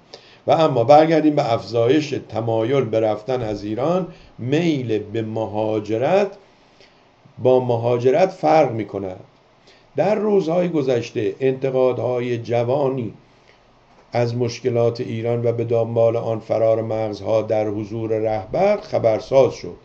و اما برگردیم به افزایش تمایل به رفتن از ایران. میل به مهاجرت با مهاجرت فرق می کند در روزهای گذشته انتقادهای جوانی از مشکلات ایران و به دنبال آن فرار مغزها در حضور رهبر خبرساز شد.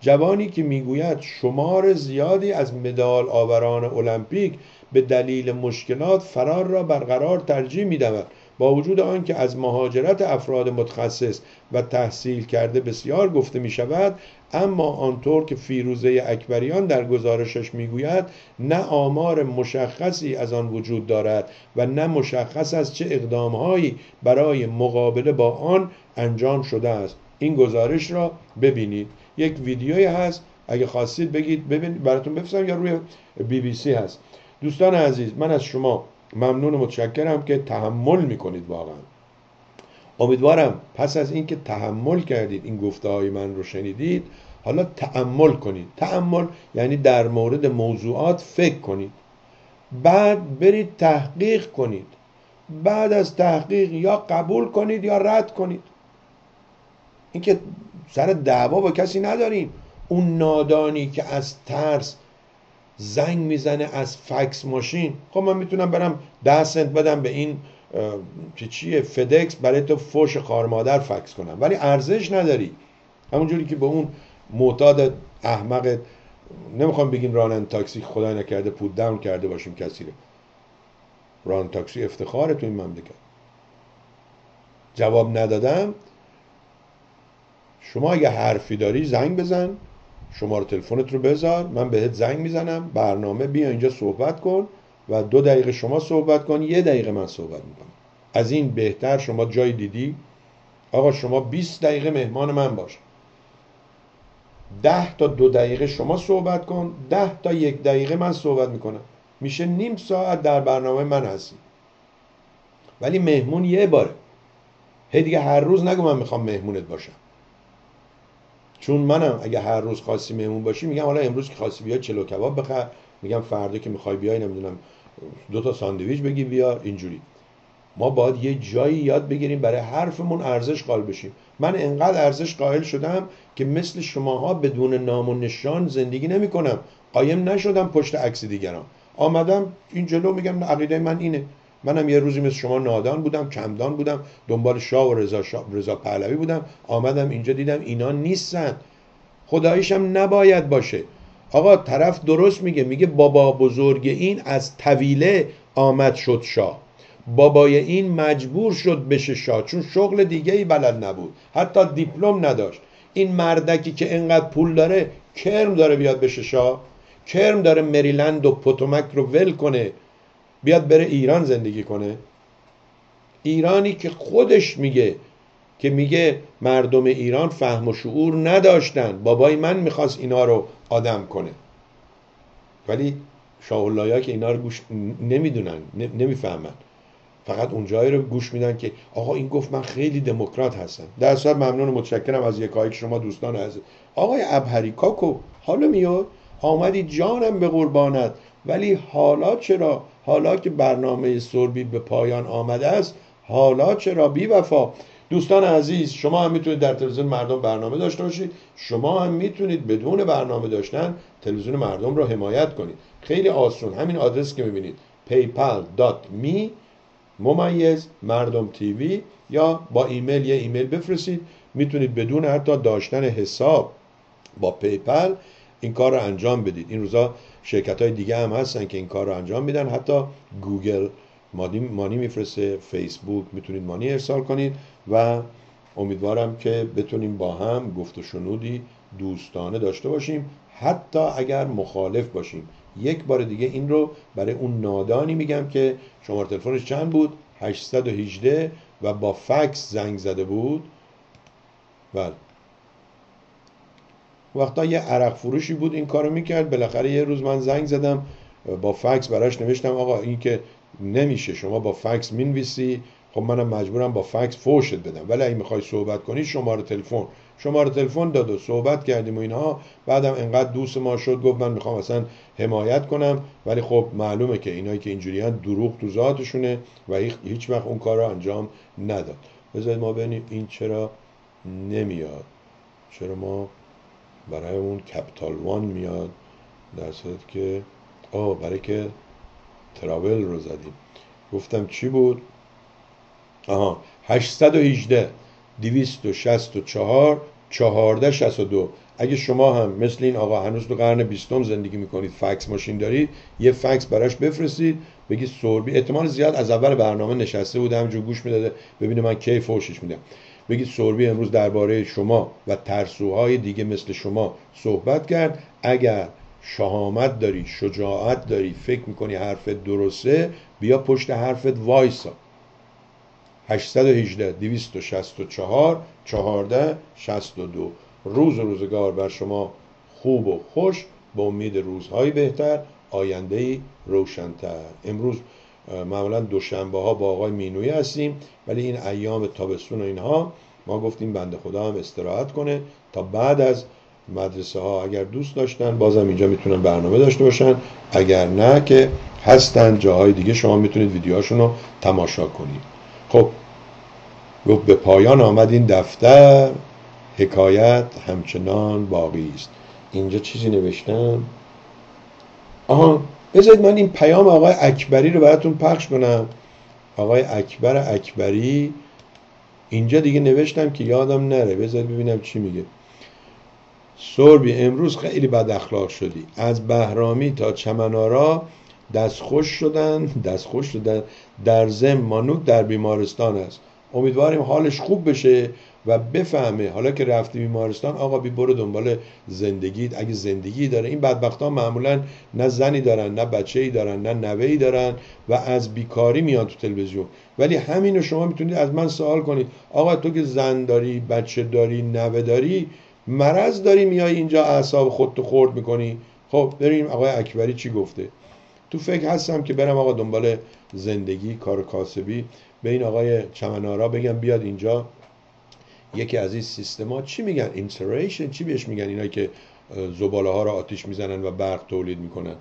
جوانی که می‌گوید شمار زیادی از مدال آوران المپیک به دلیل مشکلات فرار را برقرار ترجیح می‌دهد. با وجود آنکه از مهاجرت افراد متخصص و تحصیل کرده بسیار گفته می شود اما آنطور که فیروزه اکبریان در گزارشش می‌گوید نه آمار مشخصی از آن وجود دارد و نه مشخص از چه اقدامهایی برای مقابله با آن انجام شده است. این گزارش را ببینید. یک ویدیوی هست. اگه خواستید بگید ببین براتون بفرستم یا روی بی بی سی هست. دوستان عزیز من از شما ممنون و متشکرم که تحمل می‌کنید واقعا. امیدوارم پس از اینکه تحمل کردید این گفته های من رو شنیدید حالا تعمل کنید. تعمل یعنی در مورد موضوعات فکر کنید. بعد برید تحقیق کنید. بعد از تحقیق یا قبول کنید یا رد کنید. اینکه سر دعوا با کسی نداریم. اون نادانی که از ترس زنگ می‌زنه از فکس ماشین. خب من می‌تونم برم ده سنت بدم به این که چیه فدکس برای تو فوش خارمادر فکس کنم. ولی ارزش نداری. همونجوری که به اون معتاد احمق نمی‌خوام بگیم رانن تاکسی خدای نکرده پود داون کرده باشیم کسی رو. ران تاکسی افتخاره تو این مملکت. جواب ندادم. شما اگه حرفی داری زنگ بزن. شماره تلفنت رو بذار من بهت زنگ می‌زنم برنامه بیا اینجا صحبت کن و دو دقیقه شما صحبت کن یه دقیقه من صحبت می‌کنم. از این بهتر شما جای دیدی؟ آقا شما 20 دقیقه مهمان من باش. ده تا دو دقیقه شما صحبت کن ده تا یک دقیقه من صحبت می‌کنم. میشه نیم ساعت در برنامه من هستی. ولی مهمون یه باره. هی دیگه هر روز نگو من می‌خوام مهمونت باشم. چون منم اگه هر روز خاصی مهمون باشی میگم حالا امروز که خاصی بیا چلو کباب بخر. میگم فردا که می‌خوای بیای نمی‌دونم دو تا ساندویچ بگی بیار اینجوری. ما باید یه جایی یاد بگیریم برای حرفمون ارزش قائل بشیم. من انقدر ارزش قائل شدم که مثل شماها بدون نام و نشان زندگی نمی کنم قایم نشدم پشت عکس دیگران. آمدم این جلو میگم عقیده من اینه. منم یه روزی مثل شما نادان بودم کمدان بودم دنبال شاه و رضا, رضا پهلوی بودم آمدم اینجا دیدم اینا نیستن. خداییشم نباید باشه. آقا طرف درست میگه میگه بابا بزرگ این از طویله آمد شد شاه. بابای این مجبور شد بشه شاه چون شغل دیگه ای بلد نبود. حتی دیپلم نداشت. این مردکی که انقدر پول داره کرم داره بیاد بشه شاه. کرم داره مریلند و پوتومک رو ول کنه. بیاد بره ایران زندگی کنه. ایرانی که خودش میگه که میگه مردم ایران فهم و شعور نداشتن. بابای من می‌خواست اینا رو آدم کنه. ولی شاه که اینا رو گوش نمی‌دونن نمی‌فهمن. فقط اونجایی رو گوش میدن که آقا این گفت من خیلی دموکرات هستم. در صورت ممنون و متشکرم از یکایی که شما دوستان از آقای ابهری کاکو حالا میاد؟ آمدی جانم به قربانت. ولی حالا چرا حالا که برنامه سربی به پایان آمده است حالا چرا بی وفا؟ دوستان عزیز شما هم می‌تونید در تلویزیون مردم برنامه داشته باشید. شما هم می‌تونید بدون برنامه داشتن تلویزیون مردم رو حمایت کنید. خیلی آسون. همین آدرس که می‌بینید. paypal.me ممیز مردم TV یا با ایمیل یه ایمیل بفرستید. می‌تونید بدون حتی داشتن حساب با PayPal این کار رو انجام بدید. این روزا شرکت های دیگه هم هستن که این کار رو انجام میدن. حتی گوگل مانی, مانی میفرسته فیسبوک می‌تونید مانی ارسال کنید و امیدوارم که بتونیم با هم گفت و شنودی دوستانه داشته باشیم. حتی اگر مخالف باشیم. یک بار دیگه این رو برای اون نادانی میگم که شماره تلفنش چند بود؟ 818 و با فکس زنگ زده بود. بله. وقتا یه عرق فروشی بود این کارو می‌کرد. بالاخره یه روز من زنگ زدم با فکس براش نوشتم آقا این که نمیشه شما با فکس می‌نویسی. خب منم مجبورم با فکس فوشت بدم. ولی اگه می‌خوای صحبت کنی شماره تلفن. شماره تلفن داد و صحبت کردیم و اینها. بعدم انقدر دوست ما شد گفت من می‌خوام اصلا حمایت کنم. ولی خب معلومه که اینایی که اینجوری دروغ تو ذاتشونه و هیچ وقت اون کار انجام نداد. بذارید ما ببینیم این چرا نمیاد. چرا ما برای اون کپیتال وان میاد در صورت که آه برای که تراول رو زدیم. گفتم چی بود؟ آها 818 264 1462 اگه شما هم مثل این آقا هنوز تو قرن بیستم زندگی می‌کنید فکس ماشین دارید یه فکس براش بفرستید بگید سوربی احتمال زیاد از اول برنامه نشسته بوده همجور گوش می‌داده ببینه من کی فوشش میدم. بگید سوربی امروز درباره شما و ترسوهای دیگه مثل شما صحبت کرد. اگر شهامت داری شجاعت داری فکر می‌کنی حرفت درسته بیا پشت حرفت وایسا. 818 264 14 62 روز و روزگار بر شما خوب و خوش با امید روزهای بهتر آینده روشنتر. امروز معمولا دوشنبه ها با آقای مینوی هستیم ولی این ایام تابستون و اینها ما گفتیم بنده خدا هم استراحت کنه تا بعد از مدرسه ها اگر دوست داشتن بازم اینجا می‌تونن برنامه داشته باشن. اگر نه که هستن جاهای دیگه شما می‌تونید ویدیوهاشون رو تماشا کنید. خب گفت به پایان آمد این دفتر. حکایت همچنان باقی است. اینجا چیزی نوشتم؟ آها. بذارید من این پیام آقای اکبری رو براتون پخش کنم. آقای اکبر اکبری اینجا دیگه نوشتم که یادم نره. بذارید ببینم چی میگه. سربی امروز خیلی بد اخلاق شدی. از بهرامی تا چمنارا دستخوش شدن دستخوش شدن. در زم مانوک در بیمارستان است. امیدواریم حالش خوب بشه. و بفهمه. حالا که رفته بیمارستان آقا بی برو دنبال زندگی اگه زندگی داره این بدبخت ها معمولا نه زنی دارن نه بچه ای دارن نه نوه ای دارن و از بیکاری میان تو تلویزیون. ولی همین رو شما می‌تونید از من سوال کنید. آقا تو که زن داری بچه داری نوه داری مرض داری میای اینجا اعصاب خودتو خورد می‌کنی؟ خب بریم آقای اکبری چی گفته؟ تو فکر هستم که برم آقا دنبال زندگی کار کاسبی. به این آقای چمنارا بگم بیاد اینجا. یکی از این سیستما چی میگن؟ اینسریشن چی بهش میگن اینا که زباله ها رو آتیش می‌زنن و برق تولید می‌کنن؟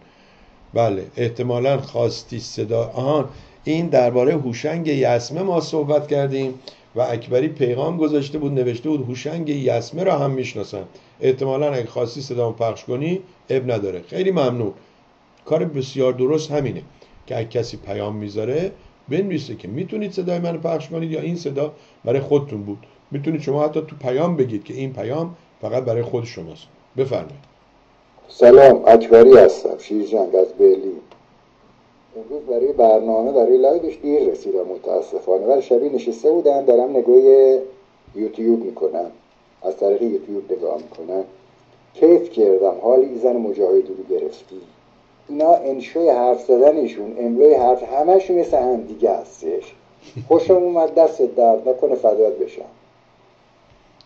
بله احتمالا خواستی صدا. آهان این درباره هوشنگ یسمه ما صحبت کردیم و اکبری پیغام گذاشته بود نوشته بود هوشنگ یسمه را هم می‌شناسن. احتمالا اگه خواستی صدامو پخش کنی اب نداره. خیلی ممنون. کار بسیار درست همینه که اگه کسی پیام می‌ذاره بنویسه که می‌تونید صدای منو پخش کنید یا این صدا برای خودتون بود. می‌تونید شما حتی تو پیام بگید که این پیام فقط برای خود شماست. بفرمایید. سلام اکبری هستم شیرجنگ از برلین. امروز برای برنامه برای لایوش دیر رسیدم متاسفانه. ولی شبیه نشسته بودم دارم نگاه یوتیوب می‌کنم. از طریق یوتیوب نگاه می‌کنم. کیف کردم حال زن مجاهدی رو گرفتی. اینا انشای حرف زدنشون املای حرف همشون مثل هم دیگه هستش. خوشم اومد دست درد نکنه فدات بشم.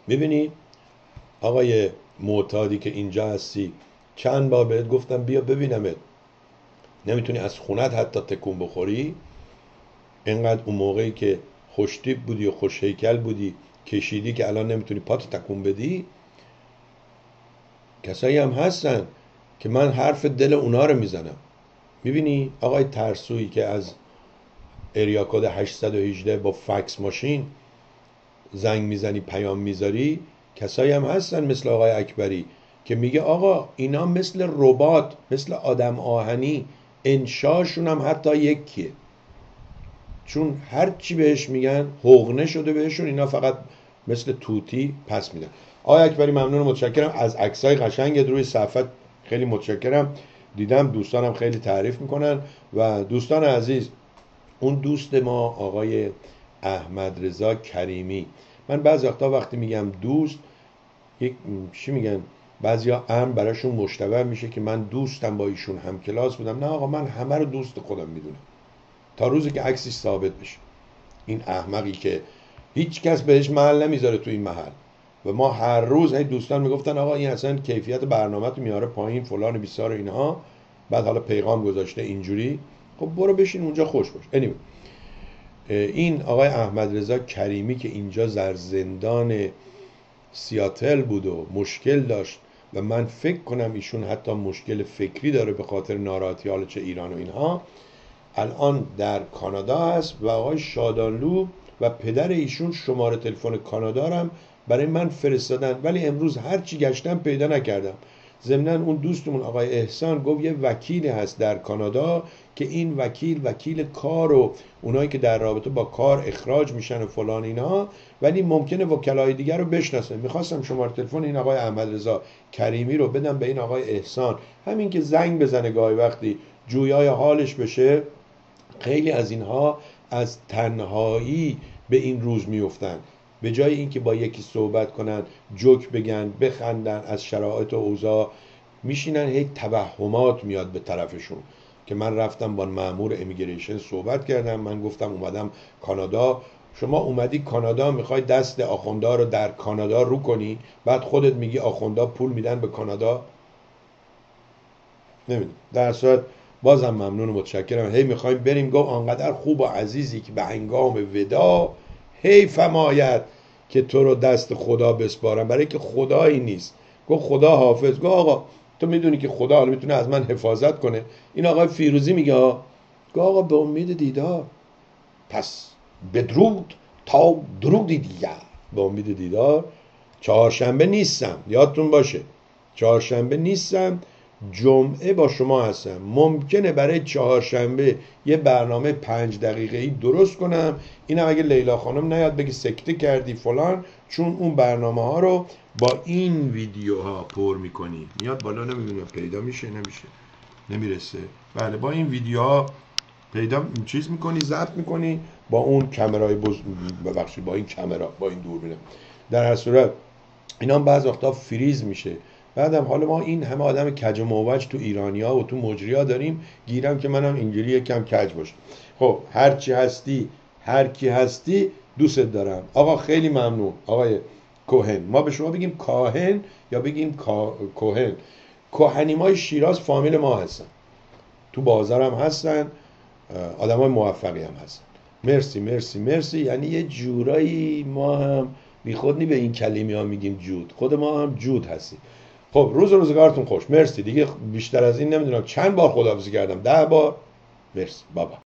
می‌بینی؟ آقای معتادی که اینجا هستی چند بار بهت گفتم بیا ببینمت. نمی‌تونی از خونت حتی تکون بخوری؟ اینقدر اون موقعی که خوشتیب بودی و خوشهیکل بودی کشیدی که الان نمی‌تونی پات تکون بدی؟ کسایی هم هستن که من حرف دل اونا رو می‌زنم. می‌بینی آقای ترسویی که از اریا کد 818 با فکس ماشین زنگ می‌زنی پیام می‌ذاری؟ کسایی هم هستن مثل آقای اکبری که میگه آقا اینا مثل ربات مثل آدم آهنی انشاشون هم حتی یکیه. چون هر چی بهش میگن حقنه شده بهشون اینا فقط مثل توتی پس میدن. آقای اکبری ممنون متشکرم. از عکسای قشنگ روی صفحه خیلی متشکرم. دیدم دوستانم خیلی تعریف می‌کنن و دوستان عزیز اون دوست ما آقای احمد رضا کریمی. من بعضی وقتا وقتی میگم دوست یک چی میگن؟ بعضیا امر براشون مشتبه میشه که من دوستم با ایشون هم کلاس بودم. نه آقا من همه رو دوست خودم می‌دونم. تا روزی که عکسش ثابت بشه. این احمقی که هیچ کس بهش محل نمی‌ذاره تو این محل. و ما هر روز هی دوستان می‌گفتن آقا این اصلا کیفیت برنامه تو میاره پایین فلان بیسار اینها. بعد حالا پیغام گذاشته اینجوری. خب برو بشین اونجا خوش باش. Anyway. این آقای احمد رضا کریمی که اینجا در زندان سیاتل بود و مشکل داشت و من فکر کنم ایشون حتی مشکل فکری داره به خاطر ناراحتی حال چه ایران و اینها الان در کانادا هست و آقای شادانلو و پدر ایشون شماره تلفن کانادا هم برای من فرستادن. ولی امروز هر چی گشتم پیدا نکردم. ضمنا اون دوستمون آقای احسان گفت یه وکیلی هست در کانادا که این وکیل وکیل کار و اونایی که در رابطه با کار اخراج میشن و فلان اینا ولی ممکنه وکلای دیگر رو بشناسه. می‌خواستم شماره تلفن این آقای احمد رضا کریمی رو بدم به این آقای احسان. همین که زنگ بزنه گاهی وقتی جویای حالش بشه خیلی از اینها از تنهایی به این روز میفتن به جای اینکه با یکی صحبت کنن جوک بگن بخندن از شرایط و اوضاع میشینن هی توهمات میاد به طرفشون. که من رفتم با مامور امیگریشن صحبت کردم. من گفتم اومدم کانادا. شما اومدی کانادا می‌خوای دست آخوندا رو در کانادا رو کنی؟ بعد خودت میگی آخوندا پول میدن به کانادا؟ نمی‌دونم. در صورت بازم ممنون و متشکرم. هی می‌خوایم بریم. گفت آنقدر خوب و عزیزی که به هنگام ودا هی فمایت که تو رو دست خدا بسپارم. برای که خدایی نیست. گفت خدا حافظ. گفت آقا تو می‌دونی که خدا حالا می‌تونه از من حفاظت کنه. این آقای فیروزی میگه گفت آقا به امید دیدار. پس بدرود تا درودی دیگر. به امید دیدار. چهارشنبه نیستم. یادتون باشه. چهارشنبه نیستم. جمعه با شما هستم. ممکنه برای چهارشنبه یه برنامه پنج دقیقه ای درست کنم. اینم اگه لیلا خانم نیاد بگی سکته کردی فلان چون اون برنامه ها رو با این ویدیوها پر می‌کنی. میاد بالا نمی‌دونم پیدا میشه نمیشه نمی‌رسه. بله با این ویدیوها پیدا چیز می‌کنی ضبط می‌کنی با اون کمرای بز... ببخشید با این کمرا با این دوربینه. در هر صورت اینا بعض وقتا فریز میشه. بعدم حالا ما این همه آدم کج و موج تو ایرانیا و تو مجریا داریم گیرم که منم اینجوری یکم کج باشم خب هر چی هستی هر کی هستی دوست دارم. آقا خیلی ممنون. آقای کوهن. ما به شما بگیم کاهن یا بگیم کوهن؟ کوهنیمای شیراز فامیل ما هستن. تو بازارم هستن آدم های موفقی هم هستن. مرسی مرسی مرسی. یعنی یه جورایی ما هم بی خود نی به این کلمی ها میگیم جود. خود ما هم جود هستیم. خب روز روزگارتون خوش. مرسی. دیگه بیشتر از این نمی‌دونم. چند بار خداحافظی کردم؟ ده بار. مرسی. بابا.